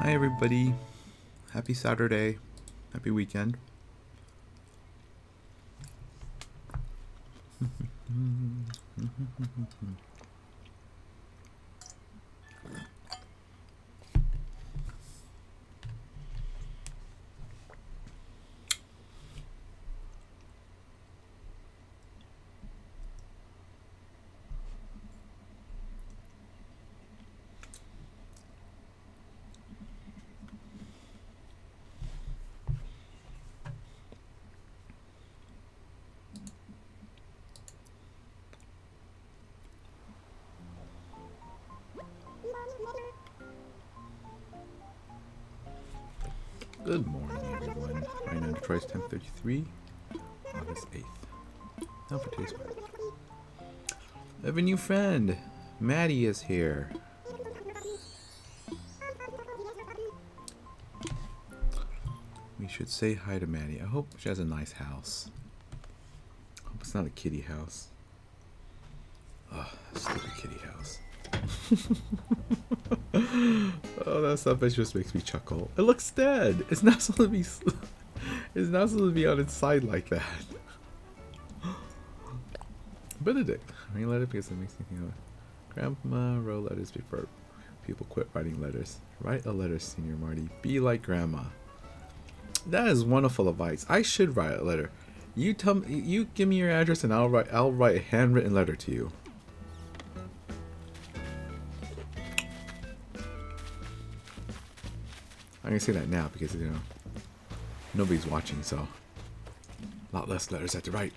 Hi everybody. Happy Saturday. Happy weekend. 33, August 8th. Now for. I have a new friend. Maddie is here. We should say hi to Maddie. I hope she has a nice house. I hope it's not a kitty house. Oh, stupid kitty house. oh, that stuff just makes me chuckle. It looks dead. It's not supposed to be. It's not supposed to be on its side like that. Benedict. I mean, letter because it makes me think of Grandma wrote letters before people quit writing letters. Write a letter, Senior Marty. Be like Grandma. That is wonderful advice. I should write a letter. You tell me. You give me your address, and I'll write. I'll write a handwritten letter to you. I'm gonna say that now because you know nobody's watching, so a lot less letters have to write.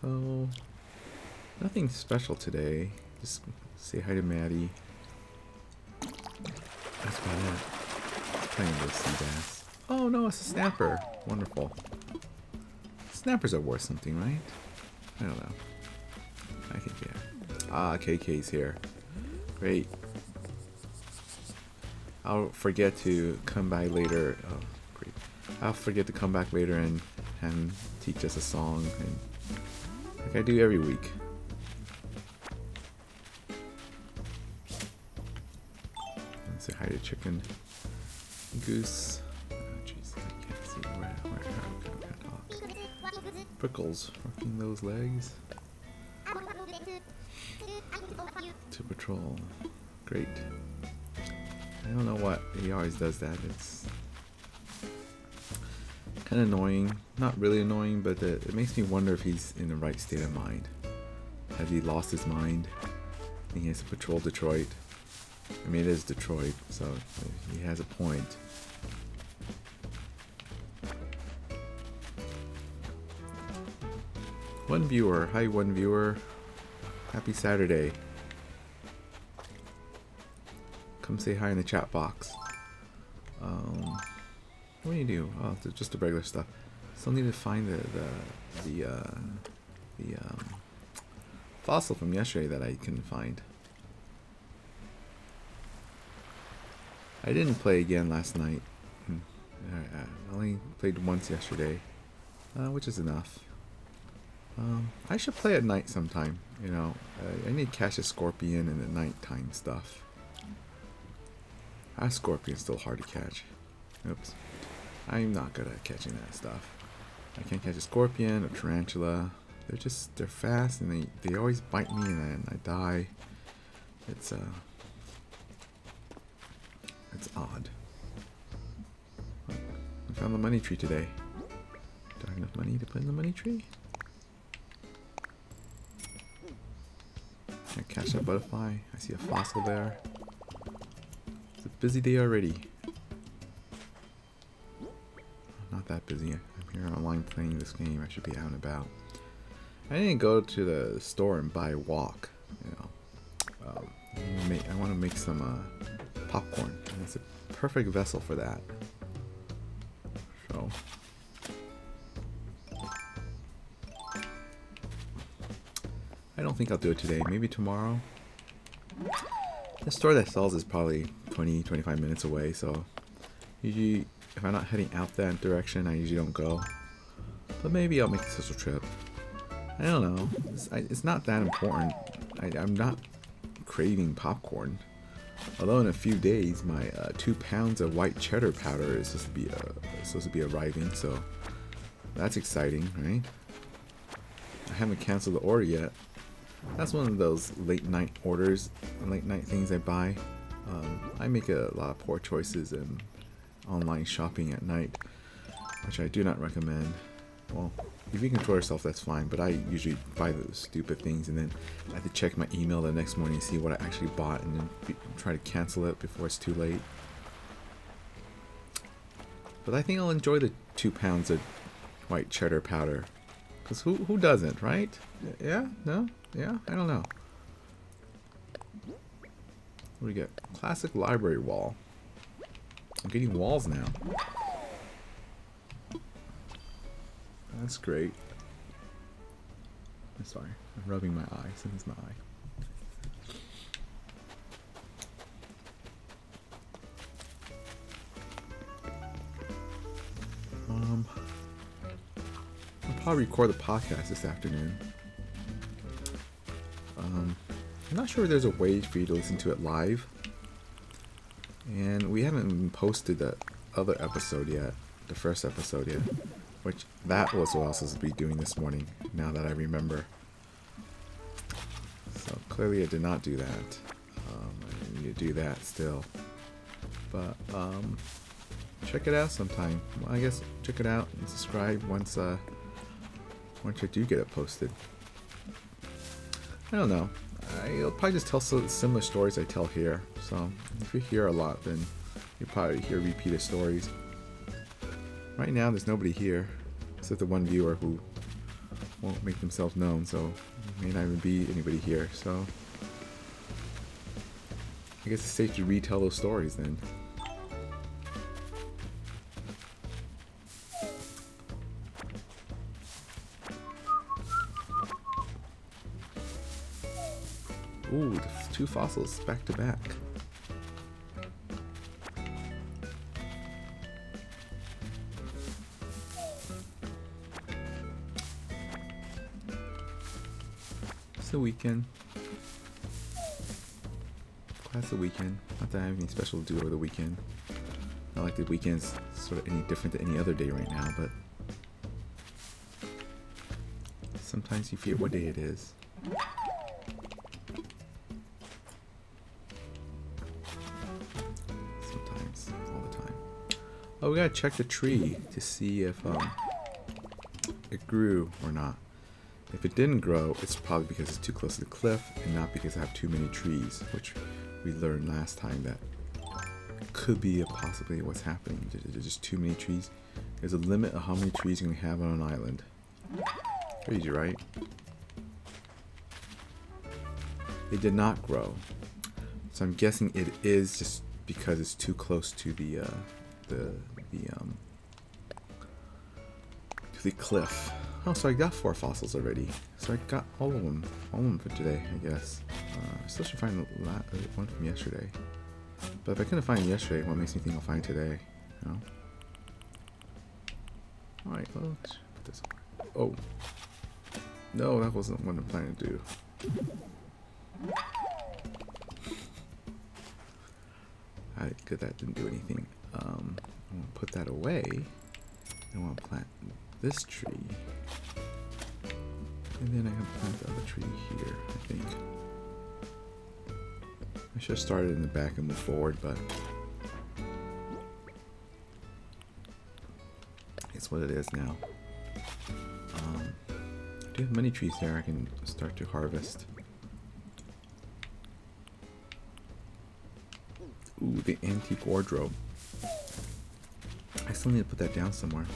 so nothing special today. Just say hi to Maddie. That's about it. Playing with sea bass. Oh no, it's a snapper. Wonderful. Snappers are worth something, right? I don't know. I think yeah. Ah, KK's here. Great. I'll forget to come back later. Oh, great. I'll forget to come back later and and teach us a song, and like I do every week. And say hi to chicken, goose. Oh, jeez, I can't see where where. Prickles, working those legs. To patrol. Great. I don't know what he always does that. It's kind of annoying. Not really annoying, but it, it makes me wonder if he's in the right state of mind. Has he lost his mind? And he has to patrol Detroit. I mean, it is Detroit, so he has a point. One viewer. Hi, one viewer. Happy Saturday. Come say hi in the chat box. Um, what do you do? Oh, just the regular stuff. Still need to find the the the uh, the um, fossil from yesterday that I couldn't find. I didn't play again last night. Hmm. I only played once yesterday, uh, which is enough. Um, I should play at night sometime. You know, I, I need a scorpion in the nighttime stuff. A scorpion's still hard to catch. Oops. I'm not good at catching that stuff. I can't catch a scorpion or tarantula. They're just, they're fast and they, they always bite me and then I die. It's, uh, it's odd. I found the money tree today. Do I have enough money to put in the money tree? Can I catch that butterfly? I see a fossil there. It's a busy day already. Not that busy. I'm here online playing this game. I should be out and about. I didn't go to the store and buy wok. You know, um, I want to make some uh, popcorn. And it's a perfect vessel for that. So. I don't think I'll do it today. Maybe tomorrow. The store that sells is probably 20, 25 minutes away, so Usually, if I'm not heading out that direction, I usually don't go. But maybe I'll make a social trip. I don't know. It's, I, it's not that important. I, I'm not craving popcorn. Although in a few days, my uh, two pounds of white cheddar powder is supposed to be uh, supposed to be arriving, so that's exciting, right? I haven't canceled the order yet. That's one of those late night orders, late night things I buy. Um, I make a lot of poor choices in online shopping at night, which I do not recommend. Well, if you can control yourself, that's fine, but I usually buy those stupid things and then I have to check my email the next morning and see what I actually bought and then try to cancel it before it's too late. But I think I'll enjoy the two pounds of white cheddar powder. Because who, who doesn't, right? Yeah? No? Yeah? I don't know. What do we get? Classic library wall. I'm getting walls now. That's great. I'm sorry. I'm rubbing my eye. Something's my eye. Um, I'll probably record the podcast this afternoon. Um, I'm not sure there's a way for you to listen to it live. And we haven't posted the other episode yet, the first episode yet. Which, that was what I was supposed to be doing this morning, now that I remember. So clearly I did not do that. Um, I need to do that still. But, um, check it out sometime. Well, I guess check it out and subscribe once, uh, once I do get it posted. I don't know. I'll probably just tell similar stories I tell here. So if you hear a lot, then you probably hear repeated stories. Right now, there's nobody here, except the one viewer who won't make themselves known, so may not even be anybody here, so... I guess it's safe to retell those stories then. Ooh, two fossils back to back. It's a weekend. Class a weekend. Not that I have anything special to do over the weekend. Not like the weekend's sort of any different than any other day right now, but sometimes you forget what day it is. Gotta check the tree to see if um, it grew or not. If it didn't grow, it's probably because it's too close to the cliff and not because I have too many trees, which we learned last time that could be a possibility what's happening. There's just too many trees. There's a limit of how many trees you can have on an island. Crazy, right? It did not grow. So I'm guessing it is just because it's too close to the, uh, the, the, um, to the cliff. Oh, so I got four fossils already. So I got all of them. All of them for today, I guess. Uh, I still should find the uh, one from yesterday. But if I couldn't find yesterday, what makes me think I'll find today? You know? Alright, well, let's put this Oh. No, that wasn't what I'm planning to do. Alright, good, that didn't do anything. Um, I'm gonna put that away. I want to plant this tree. And then I can plant the other tree here, I think. I should have started in the back and moved forward, but it's what it is now. Um, I do have many trees there I can start to harvest. Ooh, the antique wardrobe. I still need to put that down somewhere.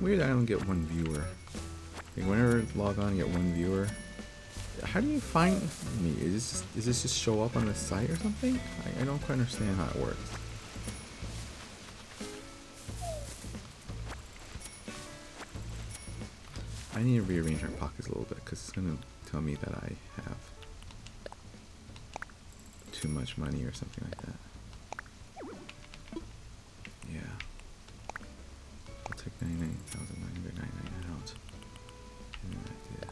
Weird I don't get one viewer. Like whenever I log on and get one viewer, how do you find me? Is this this just show up on the site or something? I, I don't quite understand how it works. I need to rearrange my pockets a little bit because it's going to tell me that I have too much money or something like that. Yeah. I'll take 99,999 out. And then I did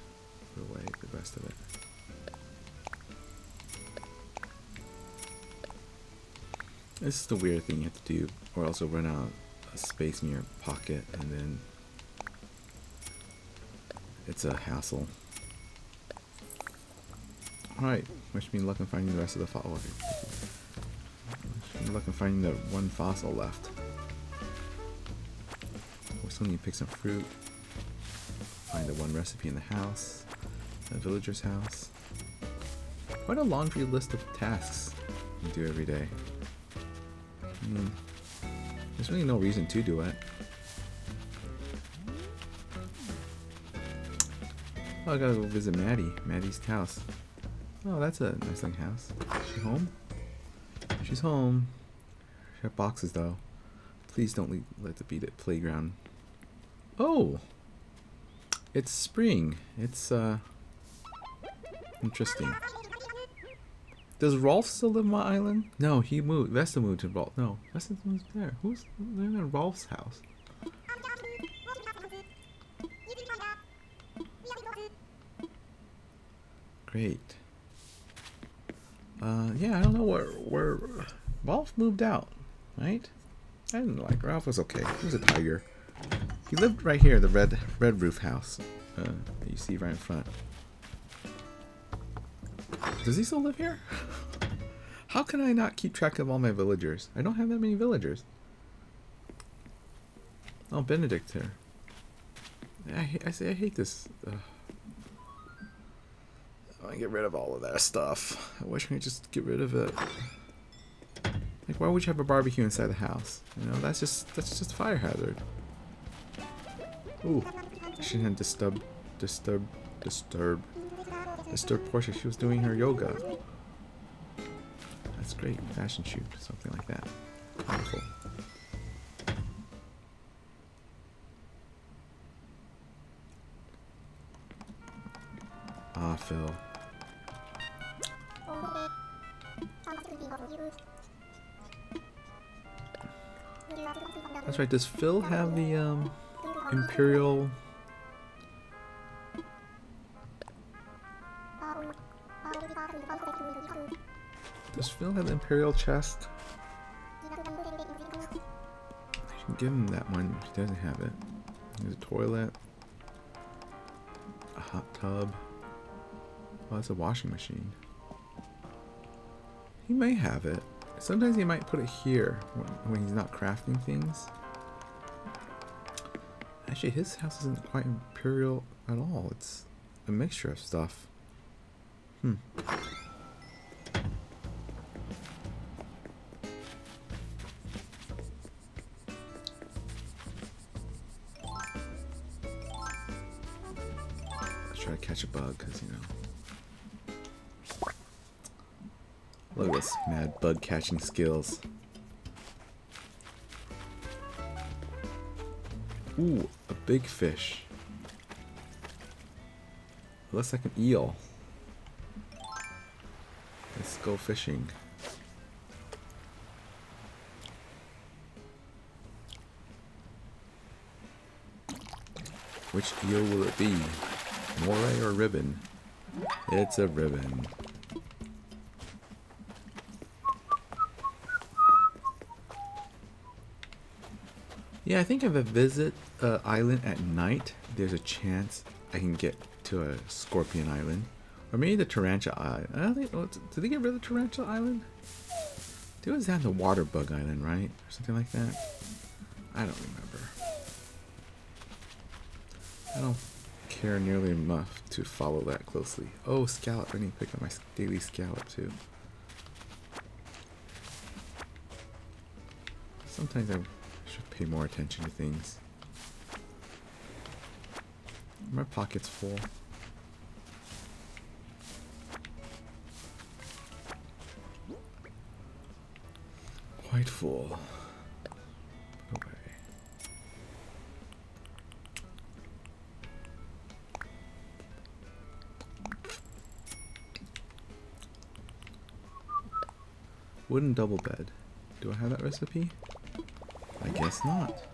put away the rest of it. This is the weird thing you have to do, or else you'll run out of space in your pocket, and then it's a hassle. Alright, wish me luck in finding the rest of the fossil. Wish me luck in finding the one fossil left. We still need to pick some fruit. Find the one recipe in the house. The villager's house. Quite a laundry list of tasks you do every day. Hmm. There's really no reason to do it. Oh, I gotta go visit Maddie. Maddie's house. Oh, that's a nice looking house. Is she home? She's home. She has boxes though. Please don't leave, let the beat at playground. Oh! It's spring. It's, uh... Interesting. Does Rolf still live on my island? No, he moved. Vesta moved to Rolf. No, Vesta moved there. Who's living in Rolf's house? Great. Uh, yeah, I don't know where where Rolf moved out, right? I didn't like Ralph was okay. He was a tiger. He lived right here, the red red roof house uh, that you see right in front. Does he still live here? How can I not keep track of all my villagers? I don't have that many villagers. Oh, Benedict here. I, I say I hate this. Ugh. I get rid of all of that stuff. I wish I could just get rid of it. Like, why would you have a barbecue inside the house? You know, that's just that's just fire hazard. Ooh, she didn't disturb, disturb, disturb, disturb Portia. She was doing her yoga. That's great. Fashion shoot, something like that. Wonderful. Ah, Phil. That's right. Does Phil have the um, Imperial? Does Phil have the Imperial chest? I should give him that one. He doesn't have it. There's a toilet, a hot tub. Oh, that's a washing machine. He may have it. Sometimes he might put it here when, when he's not crafting things. Actually, his house isn't quite imperial at all. It's a mixture of stuff. Hmm. Let's try to catch a bug, because, you know. Look at this mad bug catching skills. Ooh, a big fish. Looks like an eel. Let's go fishing. Which eel will it be? Moray or ribbon? It's a ribbon. Yeah, I think if I visit an island at night, there's a chance I can get to a scorpion island. Or maybe the tarantula island. I don't think, oh, did they get rid of the tarantula island? It was down the water bug island, right? Or something like that? I don't remember. I don't care nearly enough to follow that closely. Oh, scallop. I need to pick up my daily scallop too. Sometimes I pay more attention to things. My pocket's full. Quite full. Wooden double bed. Do I have that recipe? I guess not.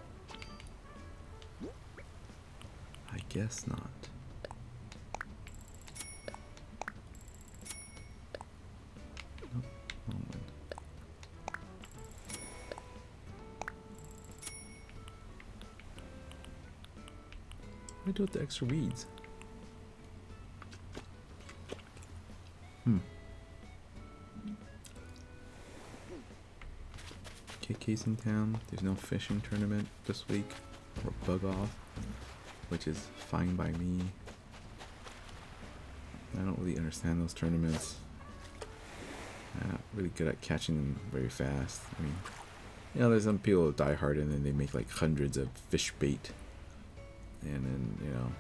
I guess not. What do do with the extra weeds? KK's in town. There's no fishing tournament this week. Or bug off. Which is fine by me. I don't really understand those tournaments. I'm not really good at catching them very fast. I mean, you know, there's some people who die hard and then they make like hundreds of fish bait. And then, you know,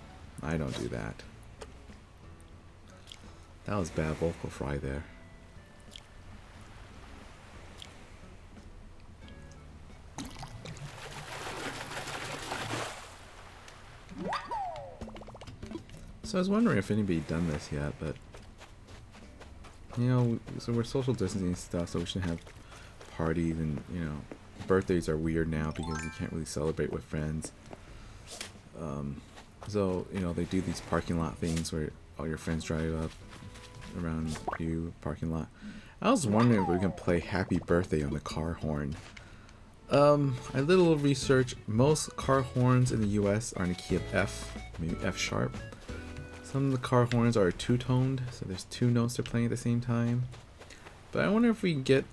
I don't do that. That was bad vocal fry there. So I was wondering if anybody done this yet, but you know, so we're social distancing stuff, so we shouldn't have parties and you know, birthdays are weird now because you can't really celebrate with friends. Um, so you know, they do these parking lot things where all your friends drive up around you parking lot. I was wondering if we can play Happy Birthday on the car horn. Um, I did a little research. Most car horns in the U.S. are in a key of F, maybe F sharp. Some of the car horns are two-toned, so there's two notes they're playing at the same time. But I wonder if we get,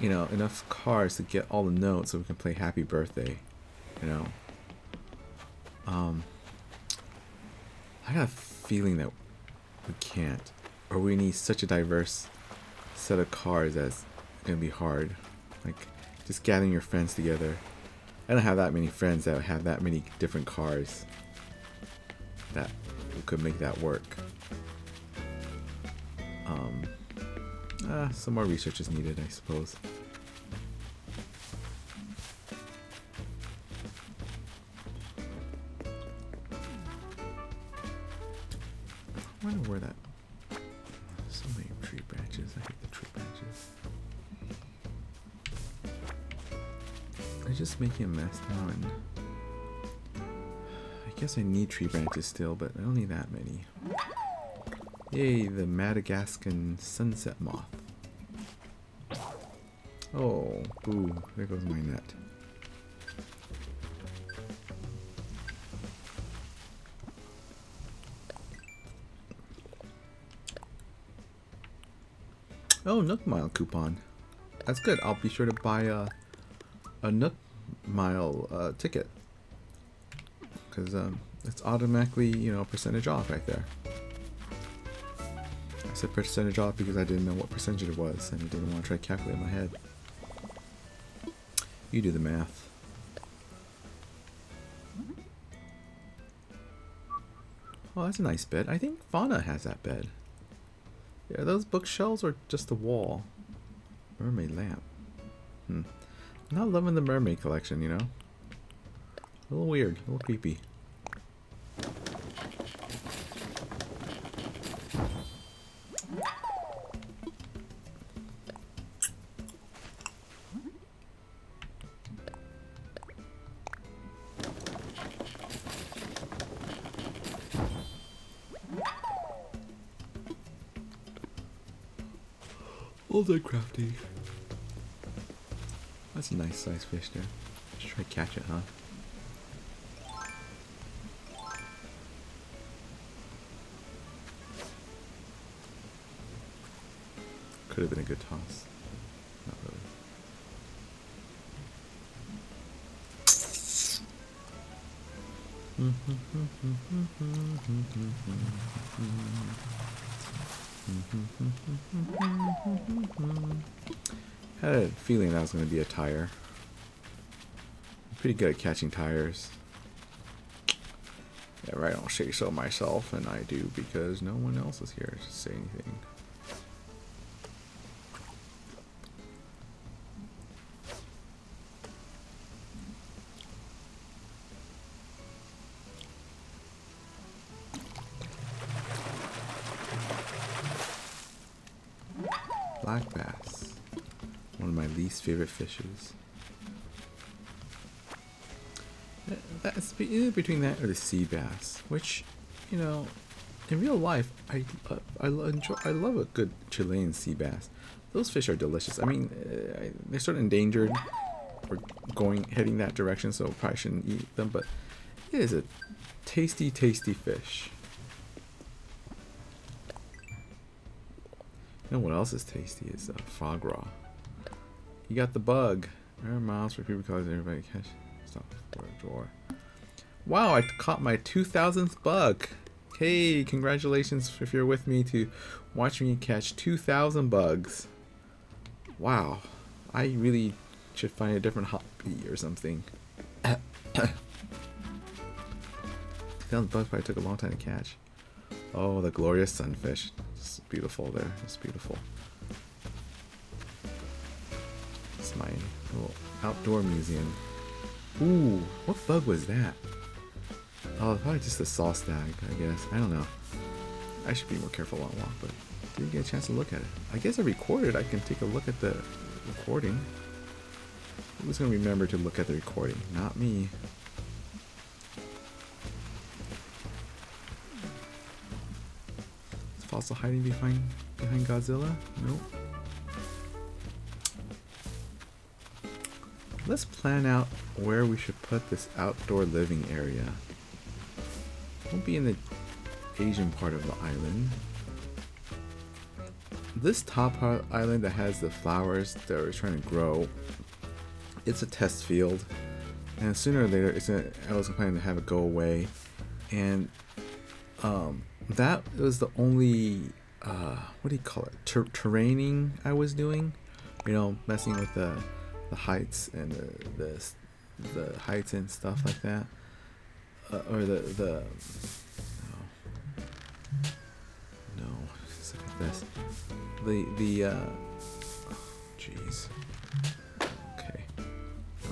you know, enough cars to get all the notes so we can play Happy Birthday. You know. Um, I got a feeling that we can't, or we need such a diverse set of cars that's gonna be hard. Like just gathering your friends together. I don't have that many friends that have that many different cars that could make that work. Um, uh, some more research is needed, I suppose. I wonder tree. I hate the tree just making a mess now, and guess I need tree branches still, but I don't need that many. Yay, the Madagascan sunset moth. Oh, boo, there goes my net. Oh, Nook Mile coupon. That's good. I'll be sure to buy a, a Nook Mile uh, ticket. Because um, it's automatically, you know, percentage off right there. I said percentage off because I didn't know what percentage it was and I didn't want to try to calculate in my head. You do the math. Oh, that's a nice bed. I think Fauna has that bed. Yeah, those bookshelves or just the wall? Mermaid lamp. Hmm. Not loving the mermaid collection, you know? A little weird, a little creepy. All day crafty. That's a nice sized fish there. Let's try to catch it, huh? Could have been a good toss. Not really. Had a feeling that was going to be a tire. I'm pretty good at catching tires. Yeah, right, I'll say so myself, and I do because no one else is here to say anything. Favorite fishes. That's between that or the sea bass, which, you know, in real life, I uh, I enjoy I love a good Chilean sea bass. Those fish are delicious. I mean, uh, they're sort of endangered or going heading that direction, so probably shouldn't eat them. But it is a tasty, tasty fish. You know what else is tasty? Is uh, foie gras. You got the bug. Rare miles for people cause everybody catch. Stop for a drawer. Wow, I caught my 2000th bug. Hey, congratulations if you're with me to watch me catch 2,000 bugs. Wow, I really should find a different hobby or something. 2,000 bugs probably took a long time to catch. Oh, the glorious sunfish. It's beautiful there. It's beautiful. Outdoor museum. Ooh, what bug was that? Oh, probably just a saw stag, I guess. I don't know. I should be more careful on walk, but didn't get a chance to look at it. I guess I recorded. I can take a look at the recording. Who's going to remember to look at the recording? Not me. Is Fossil hiding behind behind Godzilla? Nope. Let's plan out where we should put this outdoor living area. Won't be in the Asian part of the island. This top island that has the flowers that we're trying to grow, it's a test field. And sooner or later, it's a, I was planning to have it go away. And um, that was the only, uh, what do you call it, Ter terraining I was doing. You know, messing with the, the heights and the, the, the heights and stuff like that. Uh, or the the no, no look at this. The the uh jeez. Okay.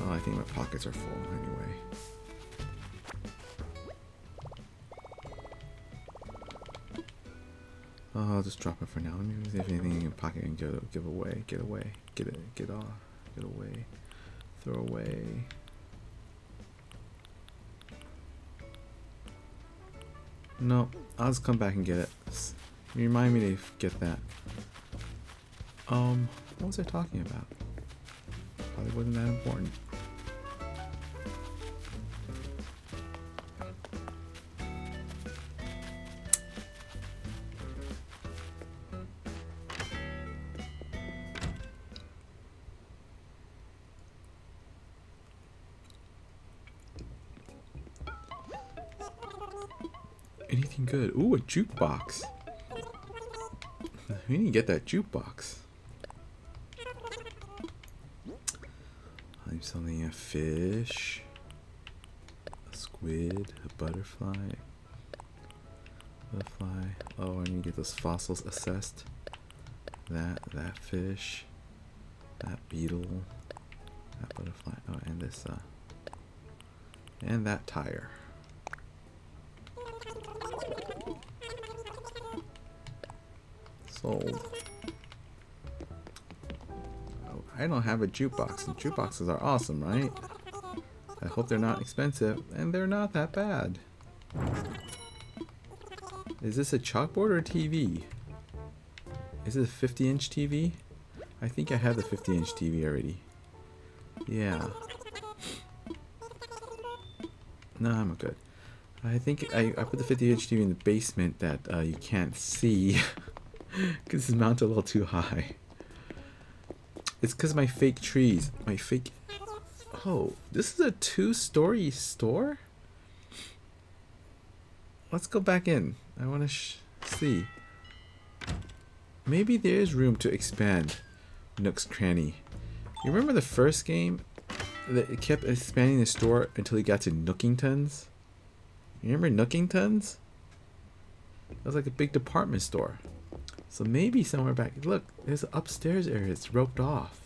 Oh I think my pockets are full anyway. Oh I'll just drop it for now. Let me see if anything in your pocket can give, give away get away get it get off get away throw away No, I'll just come back and get it. Remind me to get that. Um, what was I talking about? Probably wasn't that important. Good? Ooh, a jukebox. We need to get that jukebox. I'm selling a fish, a squid, a butterfly, butterfly. Oh, I need to get those fossils assessed. That, that fish, that beetle, that butterfly. Oh, and this, uh, and that tire. Sold. Oh, I don't have a jukebox, and jukeboxes are awesome, right? I hope they're not expensive, and they're not that bad. Is this a chalkboard or a TV? Is it a 50 inch TV? I think I have the 50 inch TV already. Yeah. No, I'm good. I think I, I put the 50 inch TV in the basement that uh, you can't see. Because it's mounted a little too high. It's because my fake trees. My fake... Oh, this is a two-story store? Let's go back in. I want to see. Maybe there is room to expand Nook's Cranny. You remember the first game? That it kept expanding the store until he got to Nookingtons? You remember Nookingtons? It was like a big department store. So maybe somewhere back. Look, there's an upstairs area. It's roped off.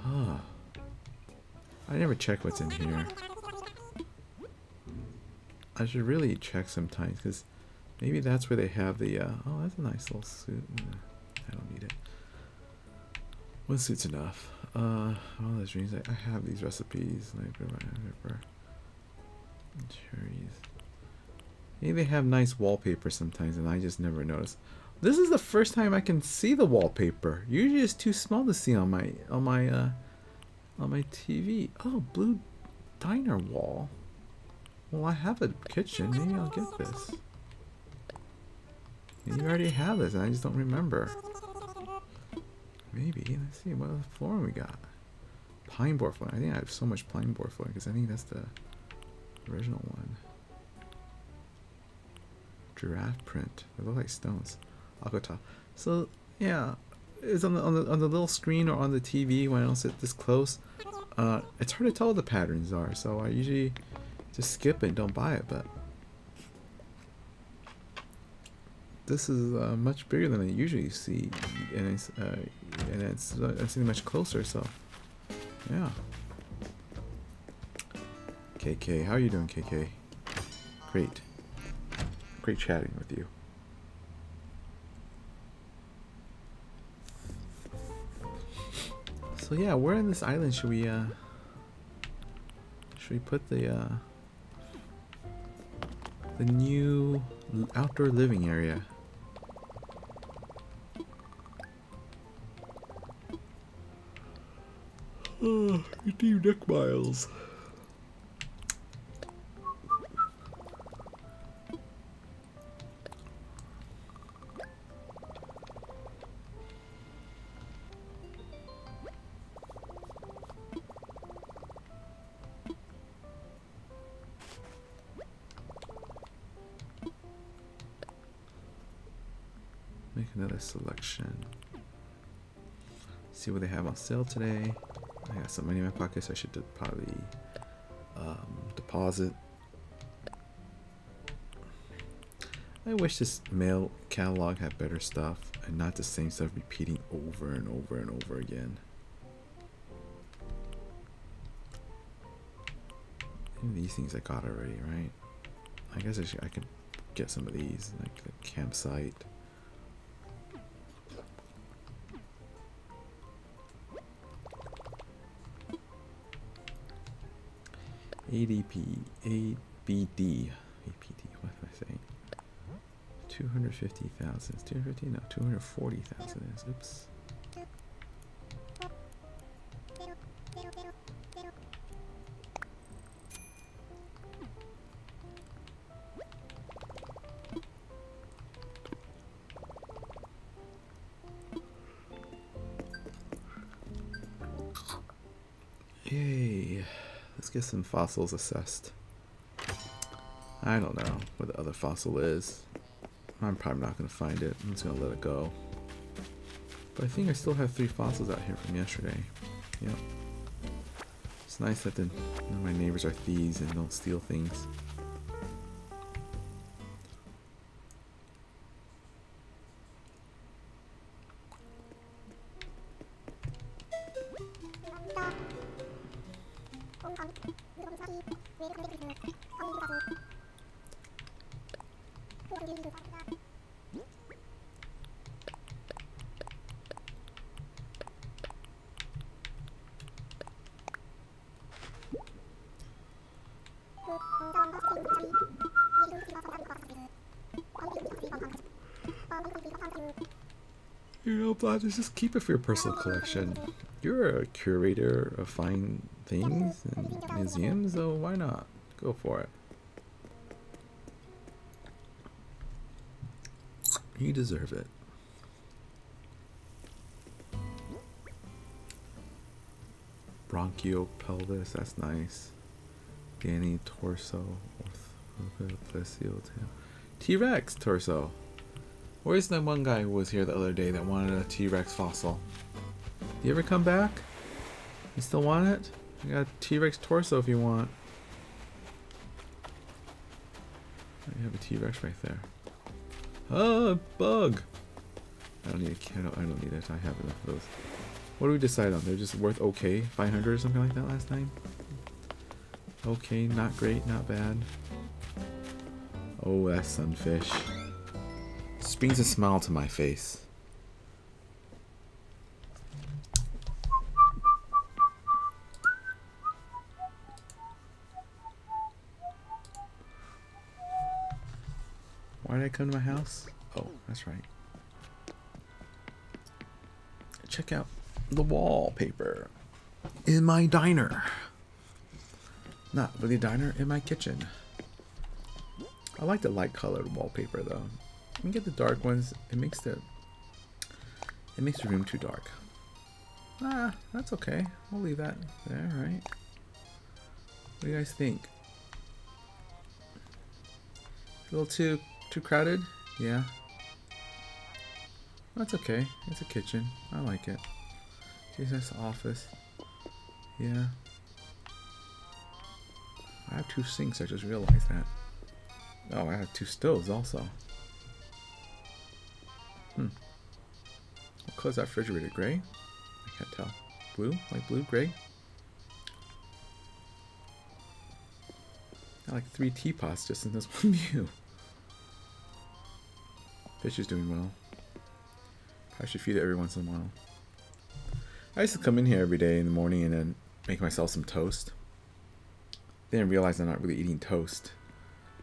Huh. I never check what's in here. I should really check sometimes because maybe that's where they have the. Uh, oh, that's a nice little suit. I don't need it. One suit's enough. Uh, all those dreams. I, I have these recipes. Cherries. Maybe they have nice wallpaper sometimes, and I just never notice. This is the first time I can see the wallpaper. Usually, it's too small to see on my on my uh, on my TV. Oh, blue diner wall. Well, I have a kitchen. Maybe I'll get this. You already have this, and I just don't remember. Maybe. Let's see. What other flooring we got? Pine board flooring. I think I have so much pine board flooring because I think that's the original one. Giraffe print. They look like stones. Aquatop. So yeah, it's on the on the on the little screen or on the TV when I don't sit this close. Uh, it's hard to tell what the patterns are. So I usually just skip it, don't buy it. But this is uh, much bigger than I usually see, and it's uh, and it's uh, it's much closer. So, yeah. KK, how are you doing, KK? Great, great chatting with you. So yeah, where in this island should we uh should we put the uh the new outdoor living area? Oh, redeem deck miles. What they have on sale today. I got some money in my pocket, so I should probably um, deposit. I wish this mail catalog had better stuff and not the same stuff repeating over and over and over again. And these things I got already, right? I guess I, should, I can get some of these, like the campsite. ADP, ABD, APD, what am I saying? 250,000, 250, no, 240,000 is, oops. Some fossils assessed. I don't know where the other fossil is. I'm probably not going to find it. I'm just going to let it go. But I think I still have three fossils out here from yesterday. Yep. It's nice that the, you know, my neighbors are thieves and don't steal things. Just keep it for your personal collection. You're a curator of fine things and museums, so why not? Go for it. You deserve it. Brachio pelvis, that's nice. Danny torso. T-Rex torso. Where's the one guy who was here the other day that wanted a T-Rex fossil? Do You ever come back? You still want it? I got a T-Rex torso if you want. You have a T-Rex right there. Oh, bug! I don't need a don't, I don't need it. I have enough of those. What do we decide on? They're just worth okay, 500 or something like that last time. Okay, not great, not bad. Oh, that's sunfish just brings a smile to my face. Why did I come to my house? Oh, that's right. Check out the wallpaper in my diner. Not really diner, in my kitchen. I like the light colored wallpaper though. Can get the dark ones. It makes the it makes the room too dark. Ah, that's okay. We'll leave that there, right? What do you guys think? A little too too crowded? Yeah. That's okay. It's a kitchen. I like it. Jesus office. Yeah. I have two sinks, I just realized that. Oh, I have two stoves also. Hmm. What color is that refrigerator? Gray? I can't tell. Blue? Like blue? Gray? I like three teapots just in this one view. Fish is doing well. I should feed it every once in a while. I used to come in here every day in the morning and then make myself some toast. Then realize I'm not really eating toast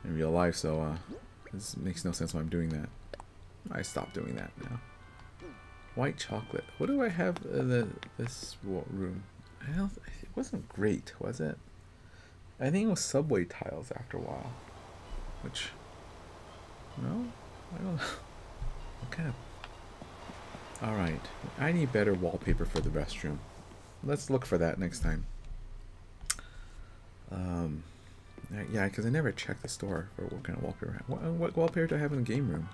in real life, so uh, this makes no sense why I'm doing that. I stopped doing that now. White chocolate. What do I have in the, this room? I don't, it wasn't great, was it? I think it was subway tiles after a while. Which, no? I don't know. What kind of... Alright, I need better wallpaper for the restroom. Let's look for that next time. Um, yeah, because I never checked the store for what kind of wallpaper. What, what wallpaper do I have in the game room?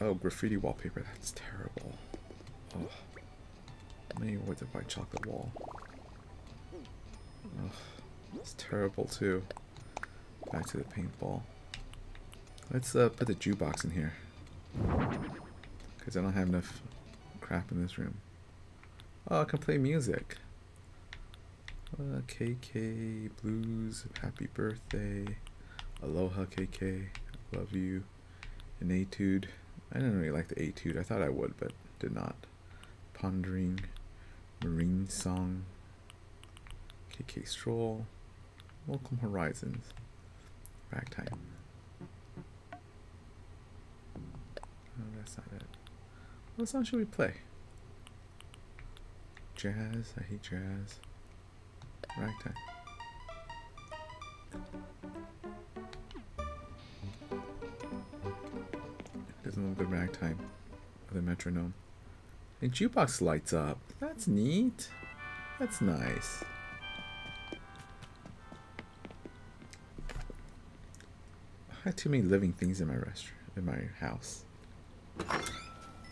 Oh, graffiti wallpaper. That's terrible. Oh. Maybe with the white chocolate wall. Ugh, it's terrible too. Back to the paintball. Let's uh, put the jukebox in here. Because I don't have enough crap in this room. Oh, I can play music. Uh, KK, blues, happy birthday, aloha KK, love you, an etude. I didn't really like the etude. I thought I would, but did not. Pondering, marine song, KK stroll, welcome horizons, ragtime. No, that's not it. What song should we play? Jazz. I hate jazz. Ragtime. Look ragtime. Or the metronome. And jukebox lights up. That's neat. That's nice. I had too many living things in my restaurant, in my house.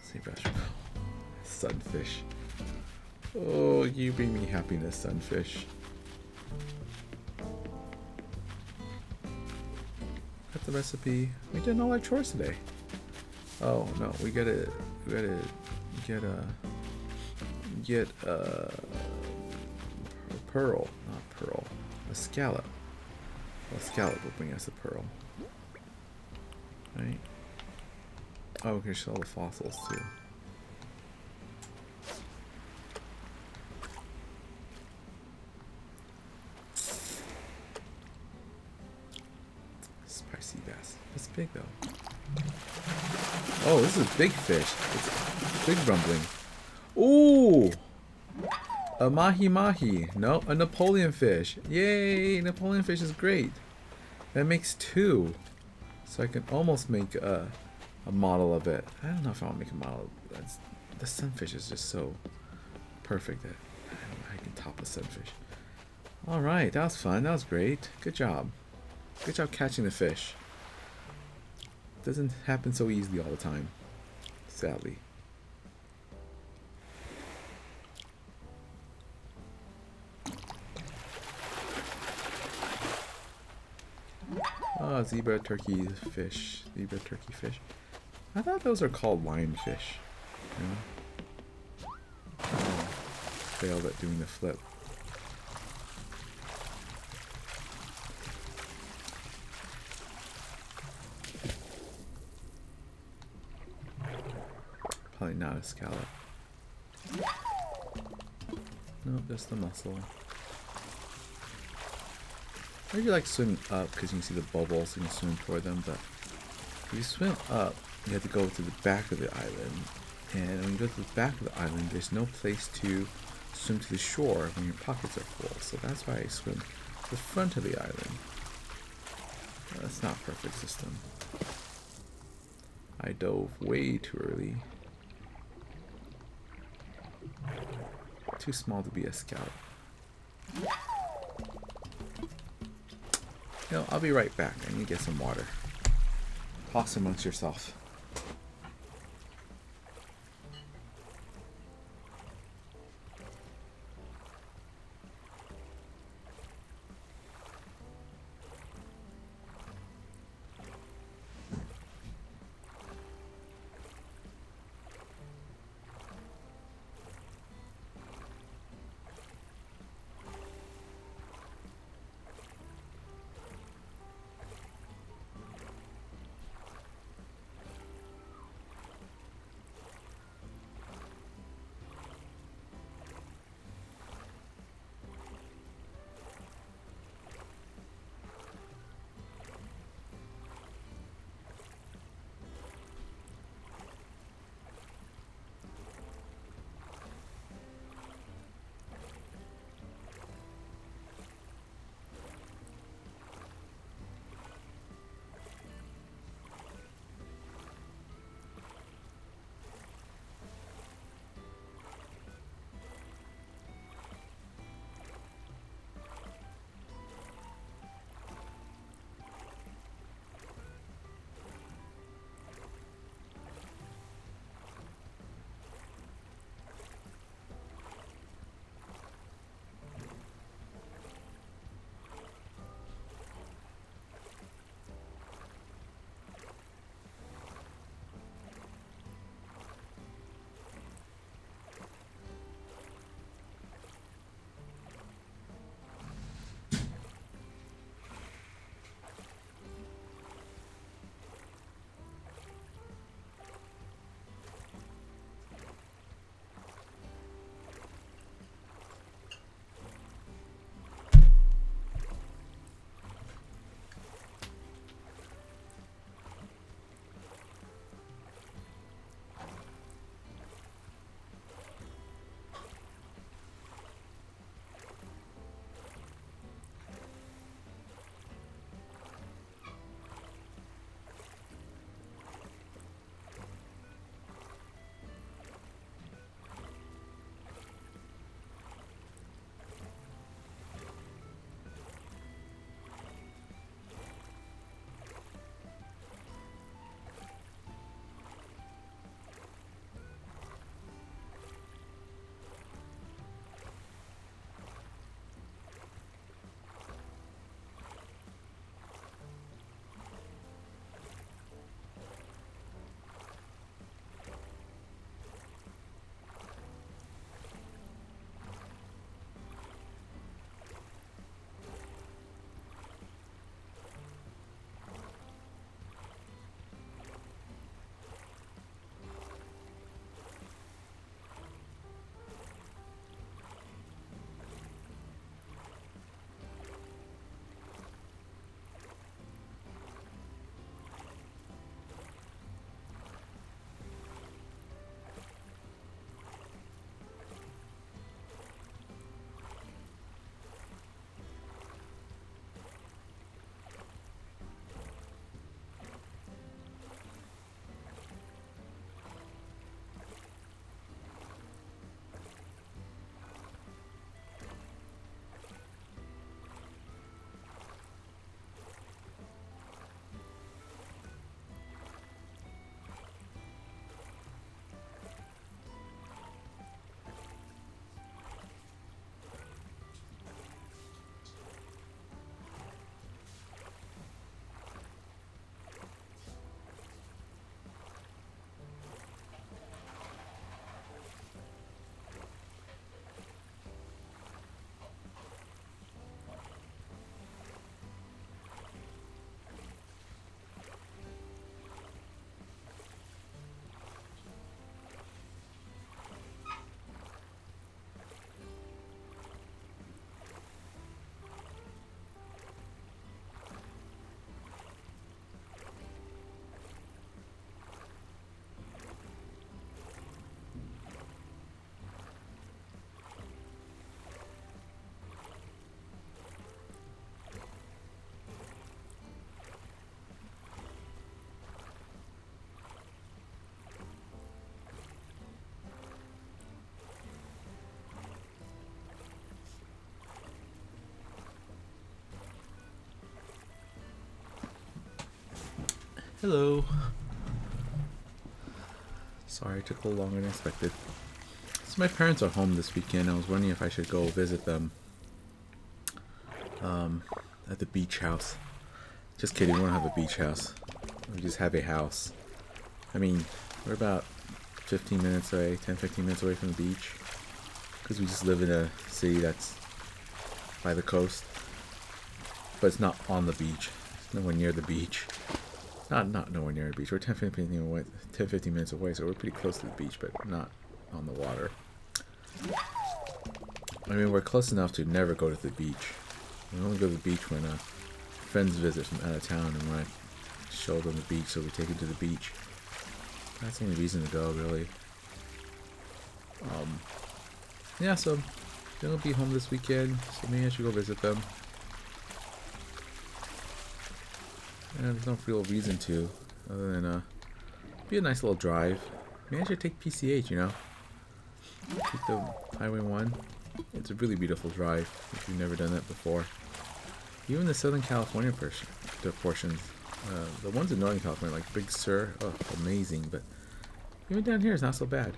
See restaurant. Sunfish. Oh, you bring me happiness, sunfish. Got the recipe. We did all our chores today. Oh no, we gotta, we gotta get a, get a, a pearl, not pearl, a scallop. A scallop will bring us a pearl. Right? Oh, we can sell the fossils too. Spicy bass. It's big though. Oh, this is big fish. It's big rumbling. Ooh! A mahi mahi. No, a Napoleon fish. Yay! Napoleon fish is great. That makes two. So I can almost make a, a model of it. I don't know if I want to make a model. That's, the sunfish is just so perfect that I, I can top a sunfish. Alright, that was fun. That was great. Good job. Good job catching the fish. Doesn't happen so easily all the time. Sadly. Oh, ah, zebra turkey fish. Zebra turkey fish. I thought those are called lionfish. Oh, failed at doing the flip. Not a scallop. No, just the mussel. I really like swimming up because you can see the bubbles and you swim toward them, but if you swim up, you have to go to the back of the island. And when you go to the back of the island, there's no place to swim to the shore when your pockets are full. So that's why I swim to the front of the island. That's not perfect system. I dove way too early. Too small to be a scout. No, I'll be right back. I need to get some water. Toss amongst yourself. Hello. Sorry, it took a little longer than expected. So my parents are home this weekend. I was wondering if I should go visit them um, at the beach house. Just kidding, we don't have a beach house. We just have a house. I mean, we're about 15 minutes away, 10, 15 minutes away from the beach. Because we just live in a city that's by the coast. But it's not on the beach. It's nowhere near the beach. Not not nowhere near the beach. We're 10, 15, away, 10, 15 minutes away, so we're pretty close to the beach, but not on the water. I mean, we're close enough to never go to the beach. We only go to the beach when uh, friends visit from out of town and when I show them the beach, so we take them to the beach. That's the only reason to go, really. Um, yeah, so they'll be home this weekend, so maybe I should go visit them. And there's no real reason to, other than uh, be a nice little drive. Maybe I should take PCH, you know? Take the Highway 1. It's a really beautiful drive if you've never done that before. Even the Southern California portions, uh, the ones in Northern California, like Big Sur, oh, amazing. But even down here, it's not so bad.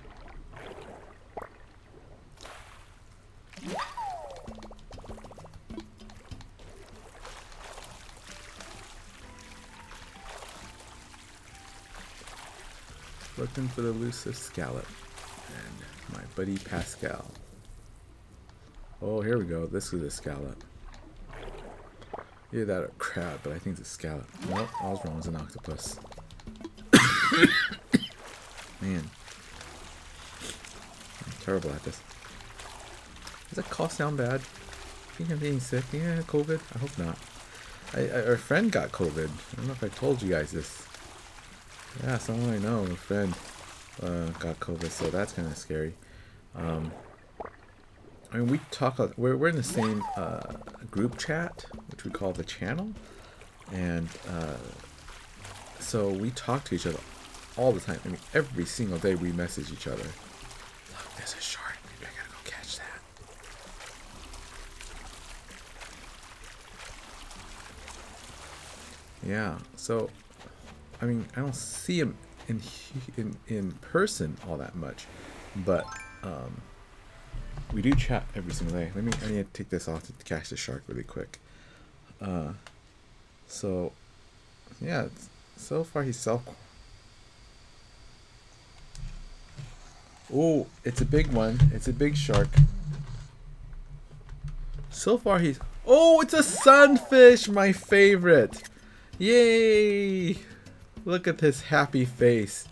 Looking for the elusive scallop and my buddy Pascal. Oh, here we go. This is a scallop. Either that or crab, but I think it's a scallop. Nope, I was wrong. It's an octopus. Man. I'm terrible at this. Does that cough sound bad? think I'm getting sick? Yeah, COVID? I hope not. I, I, our friend got COVID. I don't know if I told you guys this. Yeah, someone I know, a friend, uh, got COVID, so that's kind of scary. Um, I mean, we talk. We're we're in the same uh, group chat, which we call the channel, and uh, so we talk to each other all the time. I mean, every single day we message each other. Look, there's a shark. Maybe I gotta go catch that. Yeah. So, I mean, I don't see him in in in person all that much, but. Um, we do chat every single day. Let me. I need to take this off to catch the shark really quick. Uh, so, yeah. So far, he's self. Oh, it's a big one. It's a big shark. So far, he's. Oh, it's a sunfish, my favorite. Yay! Look at this happy face.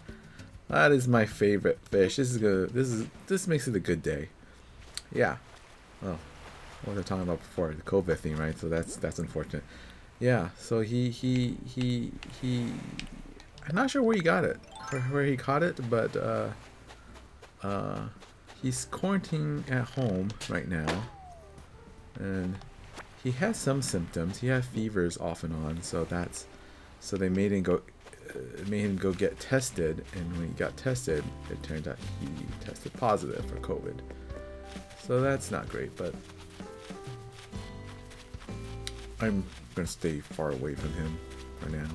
That is my favorite fish. This is good. This is this makes it a good day. Yeah. Oh, what was I talking about before? The COVID thing, right? So that's that's unfortunate. Yeah. So he he he he. I'm not sure where he got it, where, where he caught it, but uh, uh, he's quarantining at home right now, and he has some symptoms. He has fevers off and on, so that's so they made him go uh, made him go get tested, and when he got tested, it turned out he tested positive for COVID. So that's not great, but I'm gonna stay far away from him for now.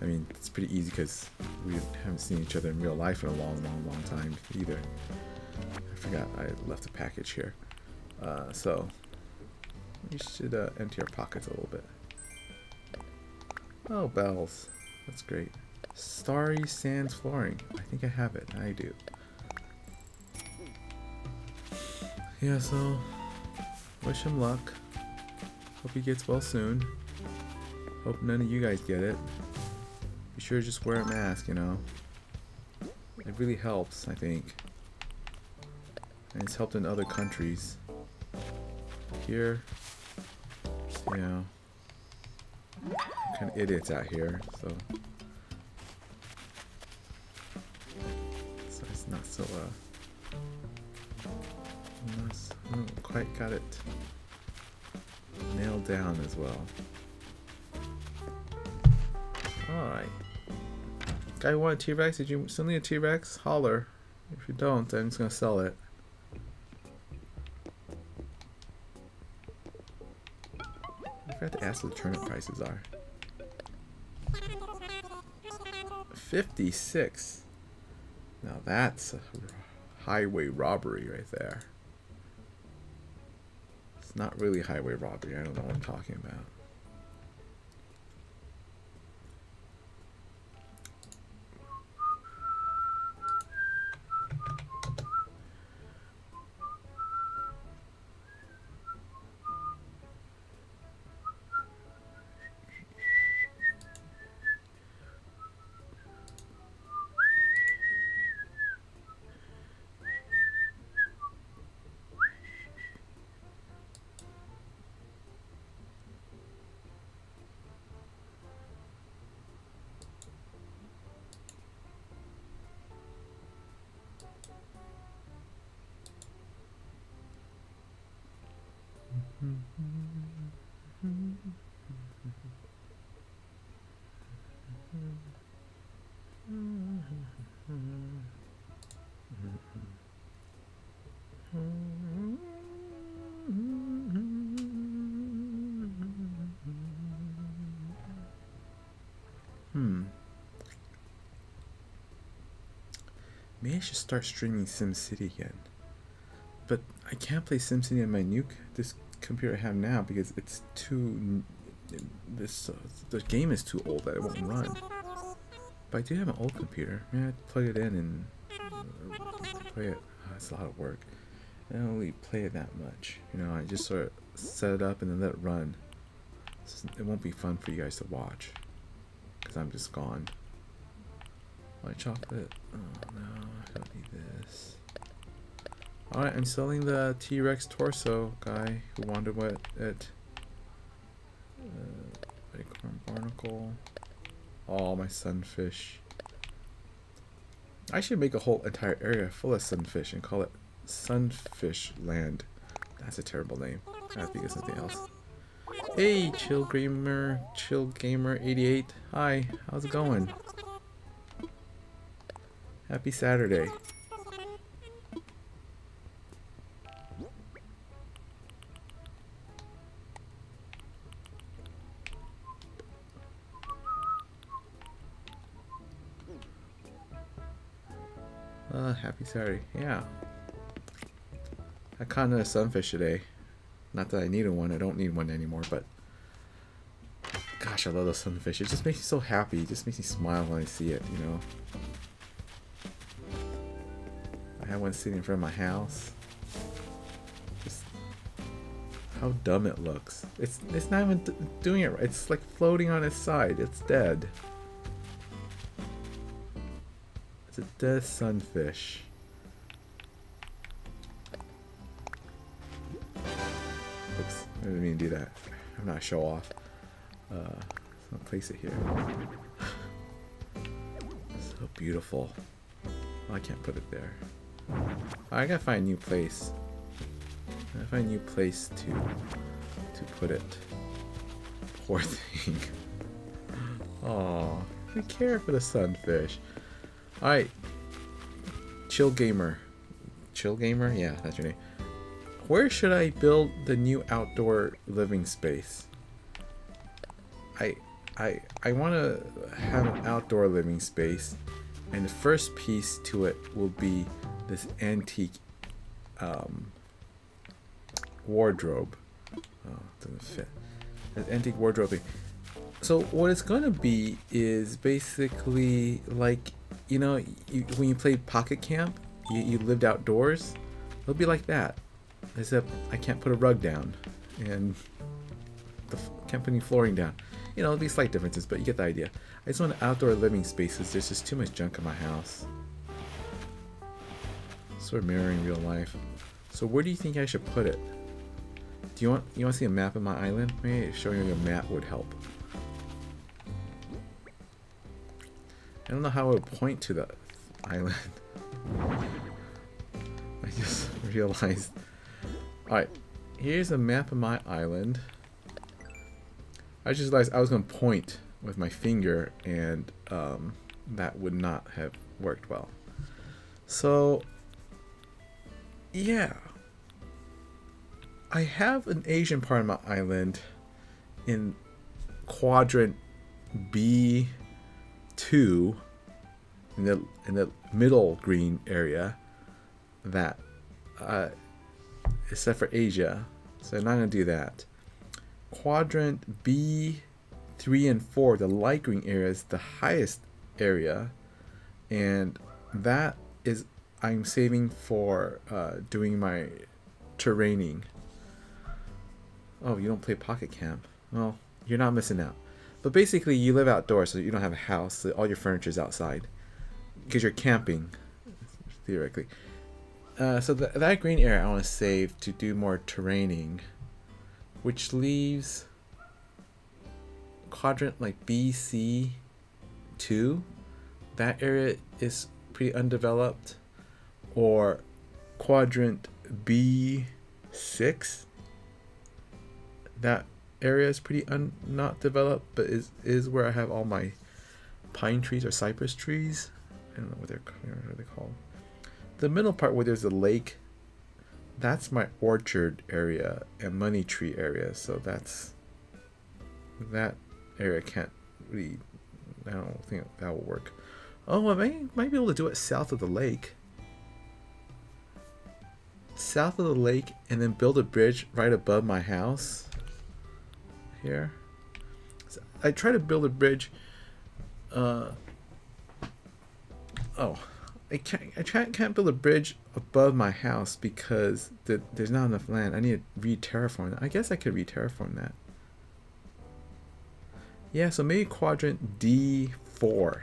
I mean, it's pretty easy because we haven't seen each other in real life in a long, long, long time either. I forgot I left a package here. Uh, so, we should uh, empty our pockets a little bit. Oh, bells. That's great. Starry Sands flooring. I think I have it. I do. yeah, so wish him luck. Hope he gets well soon. Hope none of you guys get it. Be sure to just wear a mask, you know. It really helps, I think. And it's helped in other countries. Here, know, kind of idiots out here, so. So it's not so, uh, Unless I haven't quite got it nailed down as well. Alright. Guy want a T-Rex? Did you send me a T-Rex? Holler. If you don't, I'm just gonna sell it. I forgot to ask what the turnip prices are. 56. Now that's a highway robbery right there. It's not really highway robbery. I don't know what I'm talking about. I should start streaming SimCity again. But I can't play SimCity on my new this computer I have now because it's too this uh, the game is too old that it won't run. But I do have an old computer. Maybe I plug it in and uh, play it. Oh, it's a lot of work. I don't really play it that much. You know, I just sort of set it up and then let it run. It won't be fun for you guys to watch because I'm just gone. White chocolate. Oh no, I don't need this. Alright, I'm selling the T-Rex torso guy who wanted what it. Uh, acorn barnacle. Oh, my sunfish. I should make a whole entire area full of sunfish and call it Sunfish Land. That's a terrible name. I think of something else. Hey, Chill Gamer, Chill Gamer 88. Hi, how's it going? Happy Saturday. Uh, happy Saturday. Yeah. I caught another sunfish today. Not that I needed one. I don't need one anymore, but... Gosh, I love those sunfish. It just makes me so happy. It just makes me smile when I see it, you know? I have one sitting in front of my house. Just... How dumb it looks. It's, it's not even doing it right. It's like floating on its side. It's dead. It's a dead sunfish. Oops, I didn't mean to do that. I'm not show off. Uh, I'll place it here. so beautiful. Oh, I can't put it there. Oh, I gotta find a new place. I gotta find a new place to to put it. Poor thing. Oh, I care for the sunfish. Alright. Chill Gamer. Chill Gamer? Yeah, that's your name. Where should I build the new outdoor living space? I I I want to have an outdoor living space and the first piece to it will be this antique um, wardrobe. Oh, doesn't fit. This antique wardrobe. So what it's gonna be is basically like you know you, when you played Pocket Camp, you, you lived outdoors. It'll be like that, except I can't put a rug down and the can't put any flooring down. You know, there'll be slight differences, but you get the idea. I just want outdoor living spaces. There's just too much junk in my house. Sort of mirroring real life. So where do you think I should put it? Do you want you want to see a map of my island? Maybe showing you a map would help. I don't know how I would point to the island. I just realized. Alright, here's a map of my island. I just realized I was going to point with my finger and um, that would not have worked well. So, yeah. I have an Asian part of my island in quadrant B2 in the in the middle green area that uh, except for Asia. So I'm not gonna do that. Quadrant B three and four, the light green area is the highest area, and that is I'm saving for uh, doing my terraining. Oh, you don't play Pocket Camp? Well, you're not missing out. But basically, you live outdoors, so you don't have a house. So all your furniture is outside because you're camping, theoretically. Uh, so th that green area I want to save to do more terraining, which leaves quadrant like BC two. That area is pretty undeveloped, or quadrant B six. That area is pretty not developed, but is is where I have all my pine trees or cypress trees. I don't know what they're what they called. The middle part where there's a lake, that's my orchard area and money tree area. So that's that area can't really. I don't think that will work. Oh, I may might be able to do it south of the lake. South of the lake, and then build a bridge right above my house here. So I try to build a bridge. Uh, oh, I can't. I try, can't build a bridge above my house because the, there's not enough land. I need to re-terraform. I guess I could re-terraform that. Yeah, so maybe quadrant D4. Oh,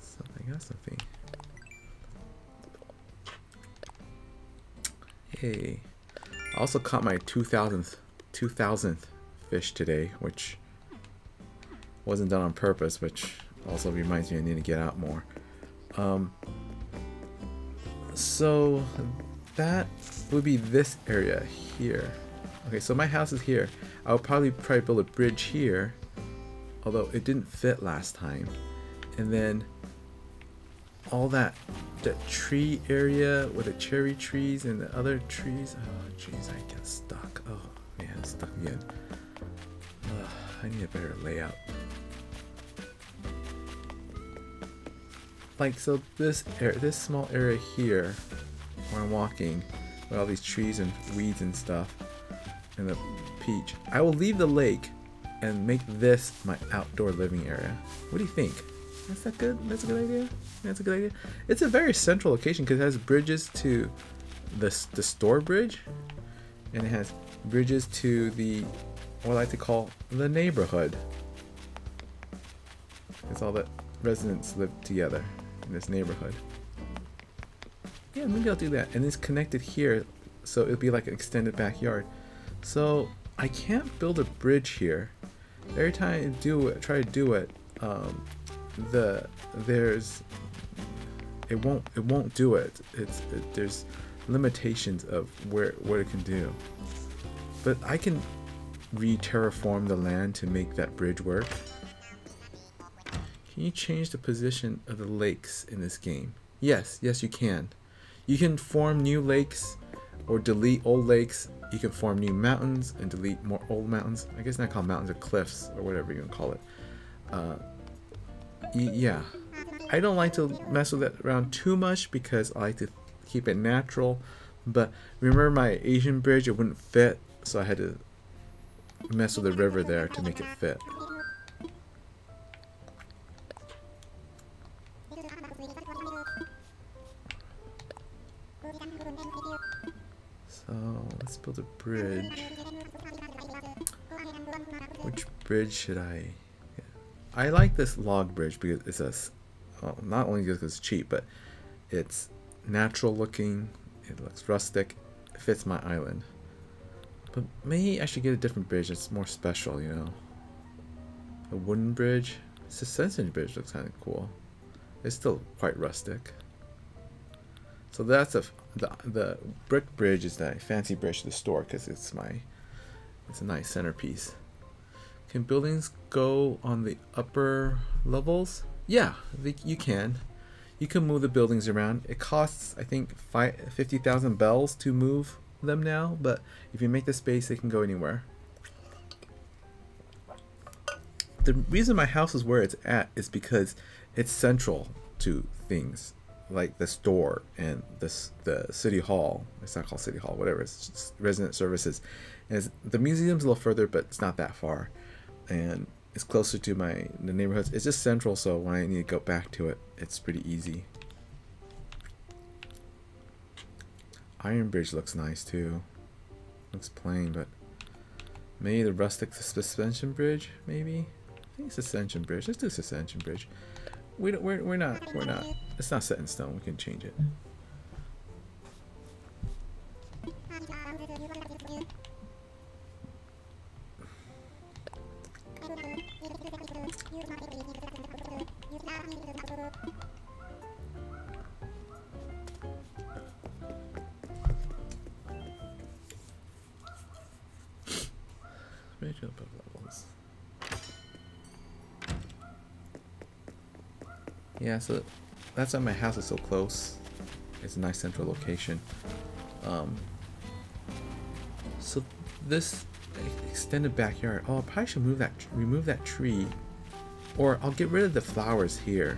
something. Got something. Hey, I also caught my 2000th 2000th fish today, which wasn't done on purpose, which also reminds me I need to get out more. Um, so that would be this area here. Okay, so my house is here. I would probably probably build a bridge here, although it didn't fit last time. And then all that that tree area with the cherry trees and the other trees. Oh jeez, I get stuck. Oh man, stuck again. Ugh, I need a better layout. Like so, this area, this small area here, where I'm walking, with all these trees and weeds and stuff, and the peach. I will leave the lake and make this my outdoor living area. What do you think? That's that good? That's a good idea. That's a good idea. It's a very central location because it has bridges to the the store bridge, and it has bridges to the what I like to call the neighborhood. It's all the residents live together in this neighborhood. Yeah, maybe I'll do that. And it's connected here, so it'll be like an extended backyard. So I can't build a bridge here. Every time I do it, try to do it, um, the there's it won't it won't do it. It's it, there's limitations of where what it can do. But I can re-terraform the land to make that bridge work. Can you change the position of the lakes in this game? Yes, yes you can. You can form new lakes or delete old lakes. You can form new mountains and delete more old mountains. I guess not called mountains or cliffs or whatever you can call it. Uh, yeah. I don't like to mess with it around too much because I like to keep it natural. But remember my Asian bridge, it wouldn't fit, so I had to mess with the river there to make it fit. So let's build a bridge. Which bridge should I? I like this log bridge because it's a well, not only because it's cheap, but it's natural looking. It looks rustic. It fits my island. But maybe I should get a different bridge that's more special, you know. A wooden bridge. Suspension bridge looks kind of cool. It's still quite rustic. So that's a the the brick bridge is that fancy bridge to the store because it's my it's a nice centerpiece. Can buildings go on the upper levels? Yeah, they, you can. You can move the buildings around. It costs I think 50,000 bells to move them now, but if you make the space, they can go anywhere. The reason my house is where it's at is because it's central to things like the store and this the city hall. It's not called city hall, whatever. It's resident services. And the museum's a little further, but it's not that far, and it's closer to my the neighborhoods. It's just central, so when I need to go back to it, it's pretty easy. Iron Bridge looks nice too. Looks plain, but maybe the rustic suspension bridge, maybe. I think suspension bridge. Let's do suspension bridge. We don't. We're we're not. We're not. It's not set in stone. We can change it. Yeah, so that's why my house is so close. It's a nice central location. Um, so this extended backyard. Oh, I probably should move that, remove that tree, or I'll get rid of the flowers here,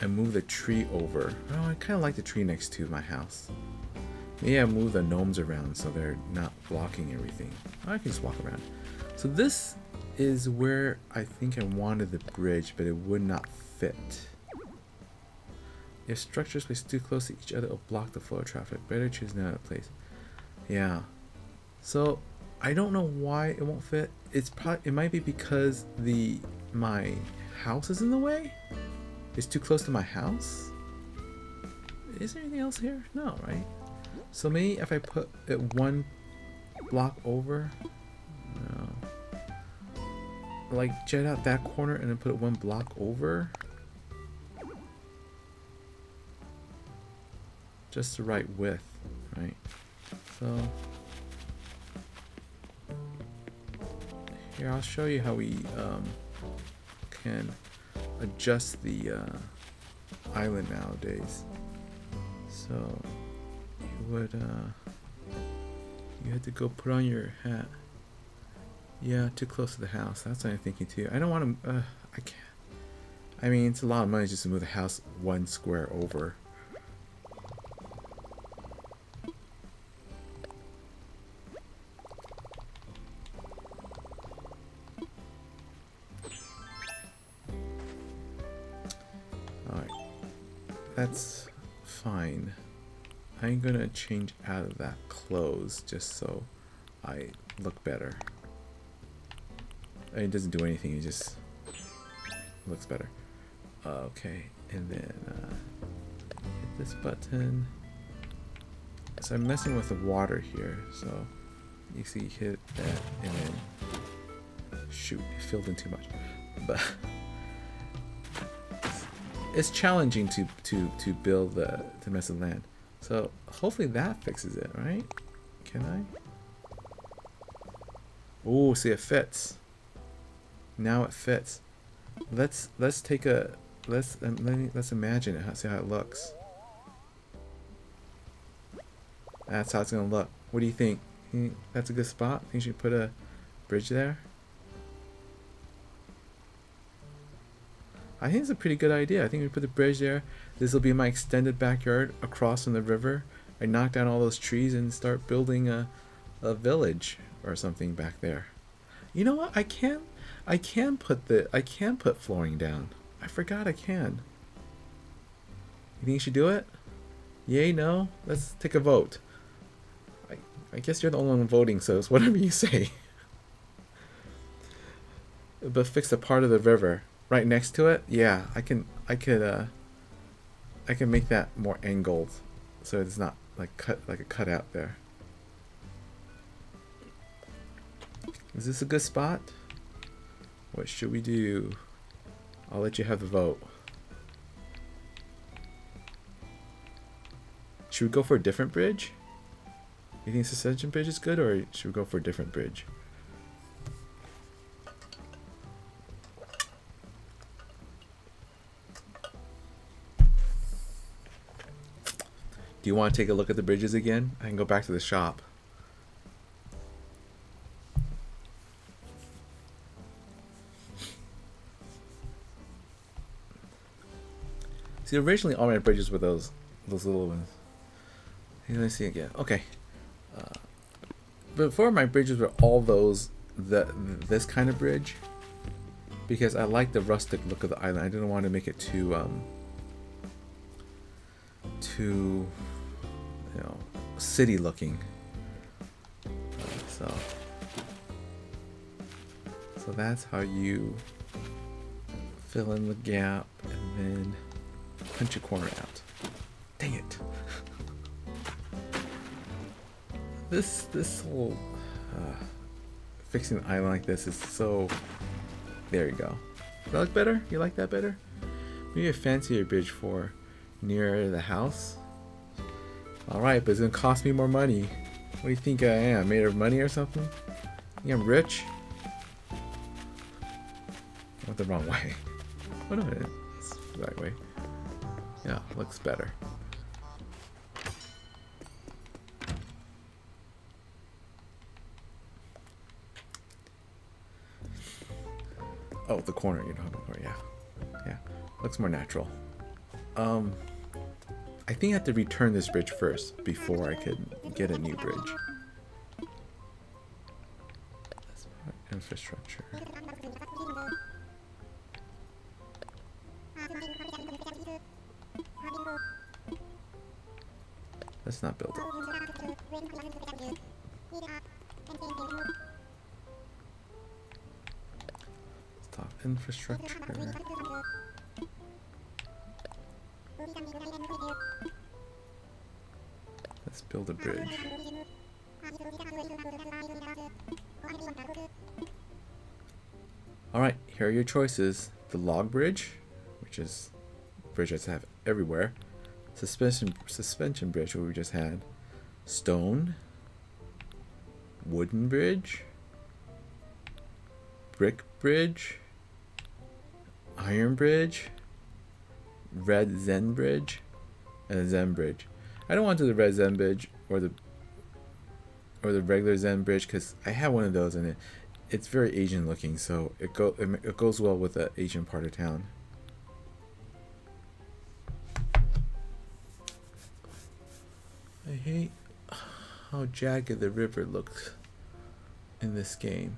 and move the tree over. Oh, I kind of like the tree next to my house. Maybe I move the gnomes around so they're not blocking everything. I can just walk around. So this is where I think I wanted the bridge, but it would not fit. If structures placed too close to each other will block the flow of traffic. Better choose another place. Yeah. So I don't know why it won't fit. It's probably it might be because the my house is in the way. It's too close to my house. Is there anything else here? No, right? So maybe if I put it one block over, no. Like jet out that corner and then put it one block over. Just the right width, right? So here I'll show you how we um, can adjust the uh, island nowadays. So you would uh, you had to go put on your hat. Yeah, too close to the house. That's what I'm thinking too. I don't want to. Uh, I can't. I mean, it's a lot of money just to move the house one square over. Gonna change out of that clothes just so I look better. It doesn't do anything, it just looks better. Okay, and then uh, hit this button. So I'm messing with the water here, so you see hit that and then shoot, it filled in too much. But it's challenging to to to build the to mess with land. So hopefully that fixes it, right? Can I? Oh, see it fits. Now it fits. Let's let's take a let's um, let me, let's imagine it. See how it looks. That's how it's gonna look. What do you think? that's a good spot. Think you should put a bridge there? I think it's a pretty good idea. I think we put the bridge there. This will be my extended backyard across from the river. I knock down all those trees and start building a, a village or something back there. You know what? I can I can put the I can put flooring down. I forgot I can. You think you should do it? Yay, no? Let's take a vote. I, I guess you're the only one voting, so it's whatever you say. but fix a part of the river right next to it, yeah, I can I could uh I can make that more angled so it's not like cut like a cutout there. Is this a good spot? What should we do? I'll let you have the vote. Should we go for a different bridge? You think Suspension Bridge is good or should we go for a different bridge? Do you want to take a look at the bridges again? I can go back to the shop. See, originally all my bridges were those those little ones. Let me see again. Okay. Uh, before my bridges were all those the this kind of bridge because I like the rustic look of the island. I didn't want to make it too um too you know city looking. So so that's how you fill in the gap and then punch a corner out. Dang it. this this whole uh, fixing the island like this is so there you go. Does that look better? You like that better? Maybe a fancier bridge for near the house. Alright, but it's gonna cost me more money. What do you think I am? Made of money or something? think I'm rich? Went the wrong way. What minute. It's right way. Yeah, looks better. Oh, the corner talking about, yeah. Yeah, looks more natural. Um, I think I have to return this bridge first before I could get a new bridge. Infrastructure. Let's not build it. Stop infrastructure. Build a bridge. Alright, here are your choices. The log bridge, which is bridges have everywhere. Suspension suspension bridge, what we just had. Stone. Wooden bridge. Brick bridge. Iron bridge. Red Zen bridge. And a Zen bridge. I don't want to do the red Zen bridge or the or the regular Zen bridge because I have one of those and it it's very Asian looking, so it go it, it goes well with the Asian part of town. I hate how jagged the river looks in this game.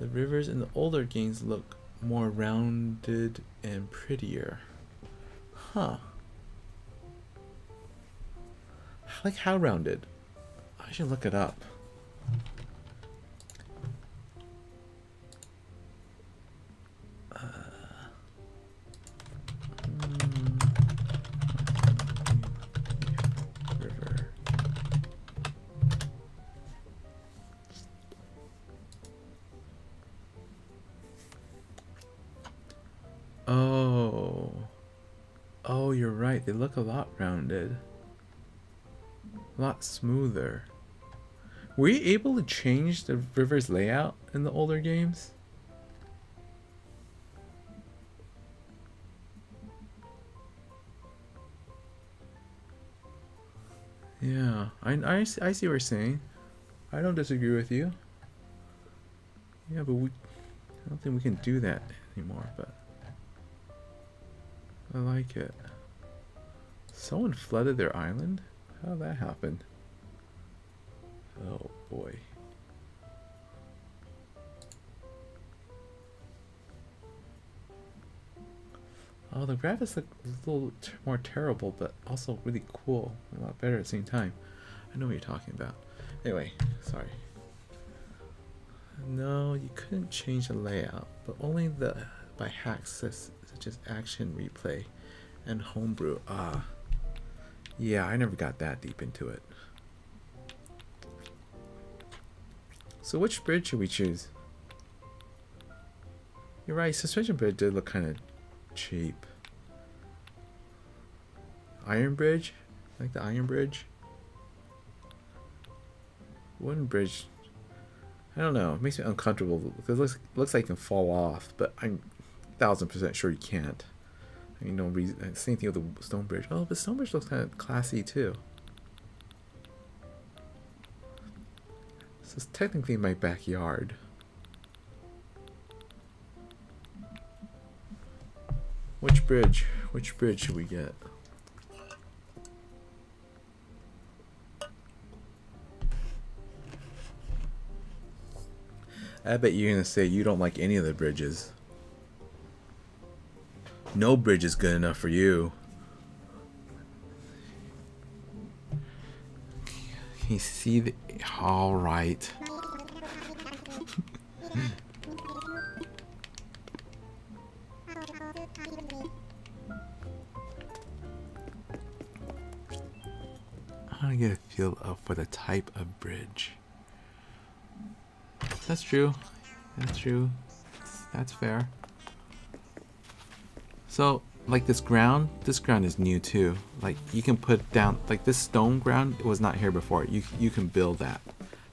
The rivers in the older games look more rounded and prettier. Huh. Like how rounded? I should look it up. Uh, oh. Oh, you're right. They look a lot. A lot smoother. Were you able to change the river's layout in the older games? Yeah, I, I, I see what you're saying. I don't disagree with you. Yeah, but we, I don't think we can do that anymore, but I like it. Someone flooded their island? How did that happen? Oh boy. Oh, the graphics look a little more terrible, but also really cool. A lot better at the same time. I know what you're talking about. Anyway, sorry. No, you couldn't change the layout, but only the by hacks such as Action Replay and Homebrew. Ah, yeah, I never got that deep into it. So which bridge should we choose? You're right, suspension bridge did look kind of cheap. Iron bridge? Like the iron bridge? Wooden bridge. I don't know. It makes me uncomfortable because it looks, looks like it can fall off, but I'm thousand percent sure you can't. Mean, no reason. Same thing with the Stonebridge. Oh, but Stonebridge looks kind of classy too. This is technically my backyard. Which bridge? Which bridge should we get? I bet you're gonna say you don't like any of the bridges. No bridge is good enough for you. Can you see the... Alright. I want to get a feel of for the type of bridge. That's true. That's true. That's fair. So, like this ground, this ground is new too. Like you can put down, like this stone ground it was not here before. You you can build that.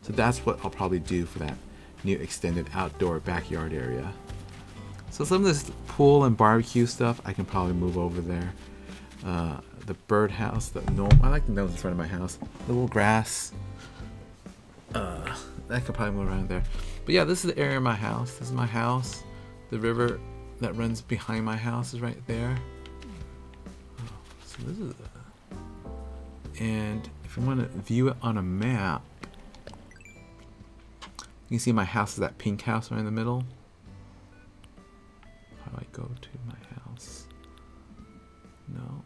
So that's what I'll probably do for that new extended outdoor backyard area. So some of this pool and barbecue stuff, I can probably move over there. Uh, the birdhouse, the gnome, I like the gnomes in front of my house. The little grass, uh, that could probably move around there. But yeah, this is the area of my house. This is my house. The river that runs behind my house is right there. Oh, so this is a, and if you want to view it on a map, you can see my house is that pink house right in the middle. How do I go to my house? No.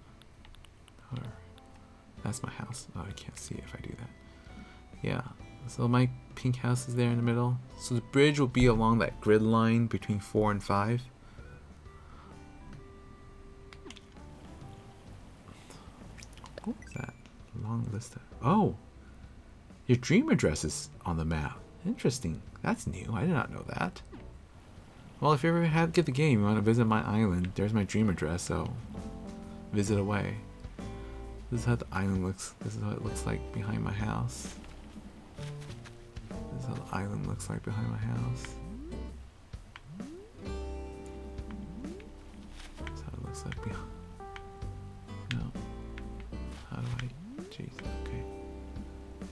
That's my house. Oh, I can't see if I do that. Yeah. So my pink house is there in the middle. So the bridge will be along that grid line between 4 and 5. Long list of... Oh! Your dream address is on the map. Interesting. That's new. I did not know that. Well, if you ever have get the game, you want to visit my island, there's my dream address, so visit away. This is how the island looks. This is what it looks like behind my house. This is how the island looks like behind my house. This is how it looks like behind. No. How do I? Jeez. Okay.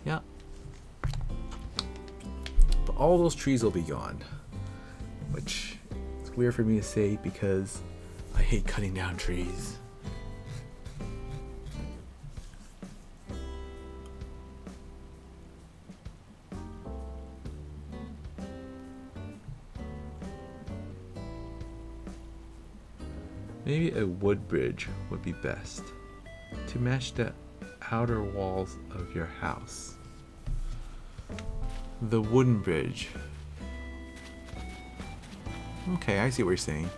Yeah. But all those trees will be gone, which is weird for me to say because I hate cutting down trees. Maybe a wood bridge would be best to match the outer walls of your house. The wooden bridge. Okay, I see what you're saying.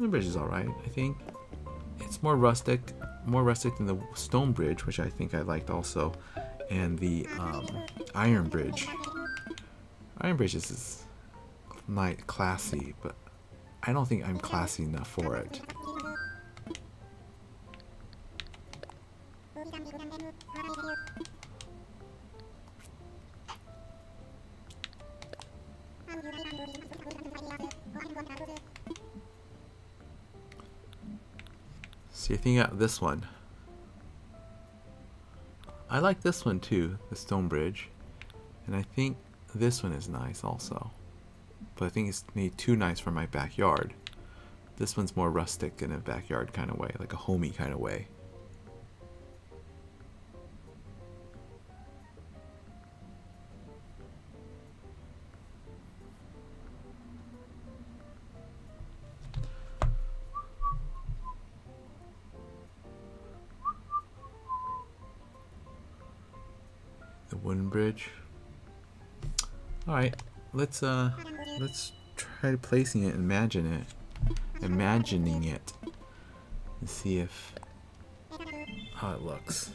The bridge is alright, I think. It's more rustic, more rustic than the stone bridge, which I think I liked also, and the um, iron bridge. Iron bridge is nice, classy, but I don't think I'm classy enough for it. You're thinking out this one. I like this one too, the stone bridge. And I think this one is nice also. But I think it's maybe too nice for my backyard. This one's more rustic in a backyard kind of way, like a homey kind of way. bridge. Alright, let's uh let's try placing it, imagine it. Imagining it. And see if how it looks.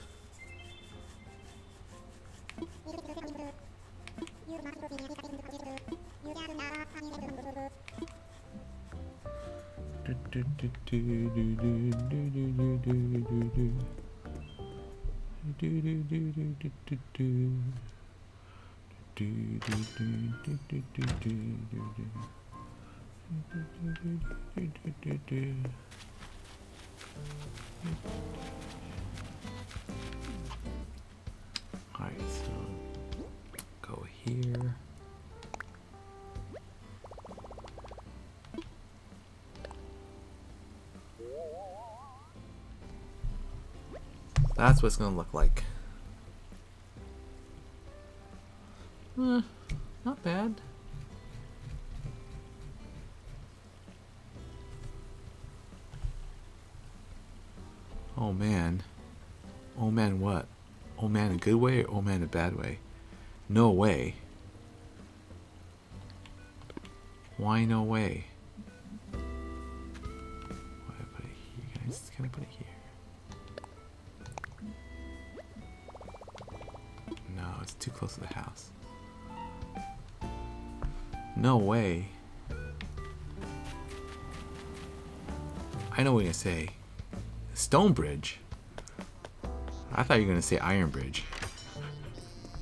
do do do do do do do Alright, so go here. That's what it's gonna look like. Eh, not bad. Oh man. Oh man what? Oh man a good way or oh man a bad way? No way. Why no way? Why put it here? Guys, can I put it here? No, it's too close to the house. No way. I know what you're gonna say. Stonebridge? I thought you were gonna say Iron Bridge.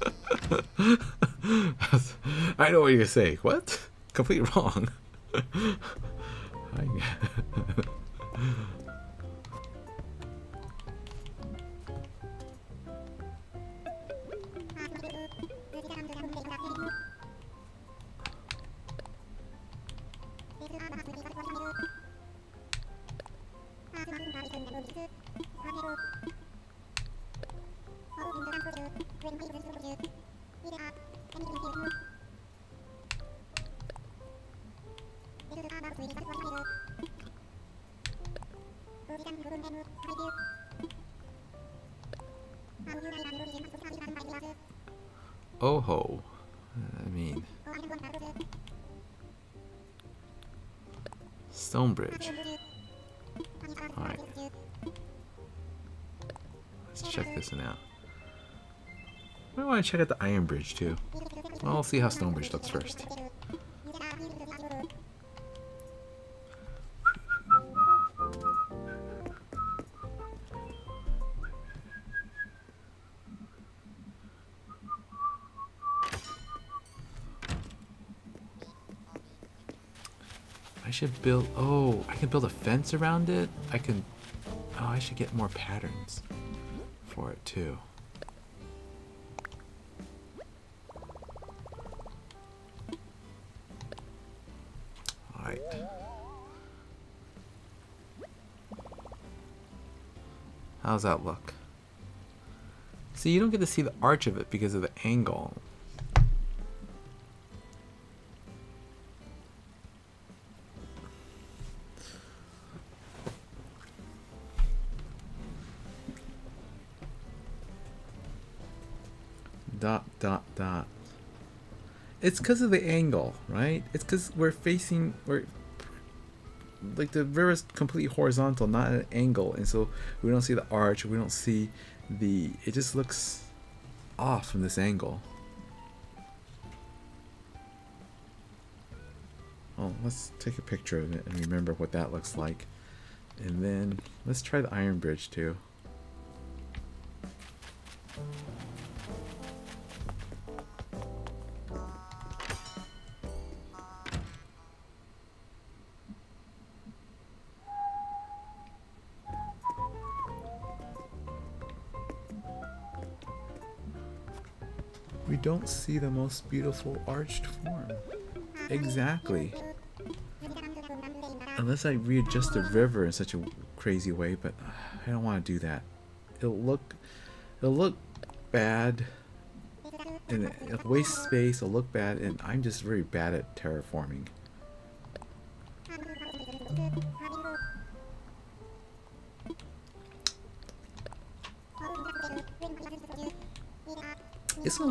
I know what you're gonna say. What? Completely wrong. want to check out the Iron Bridge too. Well, we'll see how Stonebridge looks first. I should build, oh, I can build a fence around it? I can, oh, I should get more patterns for it too. How's that look? See, you don't get to see the arch of it because of the angle. dot dot dot it's because of the angle right it's because we're facing we're like the river is completely horizontal not an angle and so we don't see the arch we don't see the it just looks off from this angle. Oh let's take a picture of it and remember what that looks like. And then let's try the iron bridge too don't see the most beautiful arched form. Exactly. Unless I readjust the river in such a crazy way, but uh, I don't want to do that. It'll look, it'll look bad, and it'll waste space. It'll look bad, and I'm just very bad at terraforming.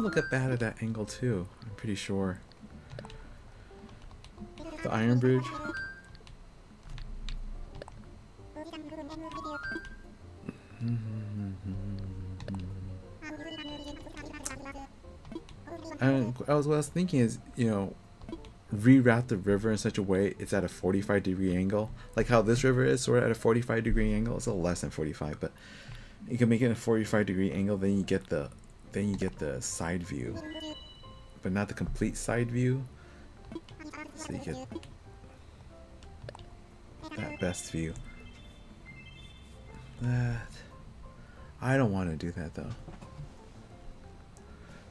It's gonna bad at that angle too, I'm pretty sure. The Iron Bridge. Mm-hmm. And I was, what I was thinking is, you know, reroute the river in such a way it's at a 45 degree angle. Like how this river is sort of at a 45 degree angle. It's a little less than 45, but you can make it a 45 degree angle, then you get the then you get the side view but not the complete side view so you get that best view that. I don't want to do that though.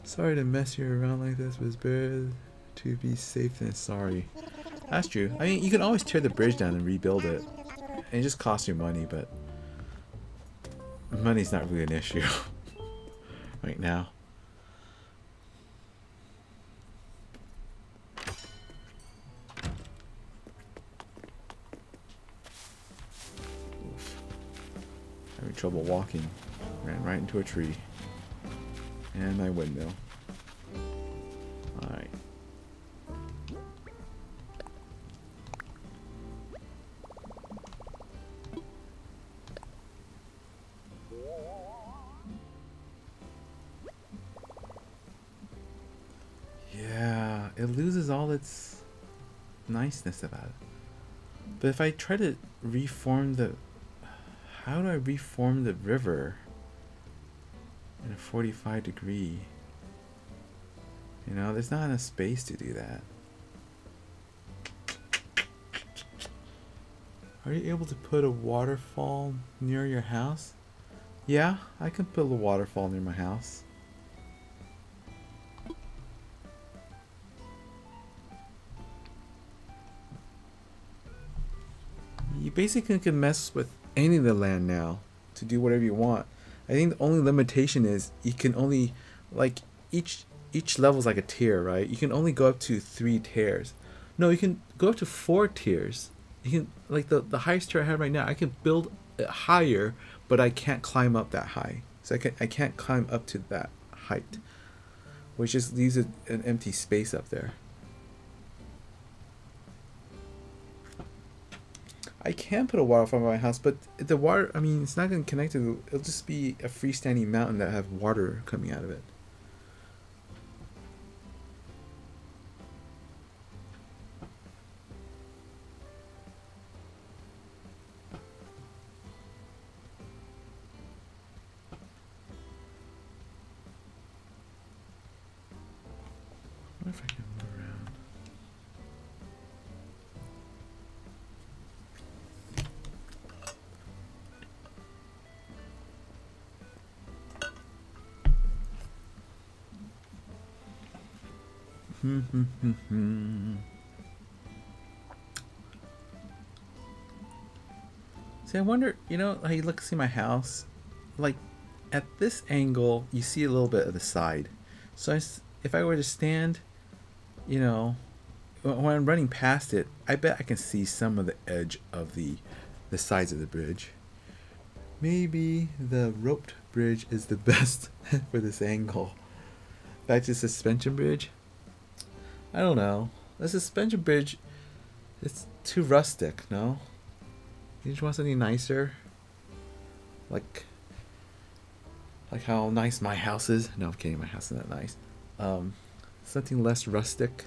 Sorry to mess you around like this, but it's better to be safe than sorry. That's true. I mean, you can always tear the bridge down and rebuild it. It just costs you money, but money's not really an issue right now. Having trouble walking. Ran right into a tree. And my windmill. It loses all its niceness about it. But if I try to reform the... How do I reform the river? In a 45 degree. You know, there's not enough space to do that. Are you able to put a waterfall near your house? Yeah, I can put a waterfall near my house. Basically you can mess with any of the land now to do whatever you want. I think the only limitation is you can only like each each level is like a tier, right? You can only go up to three tiers. No, you can go up to four tiers. You can like the the highest tier I have right now. I can build it higher, but I can't climb up that high. So I can I can't climb up to that height, which just leaves an empty space up there. I can put a waterfall in my house, but the water, I mean, it's not going to connect to, it'll just be a freestanding mountain that have water coming out of it. See, I wonder, you know, how you look see my house, like at this angle, you see a little bit of the side. So I if I were to stand, you know, when I'm running past it, I bet I can see some of the edge of the the sides of the bridge. Maybe the roped bridge is the best for this angle. Back to suspension bridge. I don't know. The suspension bridge, it's too rustic, no? You just want something nicer? Like, like how nice my house is. No, I'm kidding. My house isn't that nice. Um, something less rustic.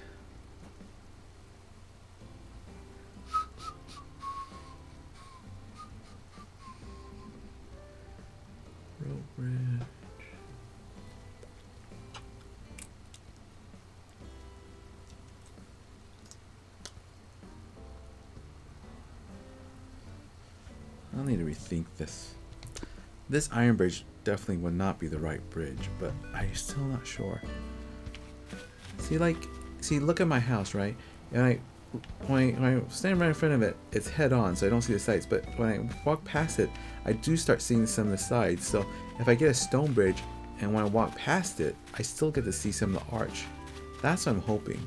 This iron bridge definitely would not be the right bridge, but I'm still not sure. See, like, see, look at my house, right? And I, when I, when I stand right in front of it, it's head on, so I don't see the sides. But when I walk past it, I do start seeing some of the sides. So if I get a stone bridge, and when I walk past it, I still get to see some of the arch. That's what I'm hoping.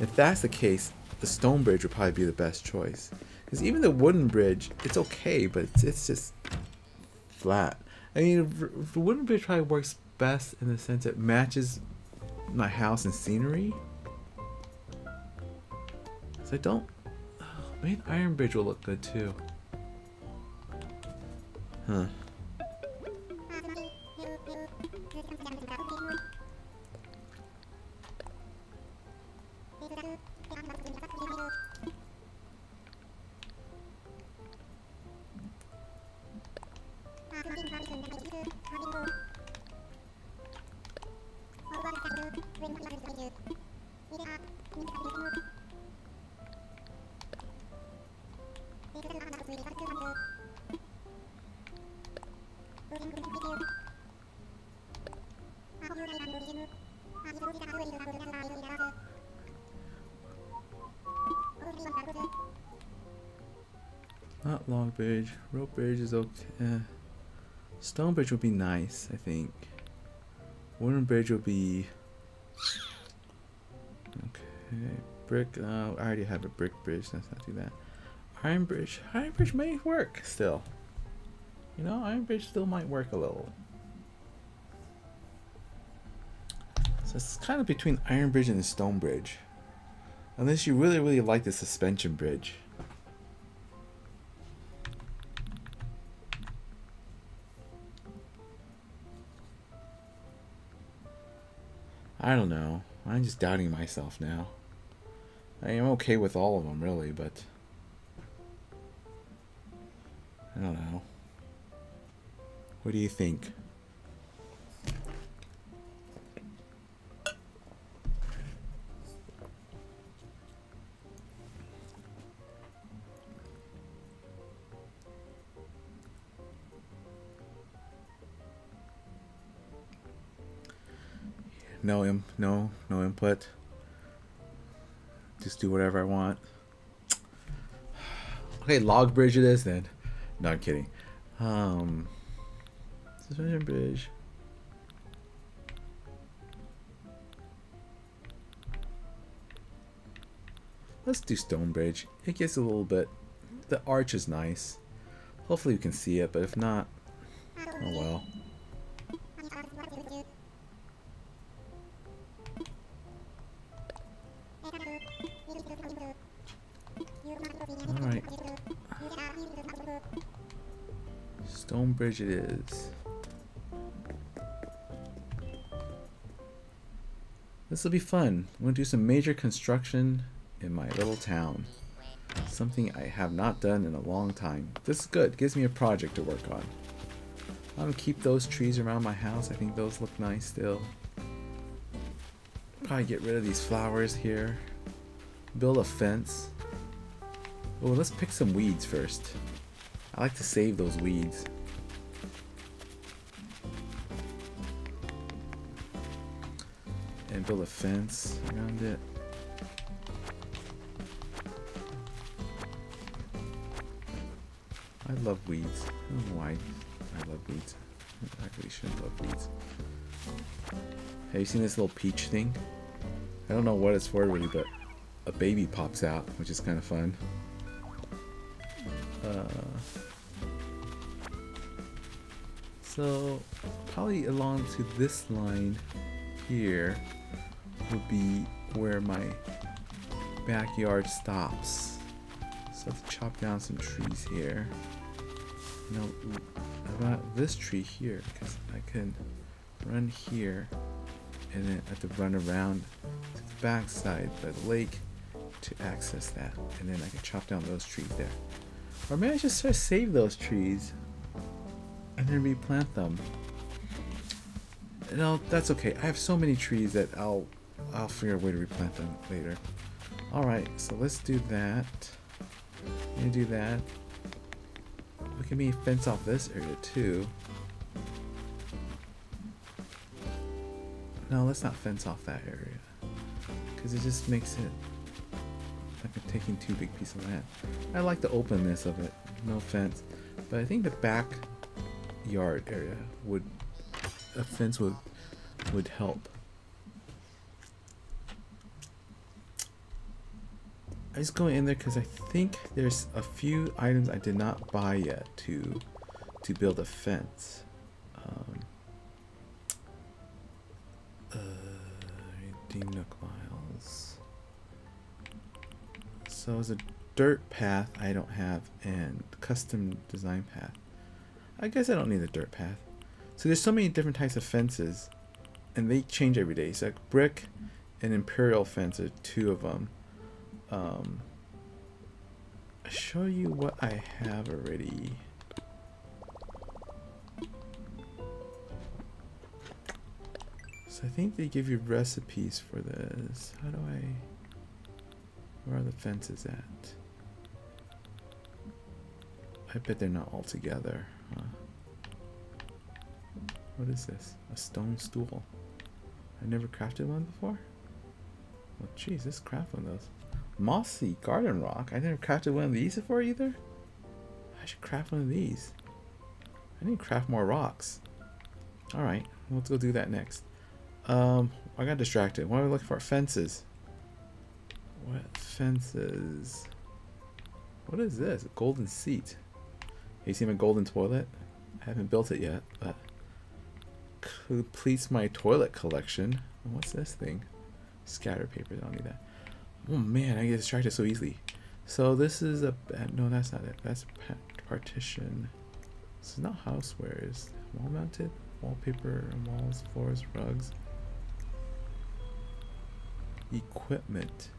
If that's the case, the stone bridge would probably be the best choice. Because even the wooden bridge, it's okay, but it's, it's just flat. I mean, wooden bridge probably works best in the sense it matches my house and scenery. So I don't. Oh, maybe iron bridge will look good too. Huh. Bridge. Is okay. Eh. Stone bridge would be nice, I think. Wooden bridge would be... Okay. Brick. Uh, I already have a brick bridge. Let's not do that. Iron bridge. Iron bridge may work still. You know, iron bridge still might work a little. So it's kind of between iron bridge and stone bridge. Unless you really, really like the suspension bridge. I don't know. I'm just doubting myself now. I am okay with all of them, really, but... I don't know. What do you think? No im no no input. Just do whatever I want. Okay, log bridge it is then. No, I'm kidding. Um, suspension bridge. Let's do stone bridge. It gets a little bit. The arch is nice. Hopefully you can see it, but if not, oh well. Bridge it is. This will be fun. I'm going to do some major construction in my little town. Something I have not done in a long time. This is good. Gives me a project to work on. I'm going to keep those trees around my house. I think those look nice still. Probably get rid of these flowers here. Build a fence. Oh, let's pick some weeds first. I like to save those weeds. Build a fence around it. I love weeds. I don't know why I love weeds. I really shouldn't love weeds. Have you seen this little peach thing? I don't know what it's for really, but a baby pops out, which is kind of fun. Uh, so probably along to this line here would be where my backyard stops. So I have to chop down some trees here. Now about this tree here, because I can run here and then I have to run around to the back side the lake to access that. And then I can chop down those trees there. Or maybe I just to save those trees and then replant them. No, that's okay. I have so many trees that I'll I'll figure a way to replant them later. Alright, so let's do that. I'm gonna do that. We can maybe fence off this area too. No, let's not fence off that area. Because it just makes it like I'm taking too big piece of land. I like the openness of it, no fence. But I think the back yard area would a fence would would help. I just go in there because I think there's a few items I did not buy yet to to build a fence. Um, uh, nook miles. So it's a dirt path I don't have and custom design path. I guess I don't need a dirt path. So there's so many different types of fences and they change every day. So like brick and imperial fence are two of them. Um, show you what I have already. So I think they give you recipes for this. How do I... Where are the fences at? I bet they're not all together. Huh? What is this? A stone stool. I never crafted one before. Well, jeez, let's craft one of those. Mossy garden rock. I never crafted one of these before either. I should craft one of these. I need to craft more rocks. All right, let's go do that next. Um, I got distracted. What are we looking for? Fences. What fences? What is this? A golden seat. You see my golden toilet? I haven't built it yet, but completes my toilet collection. What's this thing? Scatter paper. I don't need that. Oh man, I get distracted so easily. So this is a no, that's not it. That's partition. This is not housewares. Wall mounted wallpaper, walls, floors, rugs. Equipment.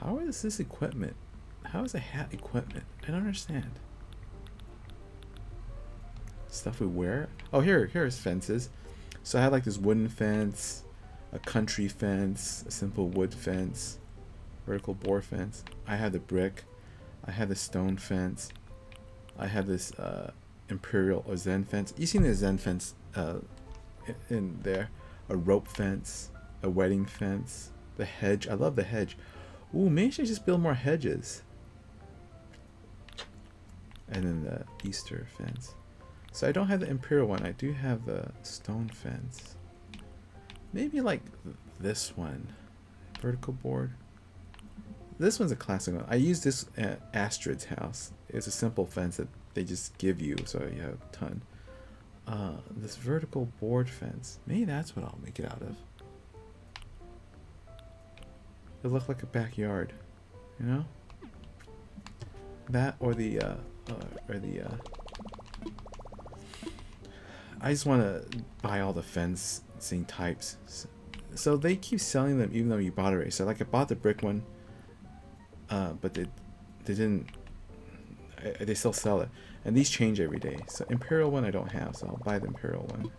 How is this equipment? How is a hat equipment? I don't understand. Stuff we wear? Oh, here, here's fences. So I had like this wooden fence, a country fence, a simple wood fence, vertical boar fence. I had the brick. I had the stone fence. I have this uh, imperial or zen fence. You seen the zen fence uh, in there? A rope fence, a wedding fence, the hedge. I love the hedge. Ooh, maybe I should just build more hedges. And then the Easter fence. So I don't have the Imperial one. I do have the stone fence. Maybe like this one. Vertical board. This one's a classic one. I use this at Astrid's house. It's a simple fence that they just give you, so you have a ton. Uh, this vertical board fence. Maybe that's what I'll make it out of. It looked like a backyard, you know? That or the, uh, uh or the, uh, I just want to buy all the fencing types. So they keep selling them even though you bought already. So like I bought the brick one, uh, but they, they didn't, I, they still sell it. And these change every day. So Imperial one I don't have, so I'll buy the Imperial one.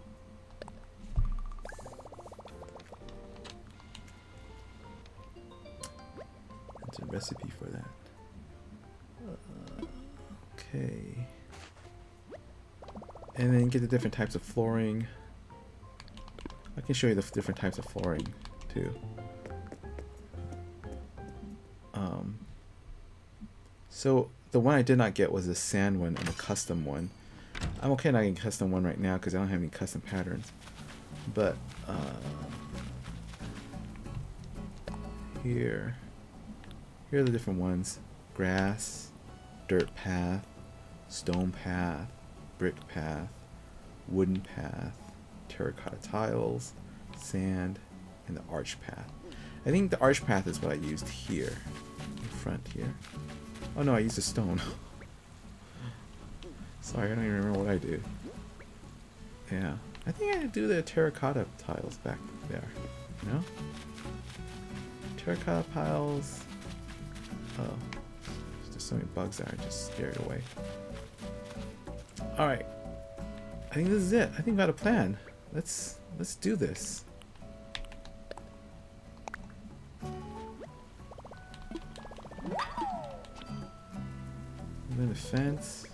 That's a recipe for that. Uh, okay. And then get the different types of flooring. I can show you the different types of flooring too. Um, so the one I did not get was the sand one and the custom one. I'm okay not getting custom one right now because I don't have any custom patterns. But uh, here, here are the different ones: grass, dirt path, stone path, brick path, wooden path, terracotta tiles, sand, and the arch path. I think the arch path is what I used here, in front here. Oh no, I used a stone. Sorry, I don't even remember what I do. Yeah, I think I do the terracotta tiles back there. You know? Terracotta piles. Oh, there's just so many bugs there. I just scared away. All right. I think this is it. I think we got a plan. Let's let's do this. And then the fence.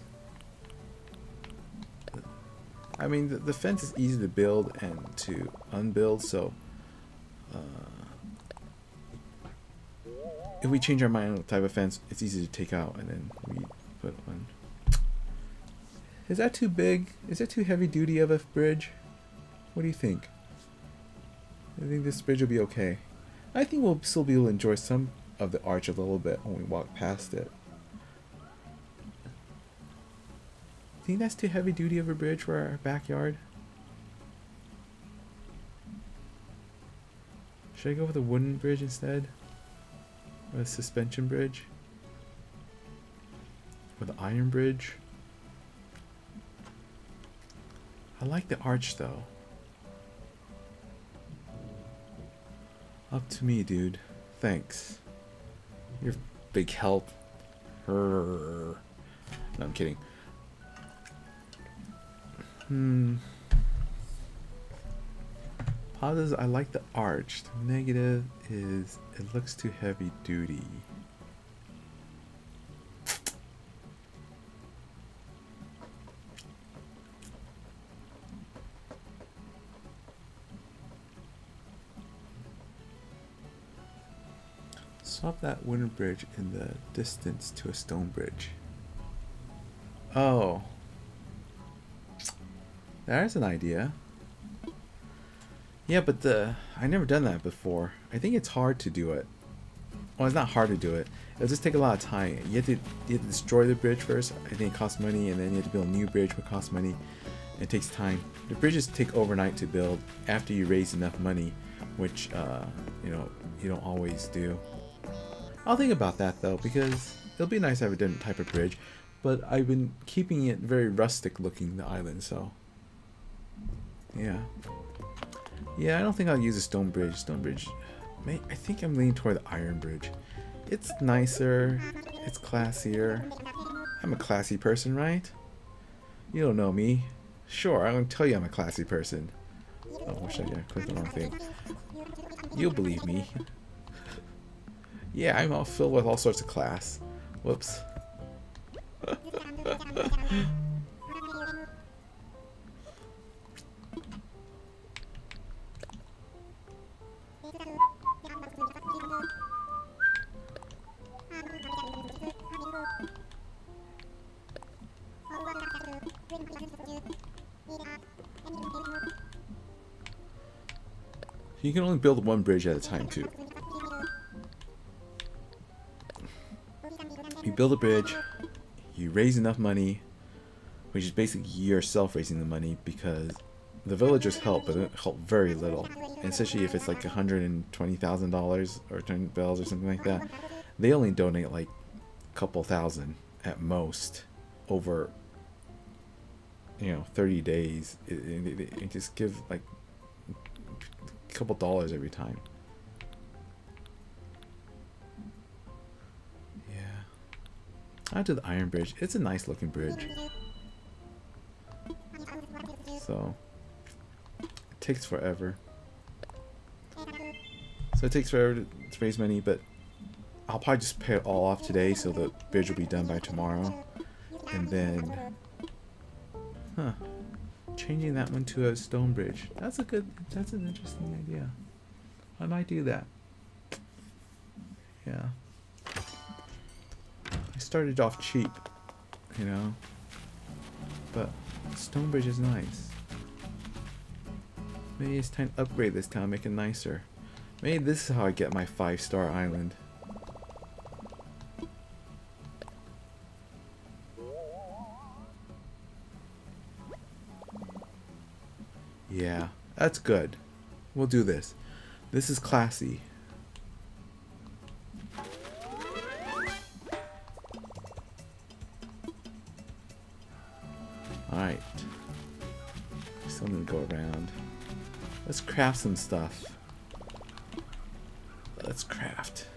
I mean, the, the fence is easy to build and to unbuild, so uh, if we change our mind on the type of fence, it's easy to take out and then we put one. Is that too big? Is that too heavy duty of a bridge? What do you think? I think this bridge will be okay. I think we'll still be able to enjoy some of the arch a little bit when we walk past it. Think that's too heavy duty of a bridge for our backyard? Should I go with a wooden bridge instead? Or a suspension bridge? Or the iron bridge? I like the arch though. Up to me, dude. Thanks. You're big help. No, I'm kidding. Hmm. Positive, I like the arched. Negative is it looks too heavy duty. Swap that wooden bridge in the distance to a stone bridge. Oh. There's an idea. Yeah, but the I never done that before. I think it's hard to do it. Well, it's not hard to do it. It'll just take a lot of time. You have to you have to destroy the bridge first. I think it costs money, and then you have to build a new bridge, which costs money. It takes time. The bridges take overnight to build after you raise enough money, which uh, you know you don't always do. I'll think about that though, because it'll be nice to have a different type of bridge. But I've been keeping it very rustic looking, the island, so yeah. Yeah, I don't think I'll use a stone bridge. Stone bridge. I think I'm leaning toward the iron bridge. It's nicer. It's classier. I'm a classy person, right? You don't know me. Sure, I'm gonna tell you I'm a classy person. Oh, wish I yeah, clicked the wrong thing. You'll believe me. Yeah, I'm all filled with all sorts of class. Whoops. You can only build one bridge at a time too. Build a bridge, you raise enough money, which is basically yourself raising the money because the villagers help, but it help very little. And especially if it's like $120,000 or 10 bells or something like that, they only donate like a couple thousand at most over, you know, 30 days. It, it, it just give like a couple dollars every time. Out to the Iron Bridge. It's a nice looking bridge. So, it takes forever. So it takes forever to, raise money, but I'll probably just pay it all off today so the bridge will be done by tomorrow. And then, huh, changing that one to a stone bridge. That's a good, that's an interesting idea. I might do that. Yeah started off cheap, you know. But Stonebridge is nice. Maybe it's time to upgrade this town, make it nicer. Maybe this is how I get my five star island. Yeah, that's good. We'll do this. This is classy. Craft some stuff. Let's craft.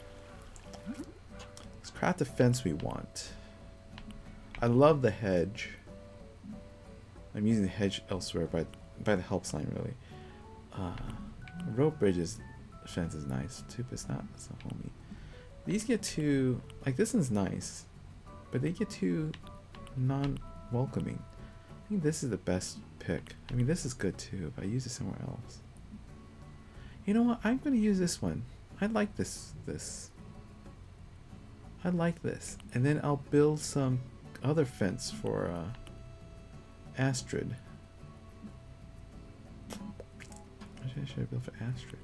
Let's craft the fence we want. I love the hedge. I'm using the hedge elsewhere by by the help sign really. Uh, rope bridges fence is nice too, but it's not it's not homey. These get too like this one's nice, but they get too non-welcoming. I think this is the best pick. I mean, this is good too, but I use it somewhere else. You know what? I'm going to use this one. I like this. This. I like this. And then I'll build some other fence for uh, Astrid. What should I build for Astrid?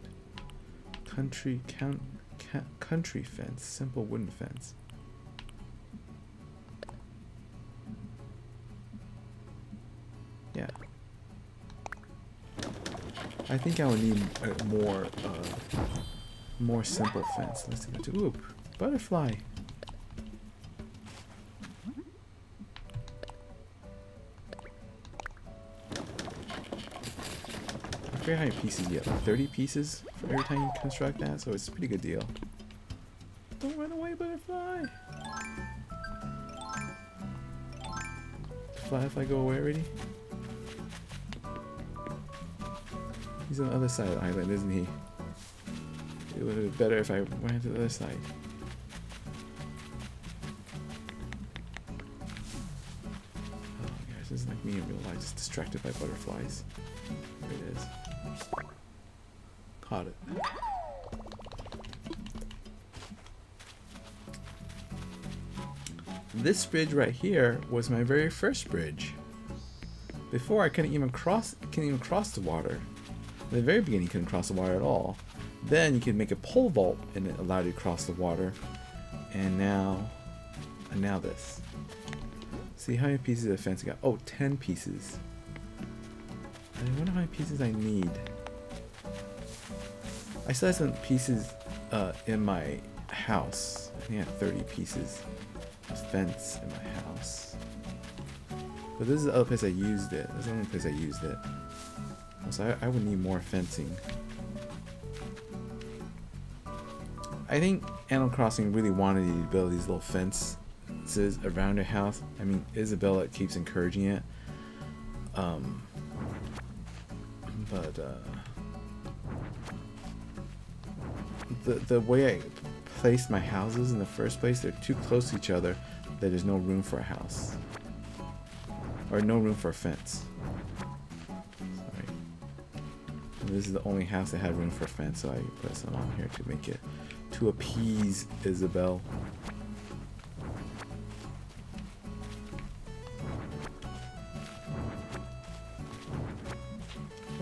Country count, country fence, simple wooden fence. I think I would need a more, uh, more simple fence. Let's see. To, ooh, butterfly. I forget how many pieces you. Like 30 pieces for every time you construct that, so it's a pretty good deal. Don't run away, butterfly! Fly if I go away already? He's on the other side of the island, isn't he? It would have been better if I went to the other side. Oh gosh, this is like me in real life, just distracted by butterflies. There it is. Caught it. this bridge right here was my very first bridge. Before I couldn't even cross, couldn't even cross the water. In the very beginning, you couldn't cross the water at all. Then you could make a pole vault and it allowed you to cross the water. And now, and now this. See how many pieces of fence I got? Oh, 10 pieces. I wonder how many pieces I need. I still have some pieces uh, in my house. I think I have 30 pieces of fence in my house. But this is the other place I used it. This is the only place I used it. So I, I would need more fencing. I think Animal Crossing really wanted you to build these little fences around your house. I mean, Isabella keeps encouraging it. Um, but uh, the the way I placed my houses in the first place, they're too close to each other that there's no room for a house or no room for a fence. This is the only house that had room for a fence, so I put some on here to make it to appease Isabelle.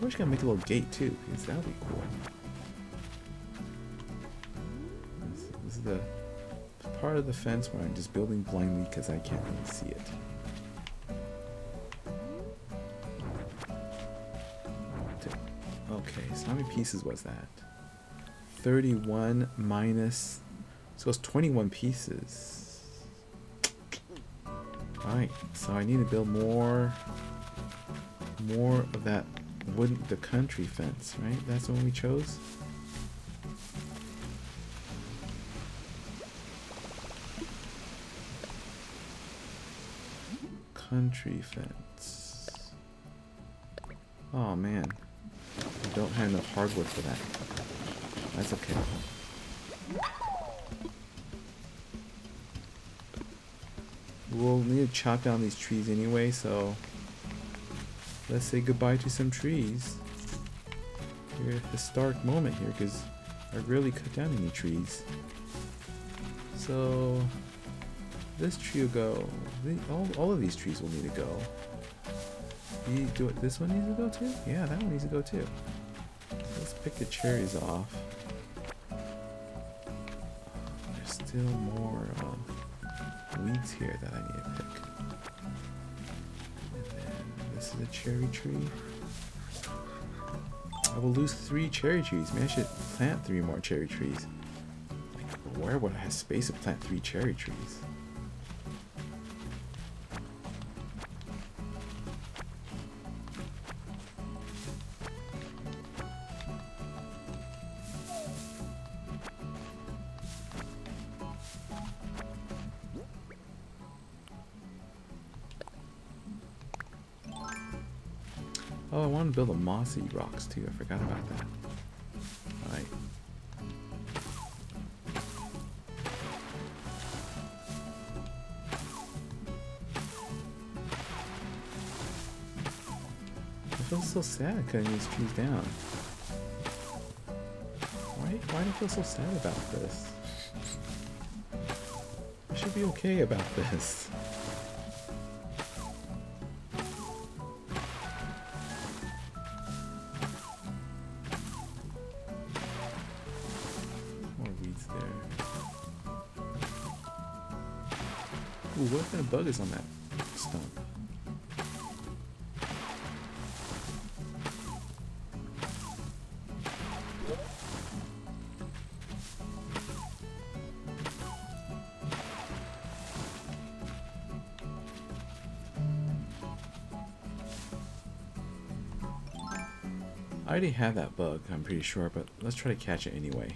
I wish I could make a little gate too, because that would be cool. This, this is the part of the fence where I'm just building blindly because I can't even see it. How many pieces was that? 31 minus, so it's 21 pieces. Alright, so I need to build more, more of that wooden, the country fence, right? That's the one we chose? Country fence. Oh man, don't have enough hardwood for that. That's okay. We'll need to chop down these trees anyway, so let's say goodbye to some trees. We're a historic moment here because I really cut down any trees. So this tree will go. All, all of these trees will need to go. You do it. This one needs to go too. Yeah, that one needs to go too. Pick the cherries off. There's still more um, weeds here that I need to pick. And then this is a cherry tree. I will lose three cherry trees. Maybe I should plant three more cherry trees. Like, where would I have space to plant three cherry trees? Build a mossy rocks too. I forgot about that. Alright. I feel so sad cutting these trees down. Why, why do I feel so sad about this? I should be okay about this. Bug is on that stump? I already have that bug, I'm pretty sure, but let's try to catch it anyway.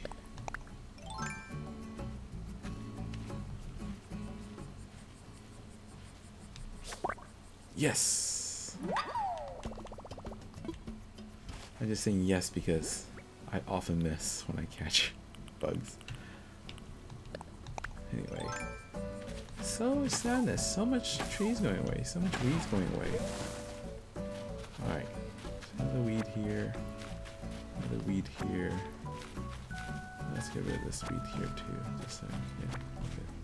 Yes! I'm just saying yes because I often miss when I catch bugs. Anyway. So sadness, so much trees going away, so much weeds going away. Alright. Another weed here. Another weed here. Let's get rid of this weed here too. Just so yeah, okay.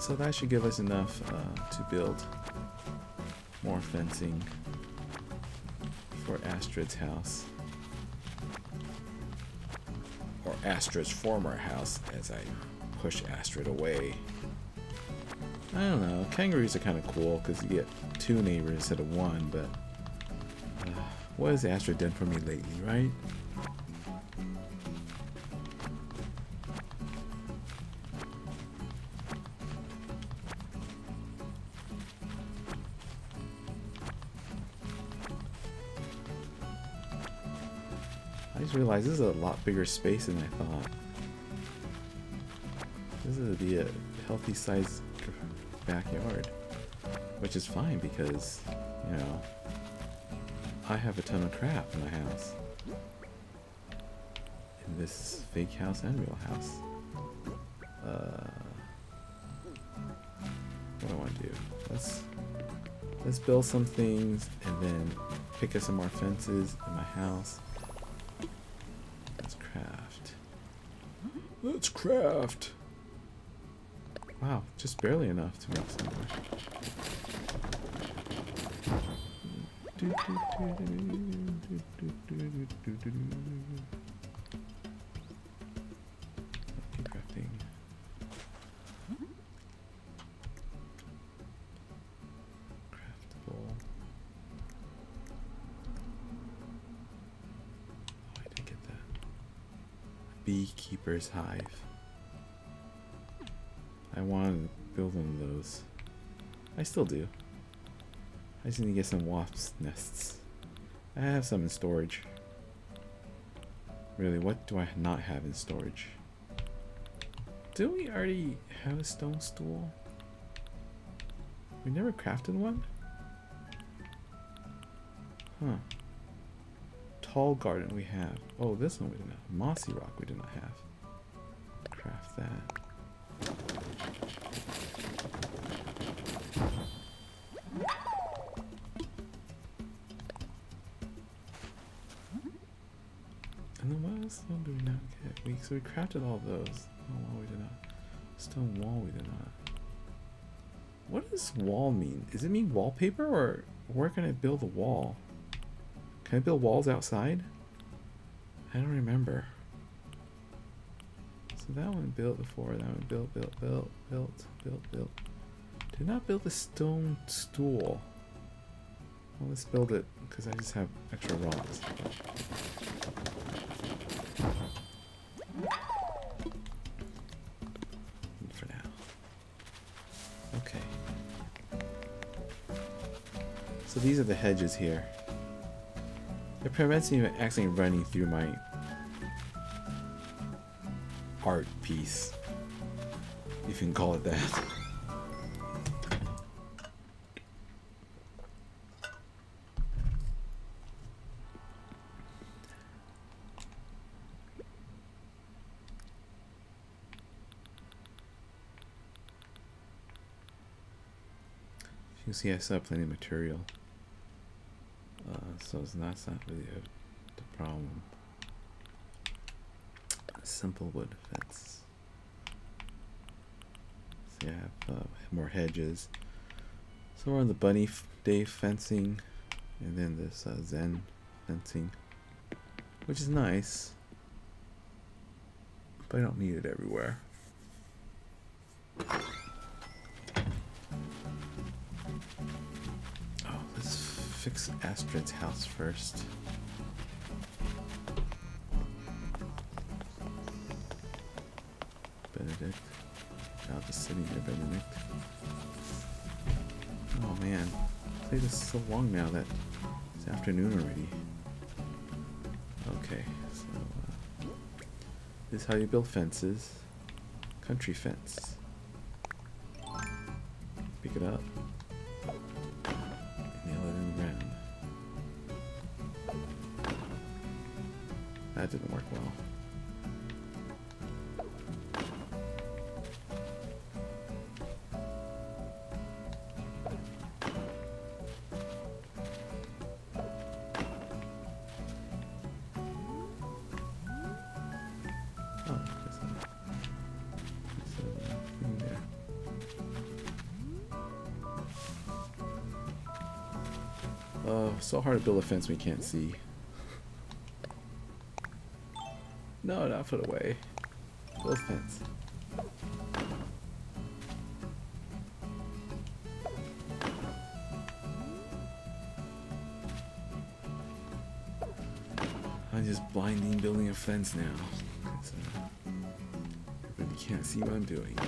So that should give us enough uh, to build more fencing for Astrid's house. Or Astrid's former house as I push Astrid away. I don't know. Kangaroos are kind of cool because you get two neighbors instead of one, but uh, what has Astrid done for me lately, right? Realized this is a lot bigger space than I thought. This is be a healthy sized backyard. Which is fine because, you know, I have a ton of crap in my house. In this fake house and real house. Uh, what do I want to do? Let's let's build some things and then pick up some more fences in my house. Let's craft. Wow, just barely enough to make some more. Hive. I wanted to build one of those. I still do. I just need to get some wasp nests. I have some in storage. Really, what do I not have in storage? Do we already have a stone stool? We never crafted one? Huh. Tall garden we have. Oh, this one we didn't have. Mossy rock we did not have. Craft that. And then what else do we not get? We, so we crafted all those. Oh, wall we did not. Stone wall we did not. What does wall mean? Does it mean wallpaper or where can I build a wall? Can I build walls outside? I don't remember. That one built before, that one built, built, built, built, built, built. Did not build a stone stool. Well, let's build it because I just have extra rocks. For now. Okay. So these are the hedges here. It prevents me from actually running through my art piece. If you can call it that. You see I still have plenty of material. Uh, so it's not, it's not really a, the problem. Simple wood fence. So you have uh, more hedges. So we're on the bunny day fencing, and then this uh, Zen fencing, which is nice, but I don't need it everywhere. Oh, let's fix Astrid's house first. Benedict. Now just sitting here, Benedict. Oh man, I played this so long now that it's afternoon already. Okay, so uh, this is how you build fences. Country fence. Pick it up. So hard to build a fence we can't see. No, not put away. Build fence. I'm just blindly building a fence now. So uh, everybody can't see what I'm doing.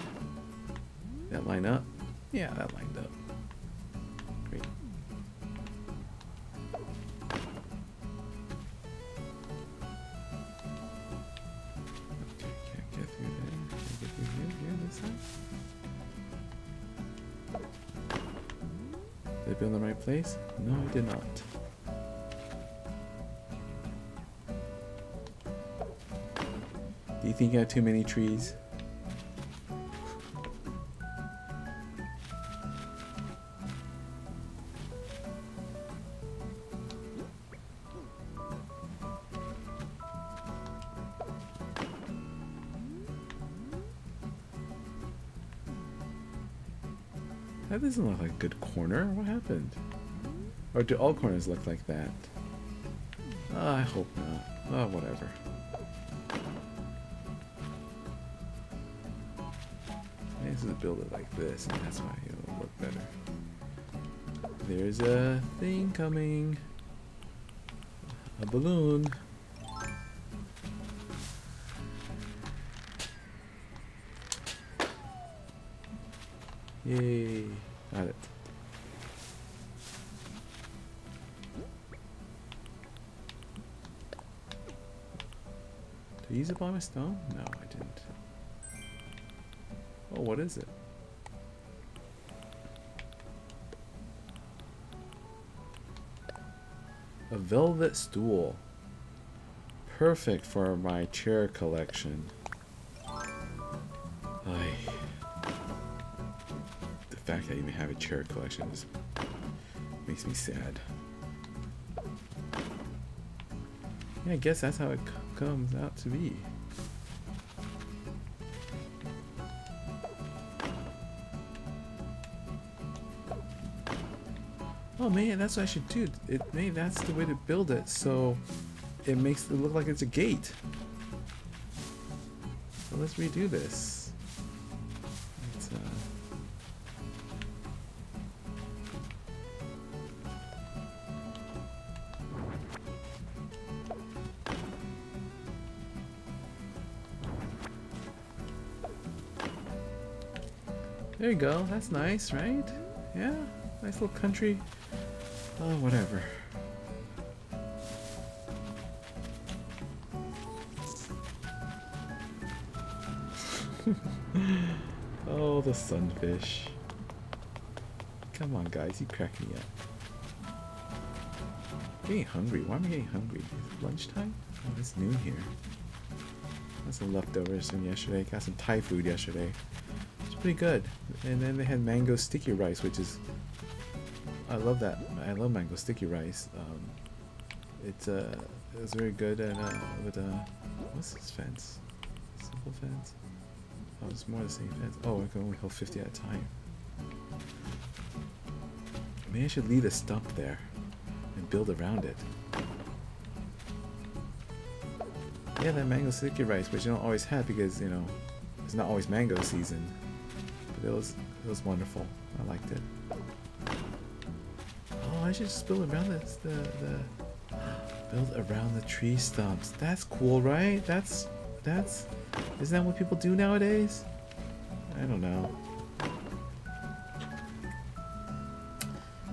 That line up? Yeah, that lined Have too many trees? That doesn't look like a good corner. What happened? Or do all corners look like that? Ah, I hope not. Oh, whatever. I used to build it like this, and that's why it'll look better. There's a thing coming. A balloon. Yay. Got it. Did I use it by my stone? No, what is it? A velvet stool. Perfect for my chair collection. Ay. The fact that I even have a chair collection is, makes me sad. Yeah, I guess that's how it comes out to be. Oh man, that's what I should do. It maybe that's the way to build it, so it makes it look like it's a gate. So let's redo this. Uh, There you go. That's nice, right? Yeah, nice little country. Oh, whatever. oh, the sunfish. Come on, guys, you crack me up. Getting hungry. Why am I getting hungry? Is it lunchtime? Oh, it's noon here. Got some leftovers from yesterday. Got some Thai food yesterday. It's pretty good. And then they had mango sticky rice, which is I love that. I love mango sticky rice. Um, it's uh, it was very good and uh, with uh, what's this fence? Simple fence. Oh, it's more the same fence. Oh, I can only hold 50 at a time. Maybe I should leave a stump there and build around it. Yeah, that mango sticky rice, which you don't always have because you know it's not always mango season. But it was it was wonderful. I liked it. I should just build around the the build around the tree stumps. That's cool, right? That's that's isn't that what people do nowadays? I don't know.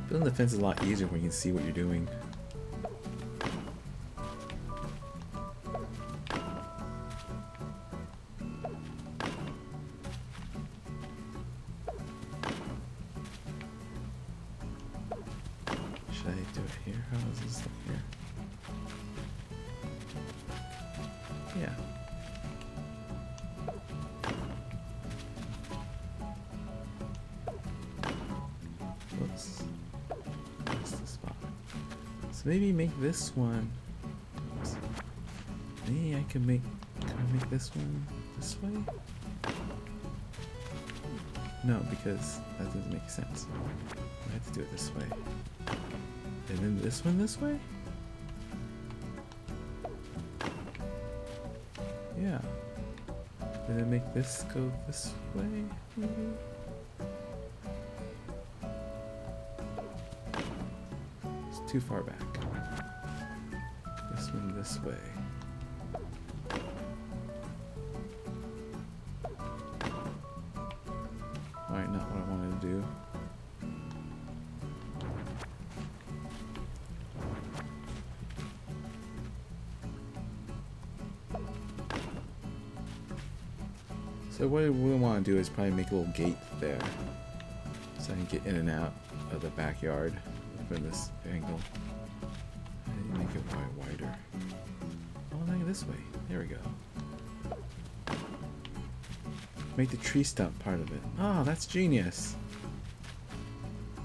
Building the fence is a lot easier when you can see what you're doing. This one. Maybe I can make. Can I make this one this way? No, because that doesn't make sense. I have to do it this way. And then this one this way? Yeah. And then make this go this way, maybe? It's too far back. This way. Alright, not what I wanted to do. So what we want to do is probably make a little gate there. So I can get in and out of the backyard from this angle. And make it wide, wider. This way. There we go. Make the tree stump part of it. Oh, that's genius.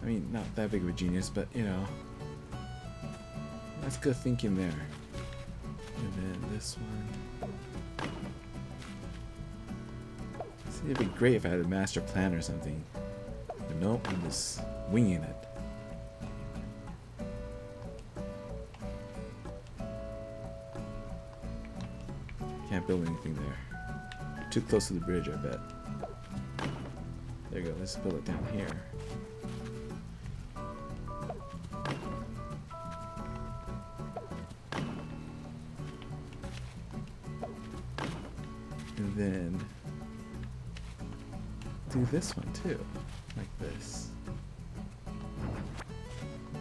I mean, not that big of a genius, but you know. That's good thinking there. And then this one. See, it'd be great if I had a master plan or something. But nope, I'm just winging it. Can't build anything there. Too close to the bridge, I bet. There you go, let's build it down here. And then do this one too, like this.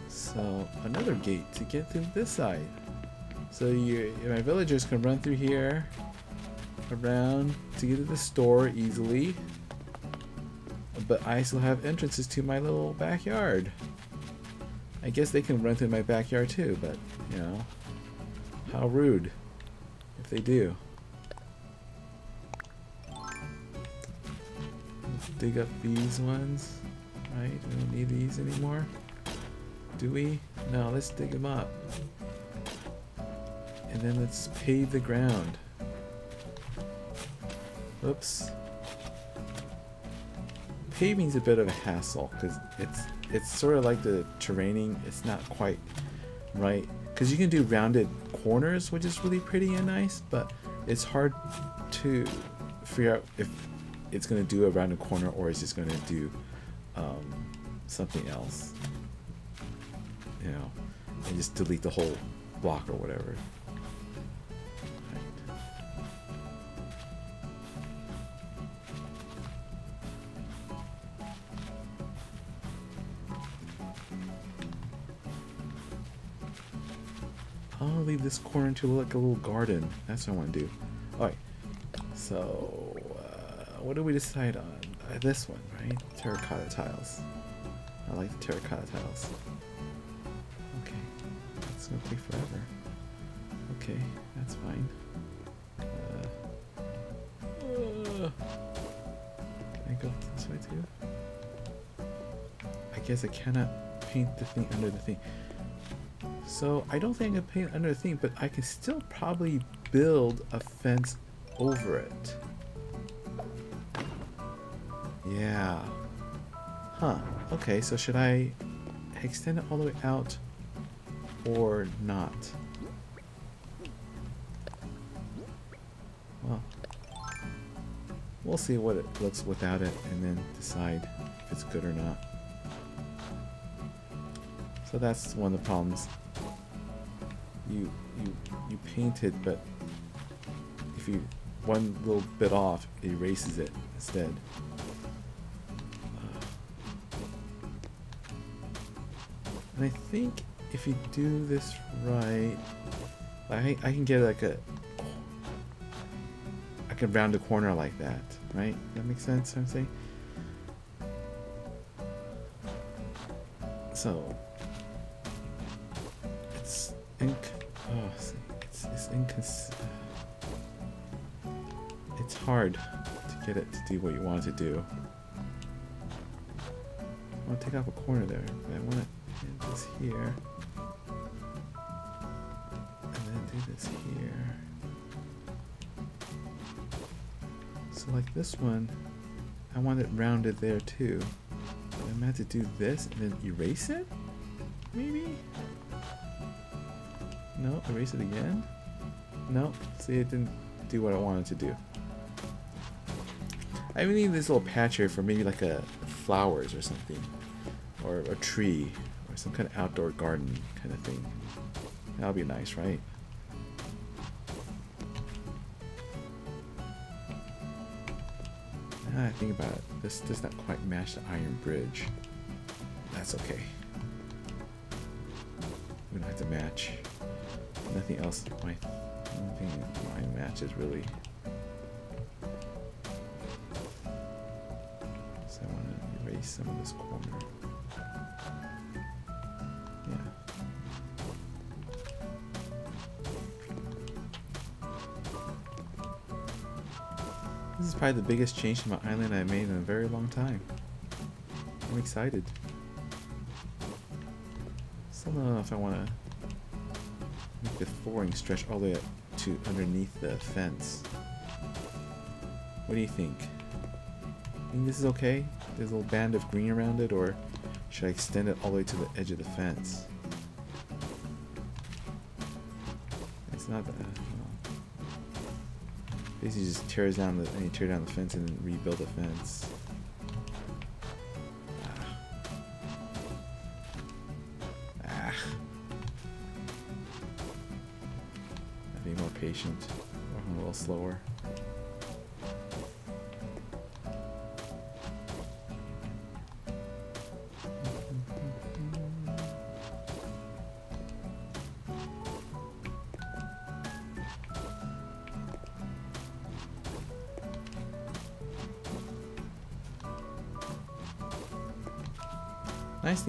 So another gate to get to this side. So you, my villagers can run through here, around to get to the store easily. But I still have entrances to my little backyard. I guess they can run through my backyard too, but you know, how rude if they do. Let's dig up these ones. Right, we don't need these anymore. Do we? No, let's dig them up. Then let's pave the ground. Oops. Paving's a bit of a hassle because it's it's sort of like the terraining. It's not quite right because you can do rounded corners, which is really pretty and nice, but it's hard to figure out if it's going to do a rounded corner or is just going to do um, something else. You know, and just delete the whole block or whatever. This corner to look like a little garden. That's what I want to do. Alright, so uh, what do we decide on? Uh, this one, right? Terracotta tiles. I like the terracotta tiles. Okay, it's gonna take forever. Okay, that's fine. Uh, can I go this way too? I guess I cannot paint the thing under the thing. So I don't think I can paint under the thing, but I can still probably build a fence over it. Yeah. Huh. Okay, so should I extend it all the way out or not? Well, we'll see what it looks without it and then decide if it's good or not. So that's one of the problems. You you you paint it, but if you one little bit off, it erases it instead. And I think if you do this right, I I can get like a I can round a corner like that, right? That makes sense. I'm saying. So hard to get it to do what you want it to do. I want to take off a corner there, I want to do this here. And then do this here. So like this one, I want it rounded there too. But I'm going to do this and then erase it? maybe? No, erase it again? No, see it didn't do what I wanted to do. I even need this little patch here for maybe like a flowers or something. Or a tree. Or some kind of outdoor garden kind of thing. That'll be nice, right? Now I think about it, this does not quite match the iron bridge. That's okay. We don't have to match. Nothing else. My nothing mine matches really. Erase some of this corner. Yeah. This is probably the biggest change to my island I've made in a very long time. I'm excited. Still don't know if I want to make the flooring stretch all the way up to underneath the fence. What do you think? Think this is okay? There's a little band of green around it, or should I extend it all the way to the edge of the fence? It's not that. Basically, just tears down the and you tear down the fence and then rebuild the fence. Ah. ah. I'd be more patient, working a little slower.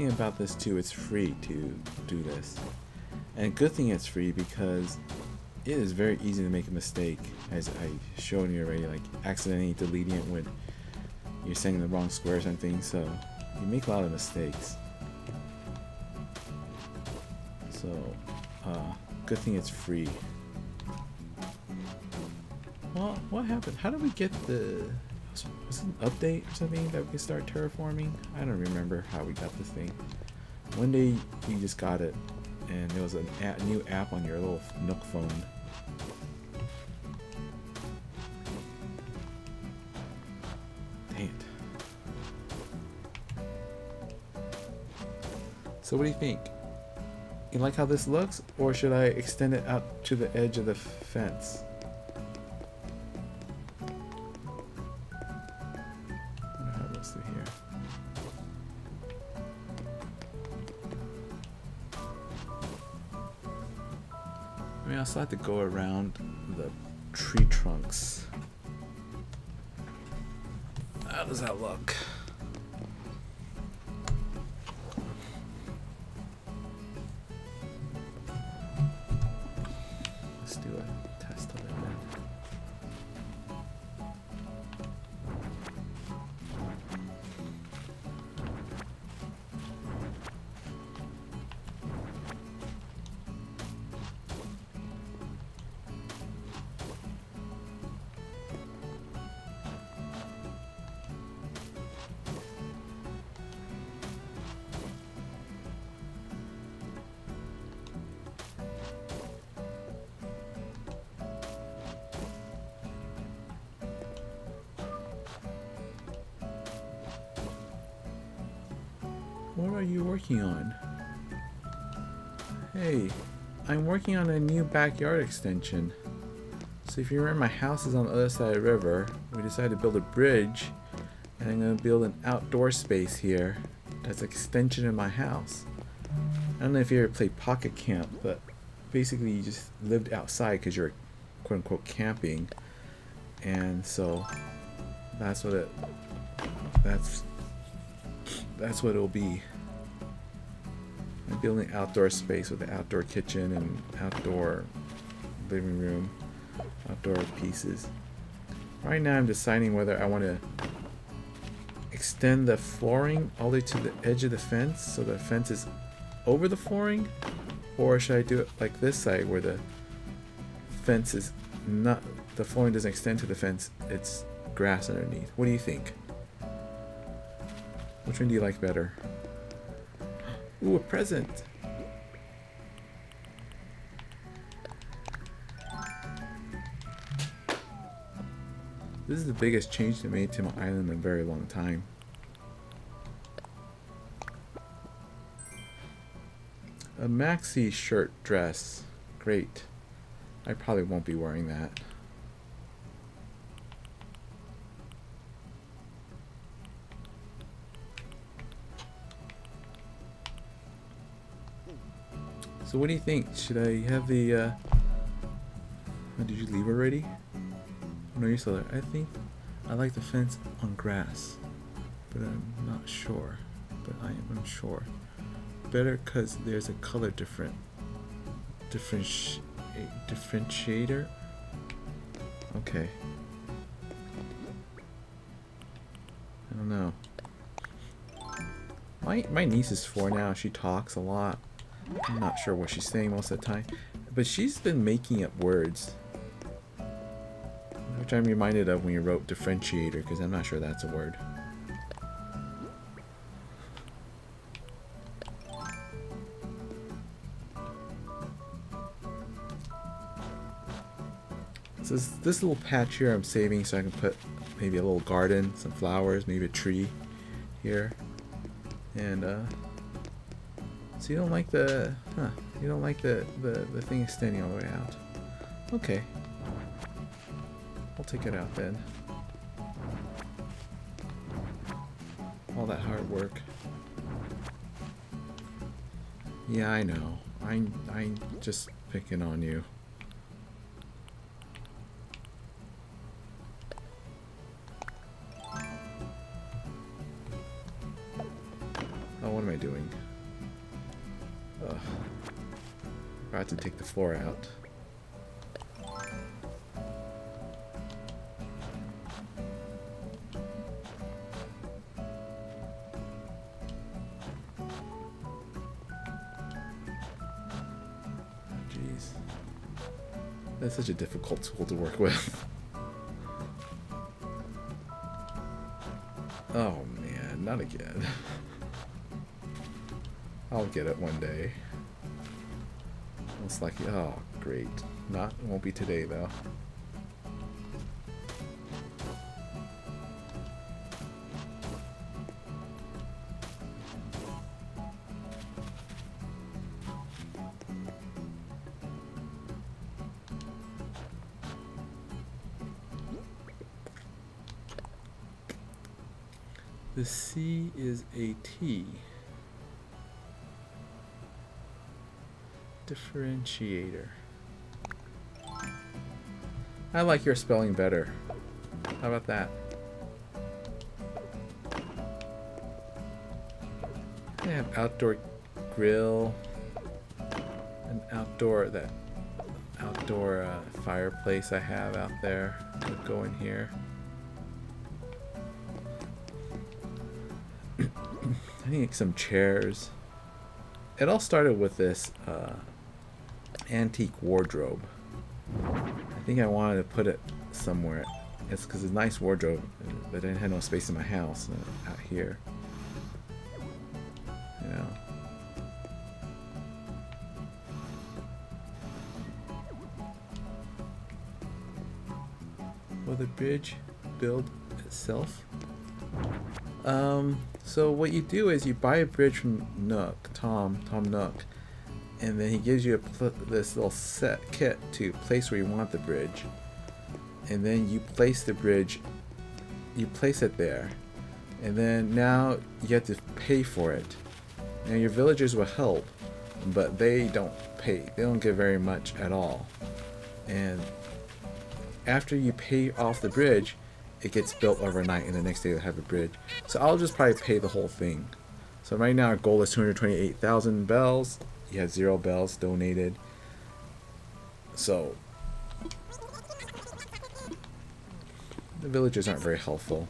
Thing about this too, it's free to do this. And good thing it's free because it is very easy to make a mistake, as I showed you already, like accidentally deleting it when you're sending the wrong squares and things, so you make a lot of mistakes. So, uh, good thing it's free. Well, what happened? How did we get the was it an update or something that we can start terraforming? I don't remember how we got this thing. One day you just got it, and there was a new app on your little Nook phone. It. So what do you think? You like how this looks, or should I extend it out to the edge of the fence? Also have to go around the tree trunks. How does that look? Working on a new backyard extension. So if you remember, my house is on the other side of the river. We decided to build a bridge, and I'm going to build an outdoor space here that's an extension of my house. I don't know if you ever played Pocket Camp, but basically you just lived outside because you're quote unquote camping. And so that's what it that's that's what it'll be. Building outdoor space with an outdoor kitchen and outdoor living room, outdoor pieces. Right now I'm deciding whether I want to extend the flooring all the way to the edge of the fence so the fence is over the flooring or should I do it like this side where the fence is not the flooring doesn't extend to the fence it's grass underneath what do you think which one do you like better? Ooh, a present. This is the biggest change they made to my island in a very long time. A maxi shirt dress. Great. I probably won't be wearing that. So what do you think? Should I have the, uh... Oh, did you leave already? No, you're still there. I think I like the fence on grass, but I'm not sure. But I am unsure. Better because there's a color different. Differenti differentiator? Okay. I don't know. My, my niece is four now. She talks a lot. I'm not sure what she's saying most of the time. But she's been making up words. Which I'm reminded of when you wrote differentiator, because I'm not sure that's a word. So this, this little patch here I'm saving so I can put maybe a little garden, some flowers, maybe a tree here. And uh, so you don't like the, huh, you don't like the, the, the thing extending all the way out. Okay. I'll take it out then. All that hard work. Yeah, I know. I'm, I'm just picking on you. Floor out. Jeez. That's such a difficult tool to work with. Oh man, not again. I'll get it one day. It's like, oh, great. Not, won't be today though. The C is a T. Differentiator. I like your spelling better. How about that? I have outdoor grill, an outdoor that outdoor uh, fireplace I have out there would go in here. I need some chairs. It all started with this uh, antique wardrobe. I think I wanted to put it somewhere. It's because it's a nice wardrobe, but I didn't have no space in my house uh, out here. You know. Will the bridge build itself? Um, so what you do is you buy a bridge from Nook, Tom, Tom Nook, and then he gives you a this little set kit to place where you want the bridge, and then you place the bridge, you place it there, and then now you have to pay for it. Now your villagers will help, but they don't pay. They don't get very much at all, and after you pay off the bridge, it gets built overnight and the next day they have a bridge. So I'll just probably pay the whole thing. So right now our goal is 228,000 bells. You have zero bells donated. So the villagers aren't very helpful.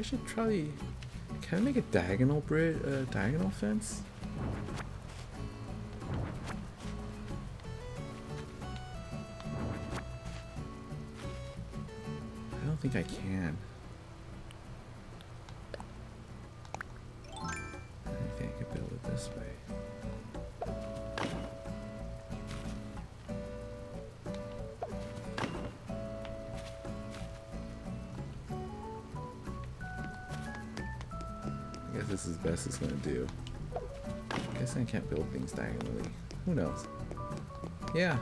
I should try. Can I make a diagonal bridge, uh, diagonal fence? I don't think I can. Do. I guess I can't build things diagonally. Who knows? Yeah.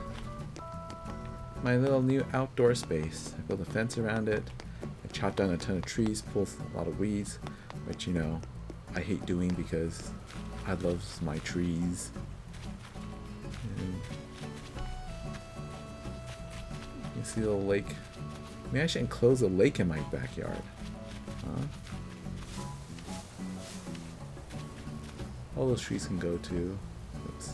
My little new outdoor space. I built a fence around it. I chopped down a ton of trees, pulled a lot of weeds, which you know, I hate doing because I love my trees. And you see the lake. Maybe I should enclose a lake in my backyard. Huh? All those trees can go to. Oops.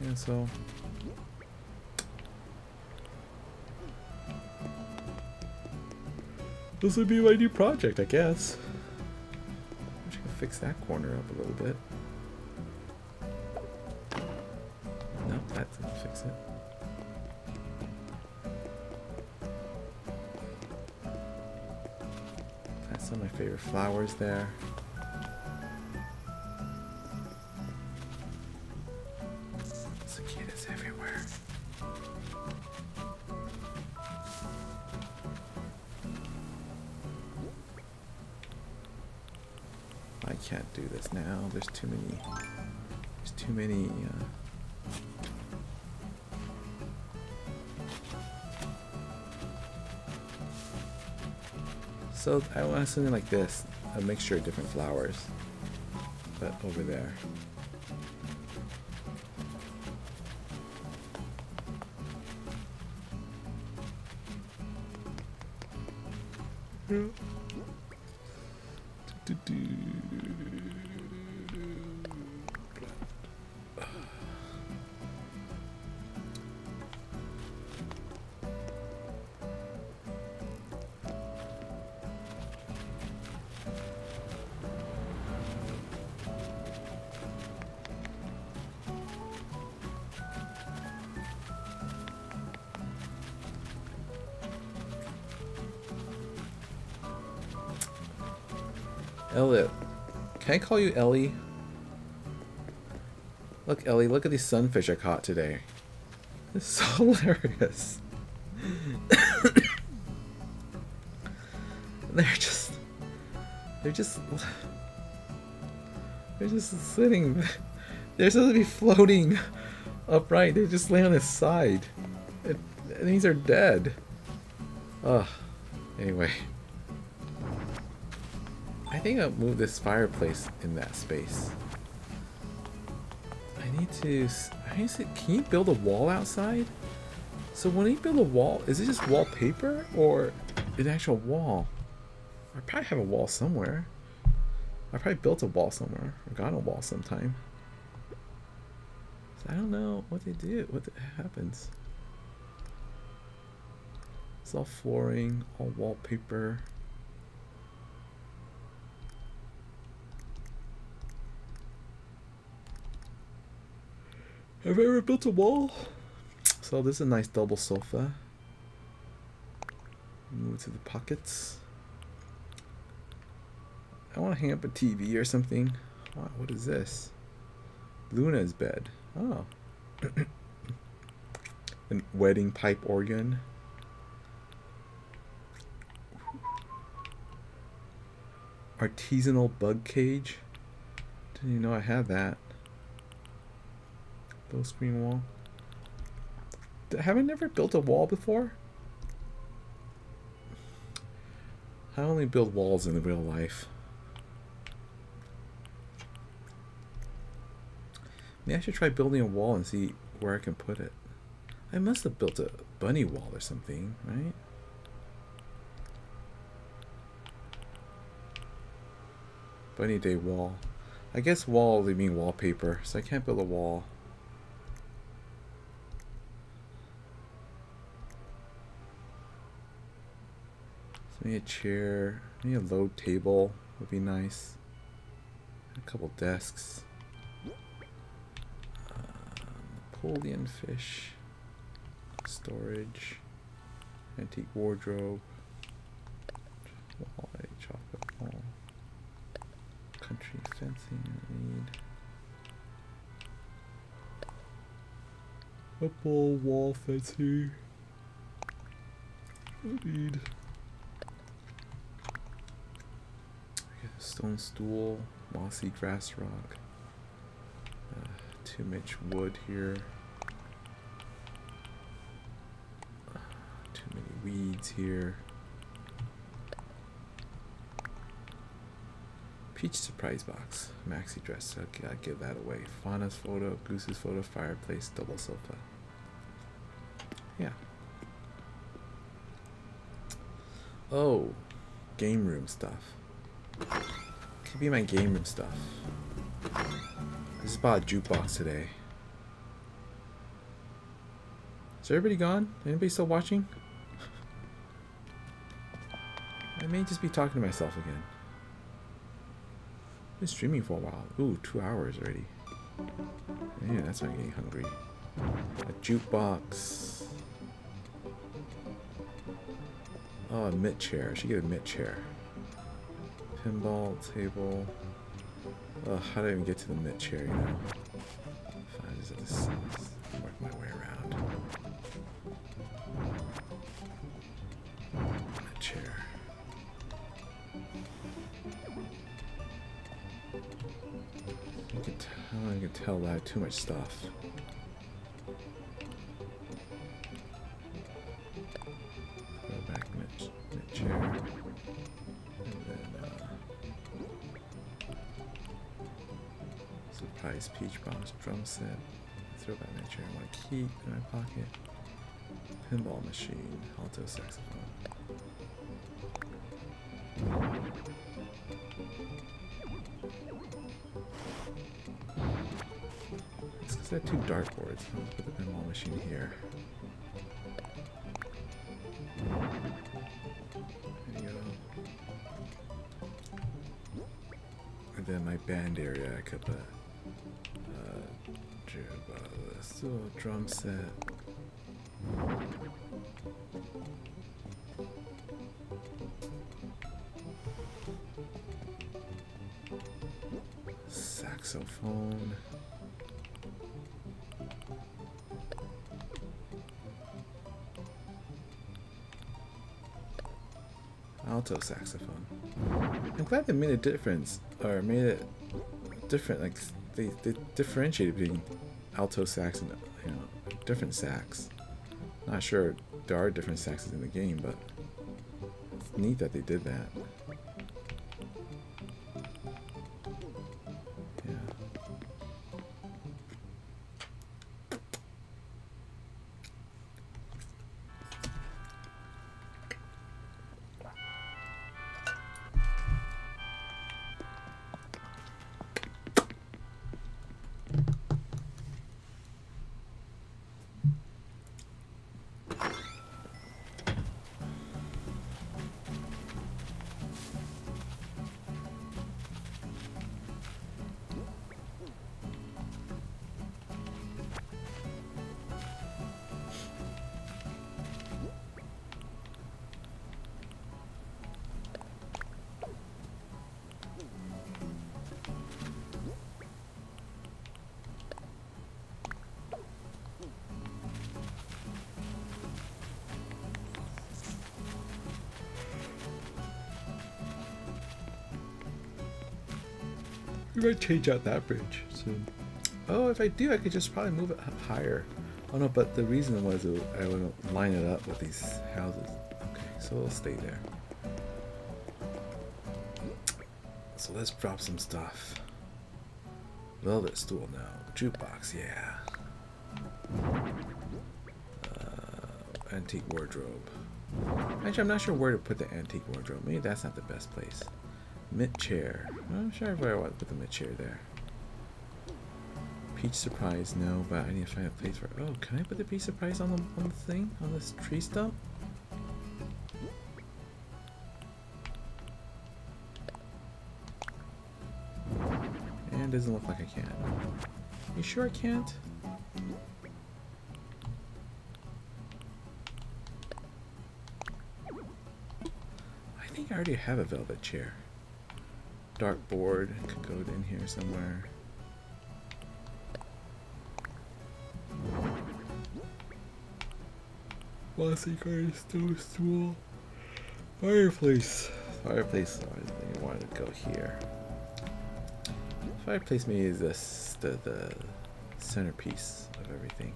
Yeah, so. This would be my new project, I guess. Just gonna fix that corner up a little bit. No, that didn't fix it. Favorite flowers there. Cicadas everywhere. I can't do this now. There's too many. There's too many. Uh, So I want something like this, a mixture of different flowers, but over there. Elliot. Call you Ellie? Look, Ellie, look at these sunfish I caught today. It's so hilarious. they're just... They're just... They're just sitting... They're supposed to be floating upright. They just lay on his side. It, and these are dead. Ugh. Anyway. I think I'll move this fireplace in that space. I need to. I need to. Can you build a wall outside? So when you build a wall, is it just wallpaper or an actual wall? I probably have a wall somewhere. I probably built a wall somewhere or got a wall sometime. So I don't know what they do. What happens? It's all flooring, all wallpaper. I ever built a wall? So this is a nice double sofa. Move to the pockets. I want to hang up a TV or something. Wow, what is this? Luna's bed. Oh. An wedding pipe organ. Artisanal bug cage. Didn't even know I had that. Low screen wall. Have I never built a wall before? I only build walls in the real life. Maybe I should try building a wall and see where I can put it. I must have built a bunny wall or something, right? Bunny day wall. I guess wall they mean wallpaper, so I can't build a wall. Maybe a chair, maybe a low table would be nice. A couple desks. Uh, Napoleon fish. Storage, antique wardrobe, wall, chocolate wall, country fencing, need. Football wall fencing. Need. Stone stool, mossy grass rock. Uh, too much wood here. Uh, too many weeds here. Peach surprise box, maxi dress. Okay, I'll give that away. Fauna's photo, Goose's photo, fireplace, double sofa. Yeah. Oh, game room stuff. Could be my game room stuff. I just bought a jukebox today. Is everybody gone? Anybody still watching? I may just be talking to myself again. I've Been streaming for a while. Ooh, two hours already. Yeah, that's why I'm getting hungry. A jukebox. Oh, a mitt chair. I should get a mitt chair. Pinball table. Oh, how do I even get to the mitt chair, you know? Fine, is it this? Work my way around. Mitt chair. You can tell, I can tell that too much stuff. Throw back mitt chair. I want to keep in my pocket. Pinball machine, alto saxophone. It's because I have two dartboards. I'll put the pinball machine here. There you go. And then my band area, I could put a drum set. Saxophone. Alto saxophone. I'm glad they made a difference, or made it different. Like they, they differentiated between alto sax and you know different sax. Not sure there are different saxes in the game, but it's neat that they did that. Might change out that bridge soon. Oh, if I do, I could just probably move it higher. Oh no, but the reason was I want to line it up with these houses. Okay, so it'll stay there. So let's drop some stuff. Velvet stool now. Jukebox, yeah. Uh, antique wardrobe. Actually, I'm not sure where to put the antique wardrobe. Maybe that's not the best place. Mitt chair. I'm sure where I want to put the mitt chair there. Peach surprise, no, but I need to find a place for Oh, can I put the peach surprise on the, on the thing? On this tree stump? And doesn't look like I can. You sure I can't? I think I already have a velvet chair. Dark board could go in here somewhere. Mossy card stool. Fireplace. Fireplace. I wanted to go here. Fireplace maybe is this the the centerpiece of everything.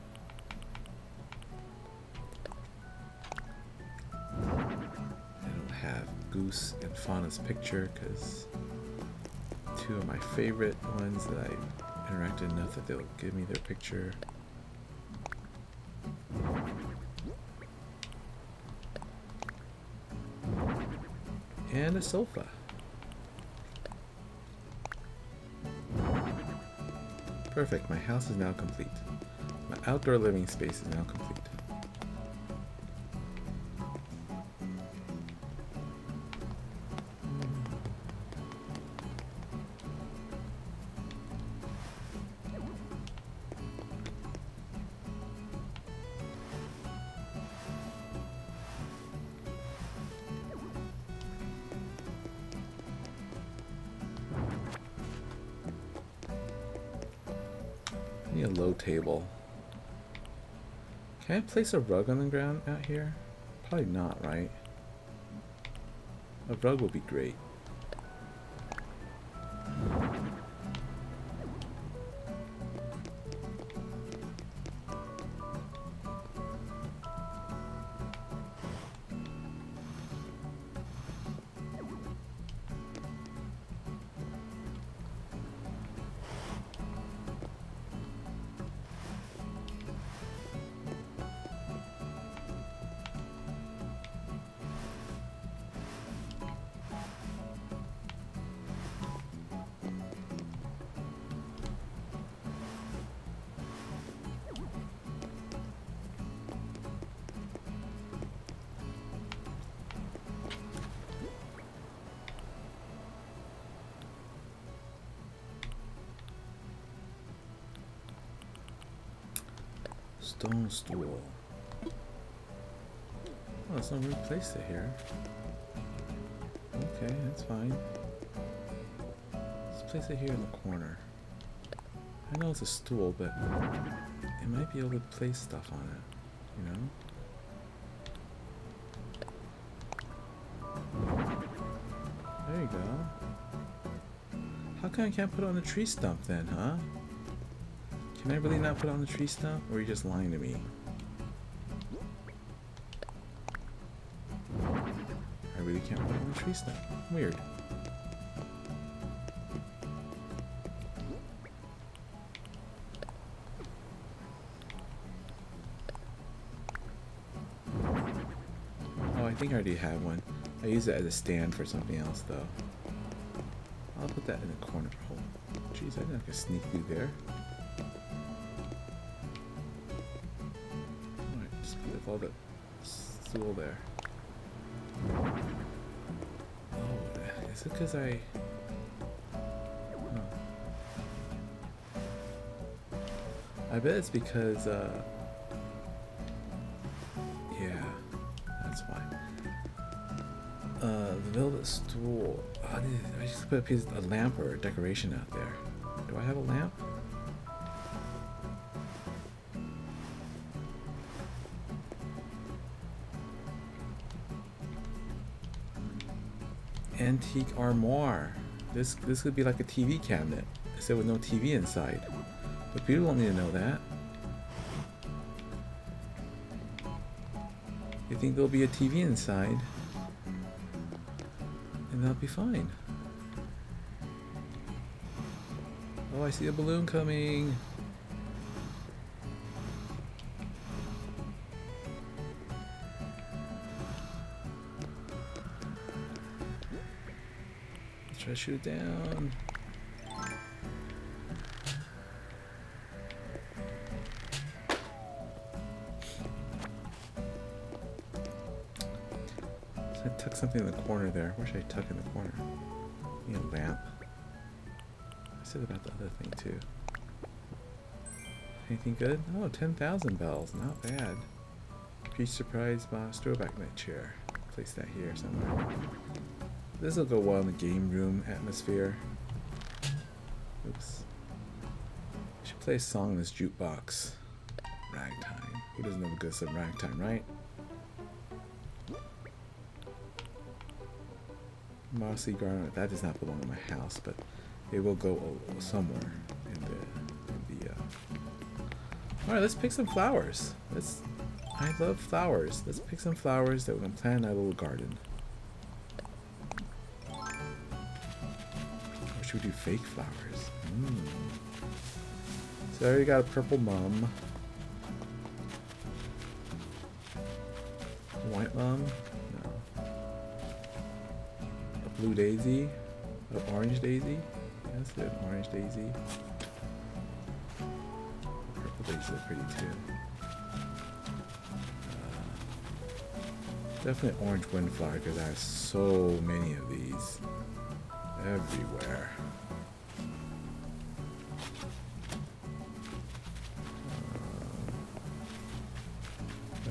I don't have Goose and Fauna's picture because two of my favorite ones that I interacted enough that they'll give me their picture. And a sofa. Perfect, my house is now complete. My outdoor living space is now complete. Place a rug on the ground out here? Probably not, right? A rug would be great. Stone stool. Oh, there's no room to place it here. Okay, that's fine. Let's place it here in the corner. I know it's a stool, but it might be able to place stuff on it, you know? There you go. How come I can't put it on a tree stump then, huh? Can I really not put on the tree stump, or are you just lying to me? I really can't put on the tree stump. Weird. Oh, I think I already have one. I use it as a stand for something else, though. I'll put that in the corner. Oh, jeez, I didn't have to sneak through there. All the stool there. Oh, is it because I... Huh. I bet it's because, uh... Yeah, that's why. Uh, the velvet stool. Oh, I, need, I just put a piece, a lamp or a decoration out there. Do I have a lamp? Armoire. This this could be like a TV cabinet, except with no TV inside. But people don't need to know that. You think there'll be a TV inside? And that'll be fine. Oh, I see a balloon coming. Shoot it down. So I tuck something in the corner there. Where should I tuck in the corner? You know, lamp. I said about the other thing too. Anything good? Oh, 10,000 bells. Not bad. Peach surprise box. Throw back my chair. Place that here somewhere. This will go well in the game room atmosphere. Oops. I should play a song in this jukebox. Ragtime. Who doesn't know the good of ragtime, right? Mossy garden. That does not belong in my house, but it will go somewhere in the in the. Uh... All right, let's pick some flowers. Let's. I love flowers. Let's pick some flowers that we can plant in our little garden. Should we do fake flowers? Mm. So I already got a purple mum. White mum? No. A blue daisy? An orange daisy? That's an orange daisy. Purple daisies are pretty too. Uh, definitely orange windflower because I have so many of these everywhere. Uh,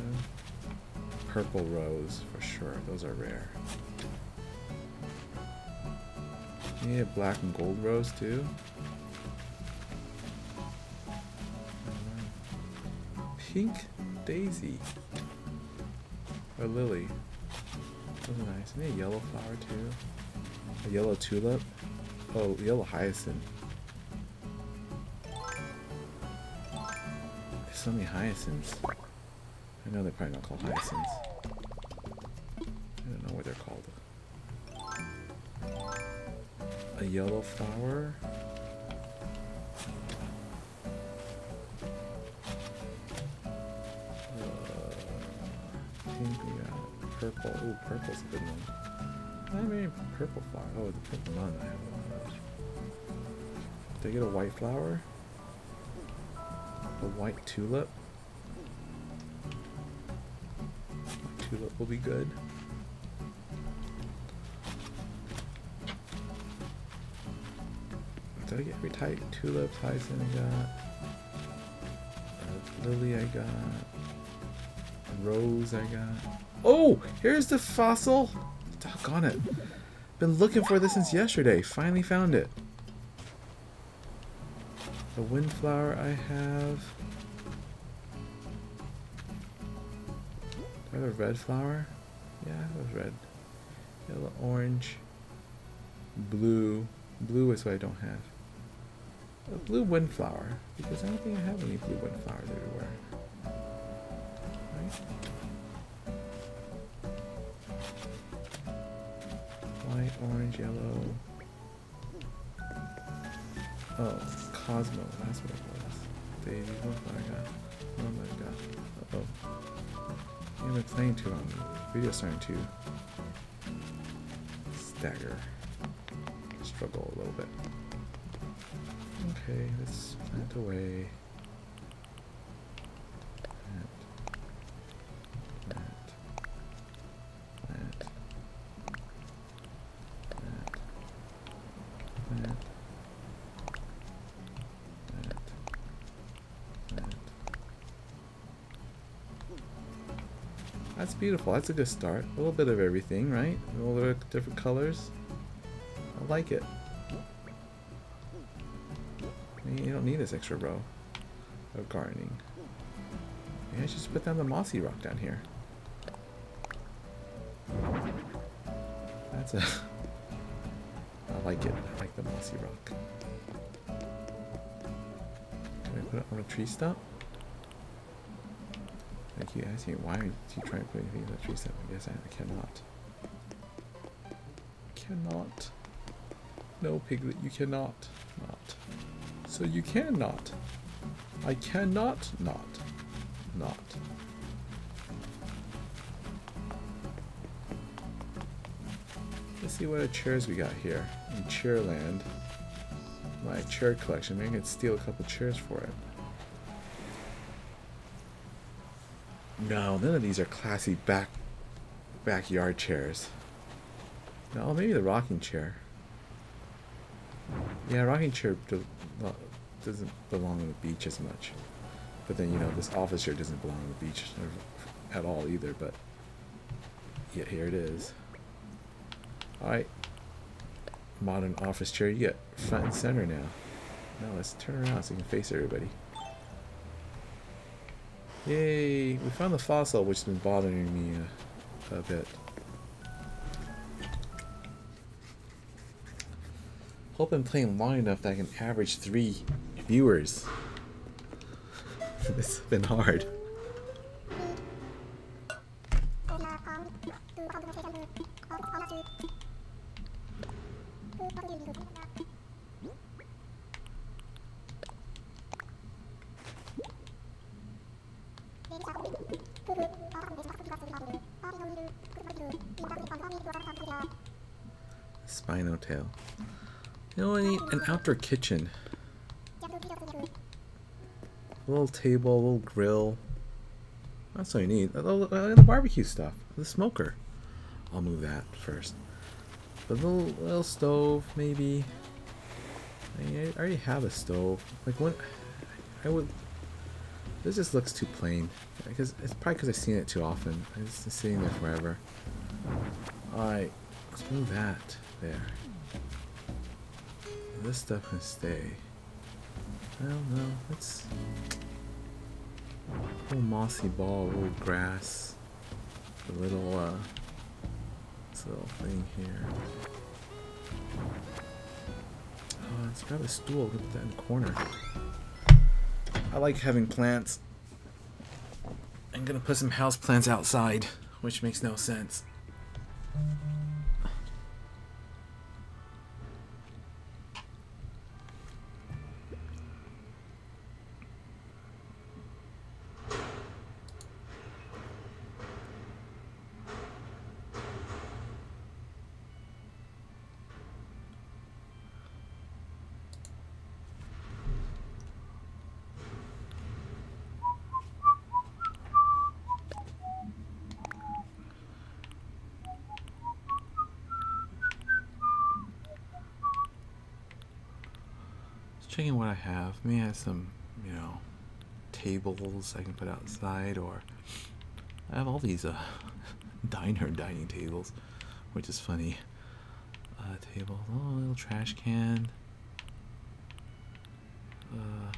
purple rose for sure. Those are rare. Yeah, black and gold rose too. Pink daisy. Or lily. Those are nice. And a yellow flower too. A yellow tulip. Oh, yellow hyacinth. There's so many hyacinths. I know they're probably not called hyacinths. I don't know what they're called. A yellow flower. Uh, we got purple. Ooh, purple's a good one. I mean, purple flower. Oh, the purple one. I have one of. Did I get a white flower? A white tulip? tulip will be good. Did I get every type? Tulip, hyacinth I got. Uh, lily I got. Rose I got. Oh! Here's the fossil! Doggone it. Been looking for this since yesterday. Finally found it. The windflower I have. I have a red flower? Yeah, it was red. Yellow, orange, blue. Blue is what I don't have. A blue windflower, because I don't think I have any blue windflowers everywhere. Orange, yellow. Oh, Cosmo, that's what it was. Daisy, what I got? What I? Uh oh. I've been playing too long. Video's starting to stagger. Struggle a little bit. Okay, let's plant away. Beautiful. That's a good start. A little bit of everything, right? A little bit of different colors. I like it. You don't need this extra row of gardening. Maybe I should just put down the mossy rock down here. That's a... I like it. I like the mossy rock. Can I put it on a tree stump? I keep asking why do you try to put anything in the tree stump? I guess I, I cannot. Cannot. No, Piglet, you cannot. Not. So you cannot. I cannot not. Not. Let's see what chairs we got here in Chairland. My chair collection. Maybe I can steal a couple chairs for it. No, none of these are classy back backyard chairs. No, maybe the rocking chair. Yeah, rocking chair do, doesn't belong on the beach as much. But then, you know, this office chair doesn't belong on the beach at all either, but yeah, here it is. Alright, modern office chair. You get front and center now. Now let's turn around so you can face everybody. Yay! We found the fossil, which has been bothering me uh, a bit. Hope I'm playing long enough that I can average three viewers. this has been hard. Spinotail. You know, I outdoor kitchen. A little table, a little grill. That's all you need. Little, the barbecue stuff. The smoker. I'll move that first. A little, little stove, maybe. I, mean, I already have a stove. Like, what? I would. This just looks too plain. Because it's probably because I've seen it too often. It's sitting there forever. Alright, let's move that there. This stuff can stay. I don't know. Let's. A little mossy ball, a little grass, a little uh, this little thing here. Oh, let's grab a stool. Put that in the corner. I like having plants. I'm gonna put some house plants outside, which makes no sense. Checking what I have. May have some, you know, tables I can put outside, or I have all these uh, diner dining tables, which is funny. Uh, table, oh, little trash can. Uh.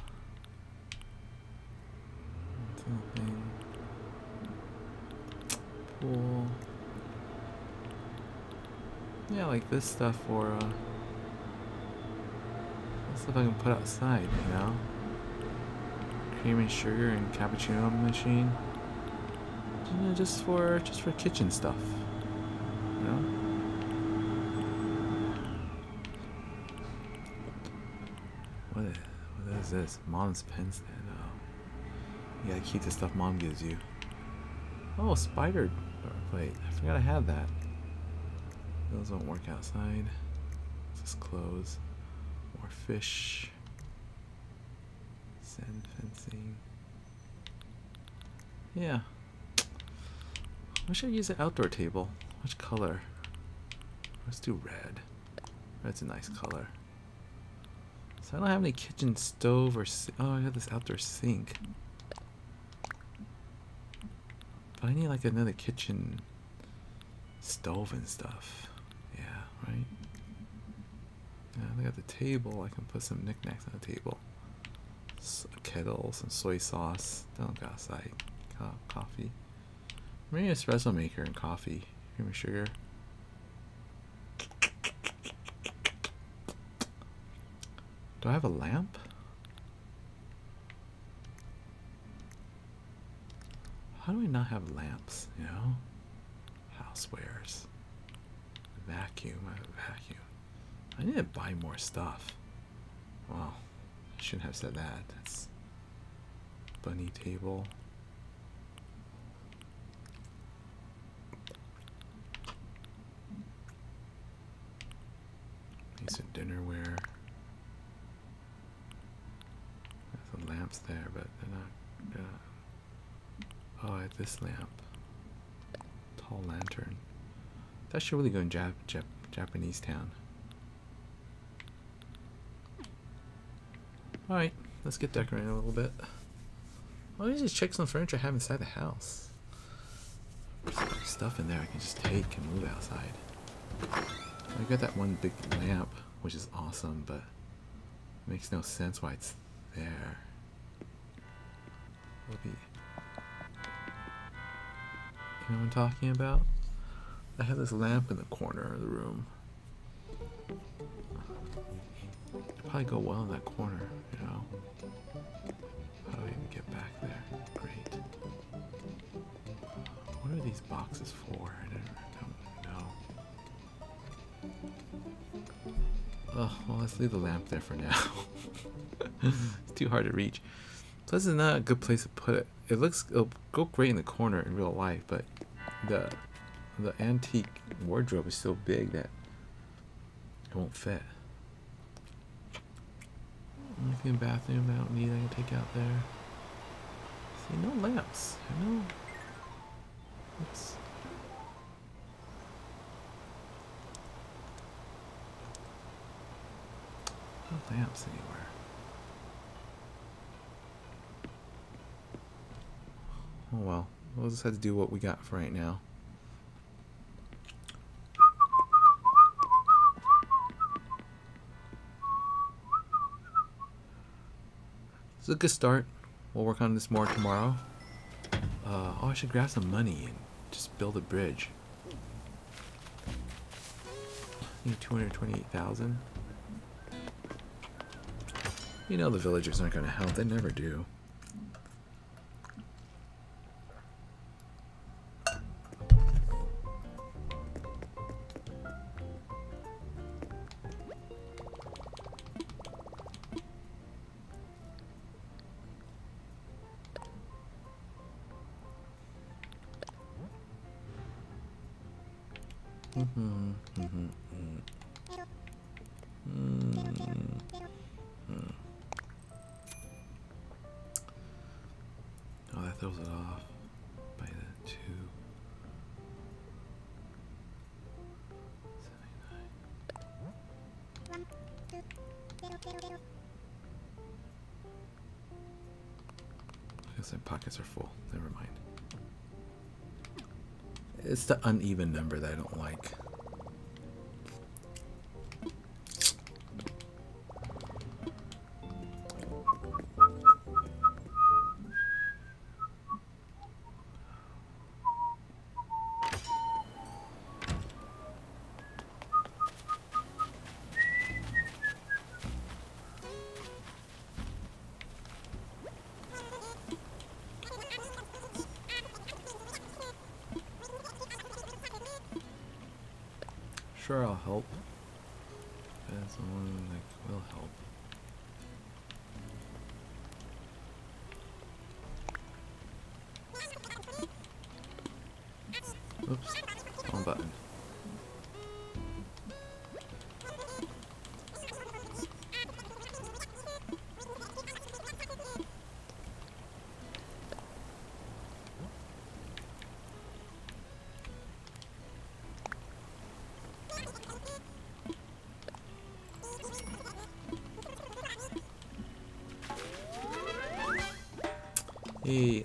Pool. Yeah, like this stuff for. Uh, stuff I can put outside, you know? Cream and sugar and cappuccino machine. You know, just for just for kitchen stuff. You know? What is, what is this? Mom's pen stand. Oh. You gotta keep the stuff mom gives you. Oh, spider. Wait, I forgot I had that. Those won't work outside. Is close fish. Sand fencing. Yeah. I should use an outdoor table. Which color? Let's do red. Red's a nice color. So I don't have any kitchen stove or oh I got this outdoor sink. But I need like another kitchen stove and stuff. Yeah, right? Got the table. I can put some knickknacks on the table. a kettle, some soy sauce. Don't go outside. Co coffee. Maybe an espresso maker and coffee. Cream and sugar. Do I have a lamp? How do we not have lamps, you know? Housewares. Vacuum, I have a vacuum. I need to buy more stuff. Well, I shouldn't have said that. That's bunny table. Need some dinnerware. There's some lamps there, but they're not. Oh, I have this lamp. Tall lantern. That should really go in Jap Jap Japanese town. Alright, let's get decorating a little bit. Why don't you just check some furniture I have inside the house? There's stuff in there I can just take and move outside. I got that one big lamp, which is awesome, but it makes no sense why it's there. Will be. You know what I'm talking about? I have this lamp in the corner of the room. It'd probably go well in that corner, these boxes for? I don't, don't know. Oh, well, let's leave the lamp there for now. it's too hard to reach. Plus, it's not a good place to put it. It looks, it'll go great in the corner in real life, but the the antique wardrobe is so big that it won't fit. Anything bathroom I don't need I can take out there. See, no lamps. No. It's anywhere. Oh well, we'll just have to do what we got for right now. It's a good start. We'll work on this more tomorrow. Uh, oh, I should grab some money and just build a bridge. I Need 228,000. You know the villagers aren't going to help. They never do. Mm-hmm, mm-hmm, mm-hmm. Mm. Throws it off by the two. I guess my pockets are full. Never mind. It's the uneven number that I don't like.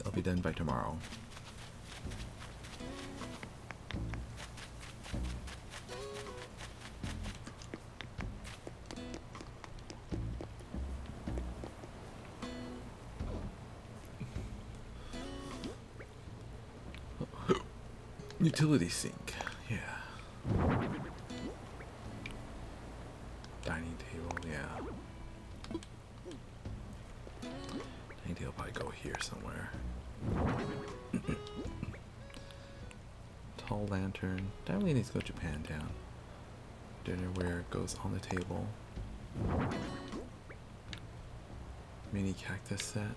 I'll be done by tomorrow. Utility sink, Go Japan down. Dinnerware goes on the table. Mini cactus set.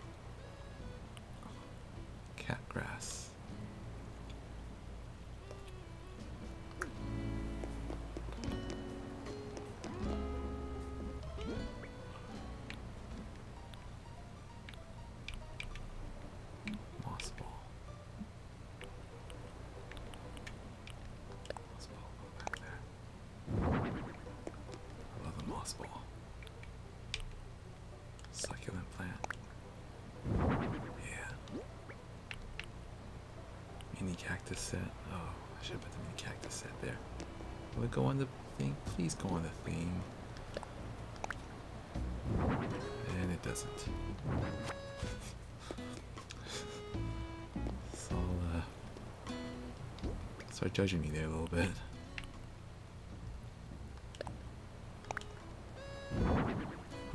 Judging me there a little bit.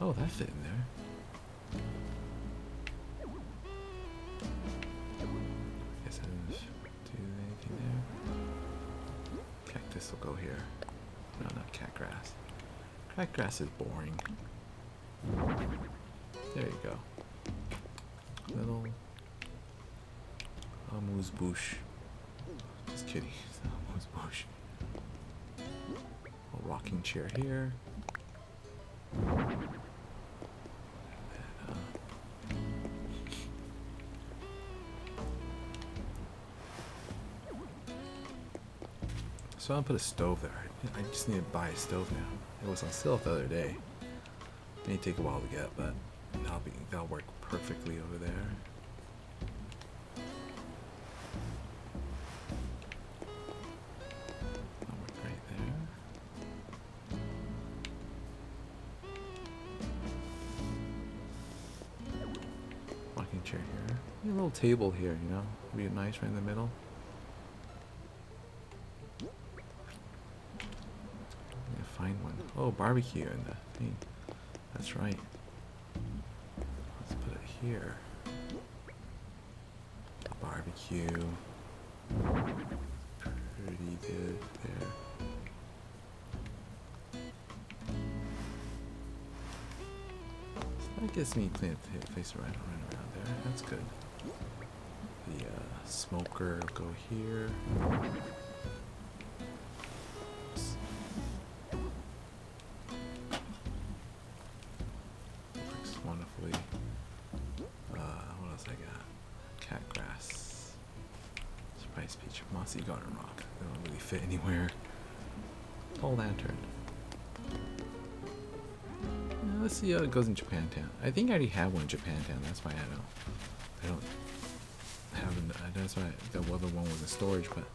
Oh, that fit in there. Guess I didn't do anything there. Cactus will go here. No, not cat grass. Cat grass is boring. There you go. Little amuse chair here. So I'll put a stove there. I just need to buy a stove now. It was on sale the other day. It May take a while to get, but that'll be that'll work perfectly over there. Table here, you know? Be nice right in the middle. Yeah, find one. Oh, barbecue in the thing. That's right. Let's put it here. Barbecue. Pretty good there. So that gives me of place around, around around there. That's good. The uh, smoker will go here. Works wonderfully. Uh, what else I got? Cat grass. Peach. Mossy garden rock. They don't really fit anywhere. Tall lantern. Uh, let's see how it goes in Japantown. I think I already have one in Japantown. That's why I don't. I don't have. An, that's why the other one was in storage. But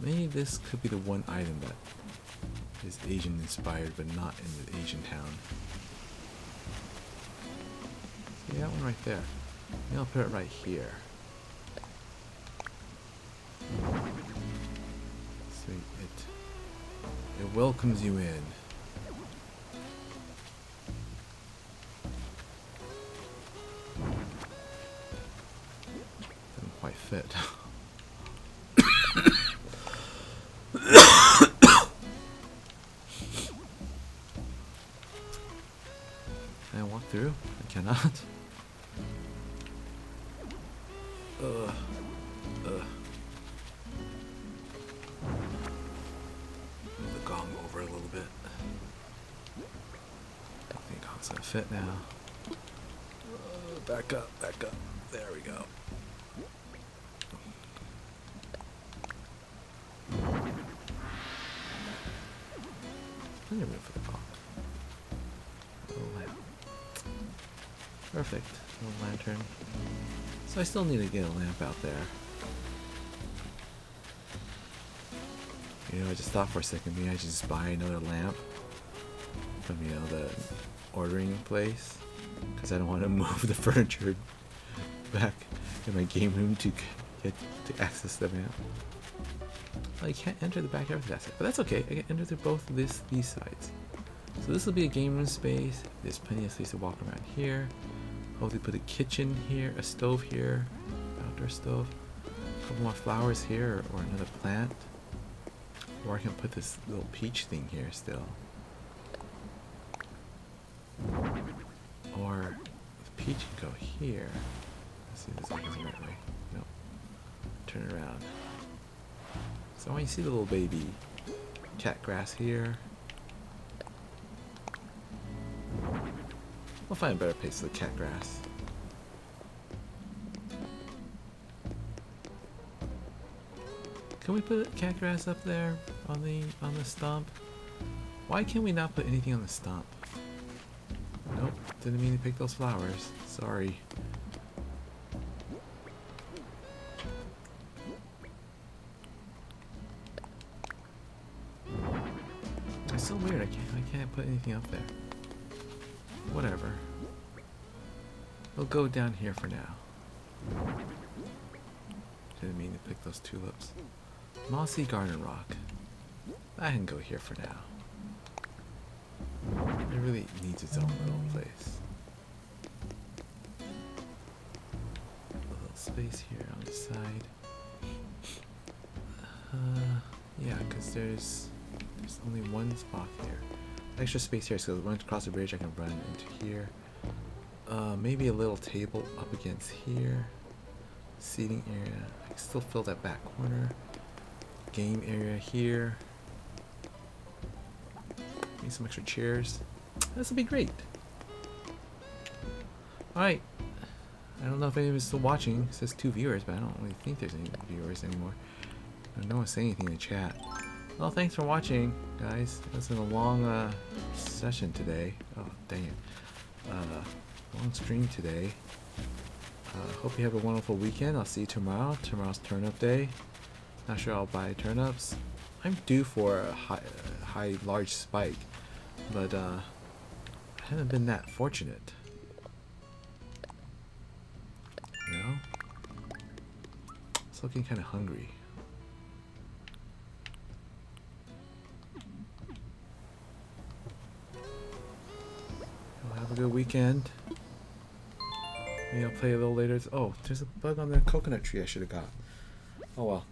maybe this could be the one item that is Asian inspired, but not in the Asian town. See that one right there. Maybe I'll put it right here. So it it welcomes you in. Fit. Can I walk through? I cannot. Ugh. Ugh. Move the gong over a little bit. I think gong's gonna fit now. Uh, back up. I still need to get a lamp out there. You know, I just thought for a second, maybe I should just buy another lamp from, you know, the ordering place. Because I don't want to move the furniture back in my game room to get to access the map. Well, you can't enter the backyard with that, side, but that's okay. I can enter through both this, these sides. So this will be a game room space. There's plenty of space to walk around here. Oh, Hopefully put a kitchen here, a stove here, outdoor stove, a couple more flowers here, or another plant. Or I can put this little peach thing here still. Or the peach can go here. Let's see if this opens the right way. Nope. Turn it around. So when you to see the little baby cat grass here, We'll find a better place for the cat grass. Can we put cat grass up there on the on the stump? Why can we not put anything on the stump? Nope, didn't mean to pick those flowers. Sorry. It's so weird. I can't. I can't put anything up there. Go down here for now. Didn't mean to pick those tulips. Mossy garden rock. I can go here for now. It really needs its own little place. A little space here on the side. Uh, yeah, because there's there's only one spot here. Extra space here, so once across the bridge I can run into here. Uh, maybe a little table up against here. Seating area. I can still fill that back corner. Game area here. Need some extra chairs. This will be great. Alright. I don't know if anyone is still watching. It says two viewers, but I don't really think there's any viewers anymore. No one's saying anything in the chat. Well, thanks for watching, guys. It's been a long uh, session today. Oh, dang it. Uh, long stream today. Uh, hope you have a wonderful weekend. I'll see you tomorrow. Tomorrow's turnip day. Not sure I'll buy turnips. I'm due for a high, high large spike, but uh, I haven't been that fortunate. You know? It's looking kind of hungry. Have a good weekend. Maybe I'll play a little later. Oh, there's a bug on the coconut tree I should have got. Oh well.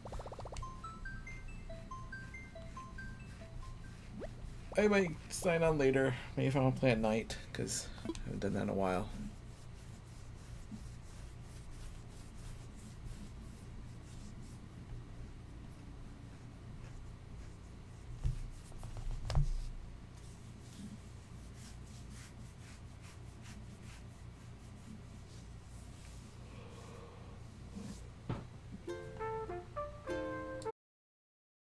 I might sign on later. Maybe if I want to play at night, because I haven't done that in a while.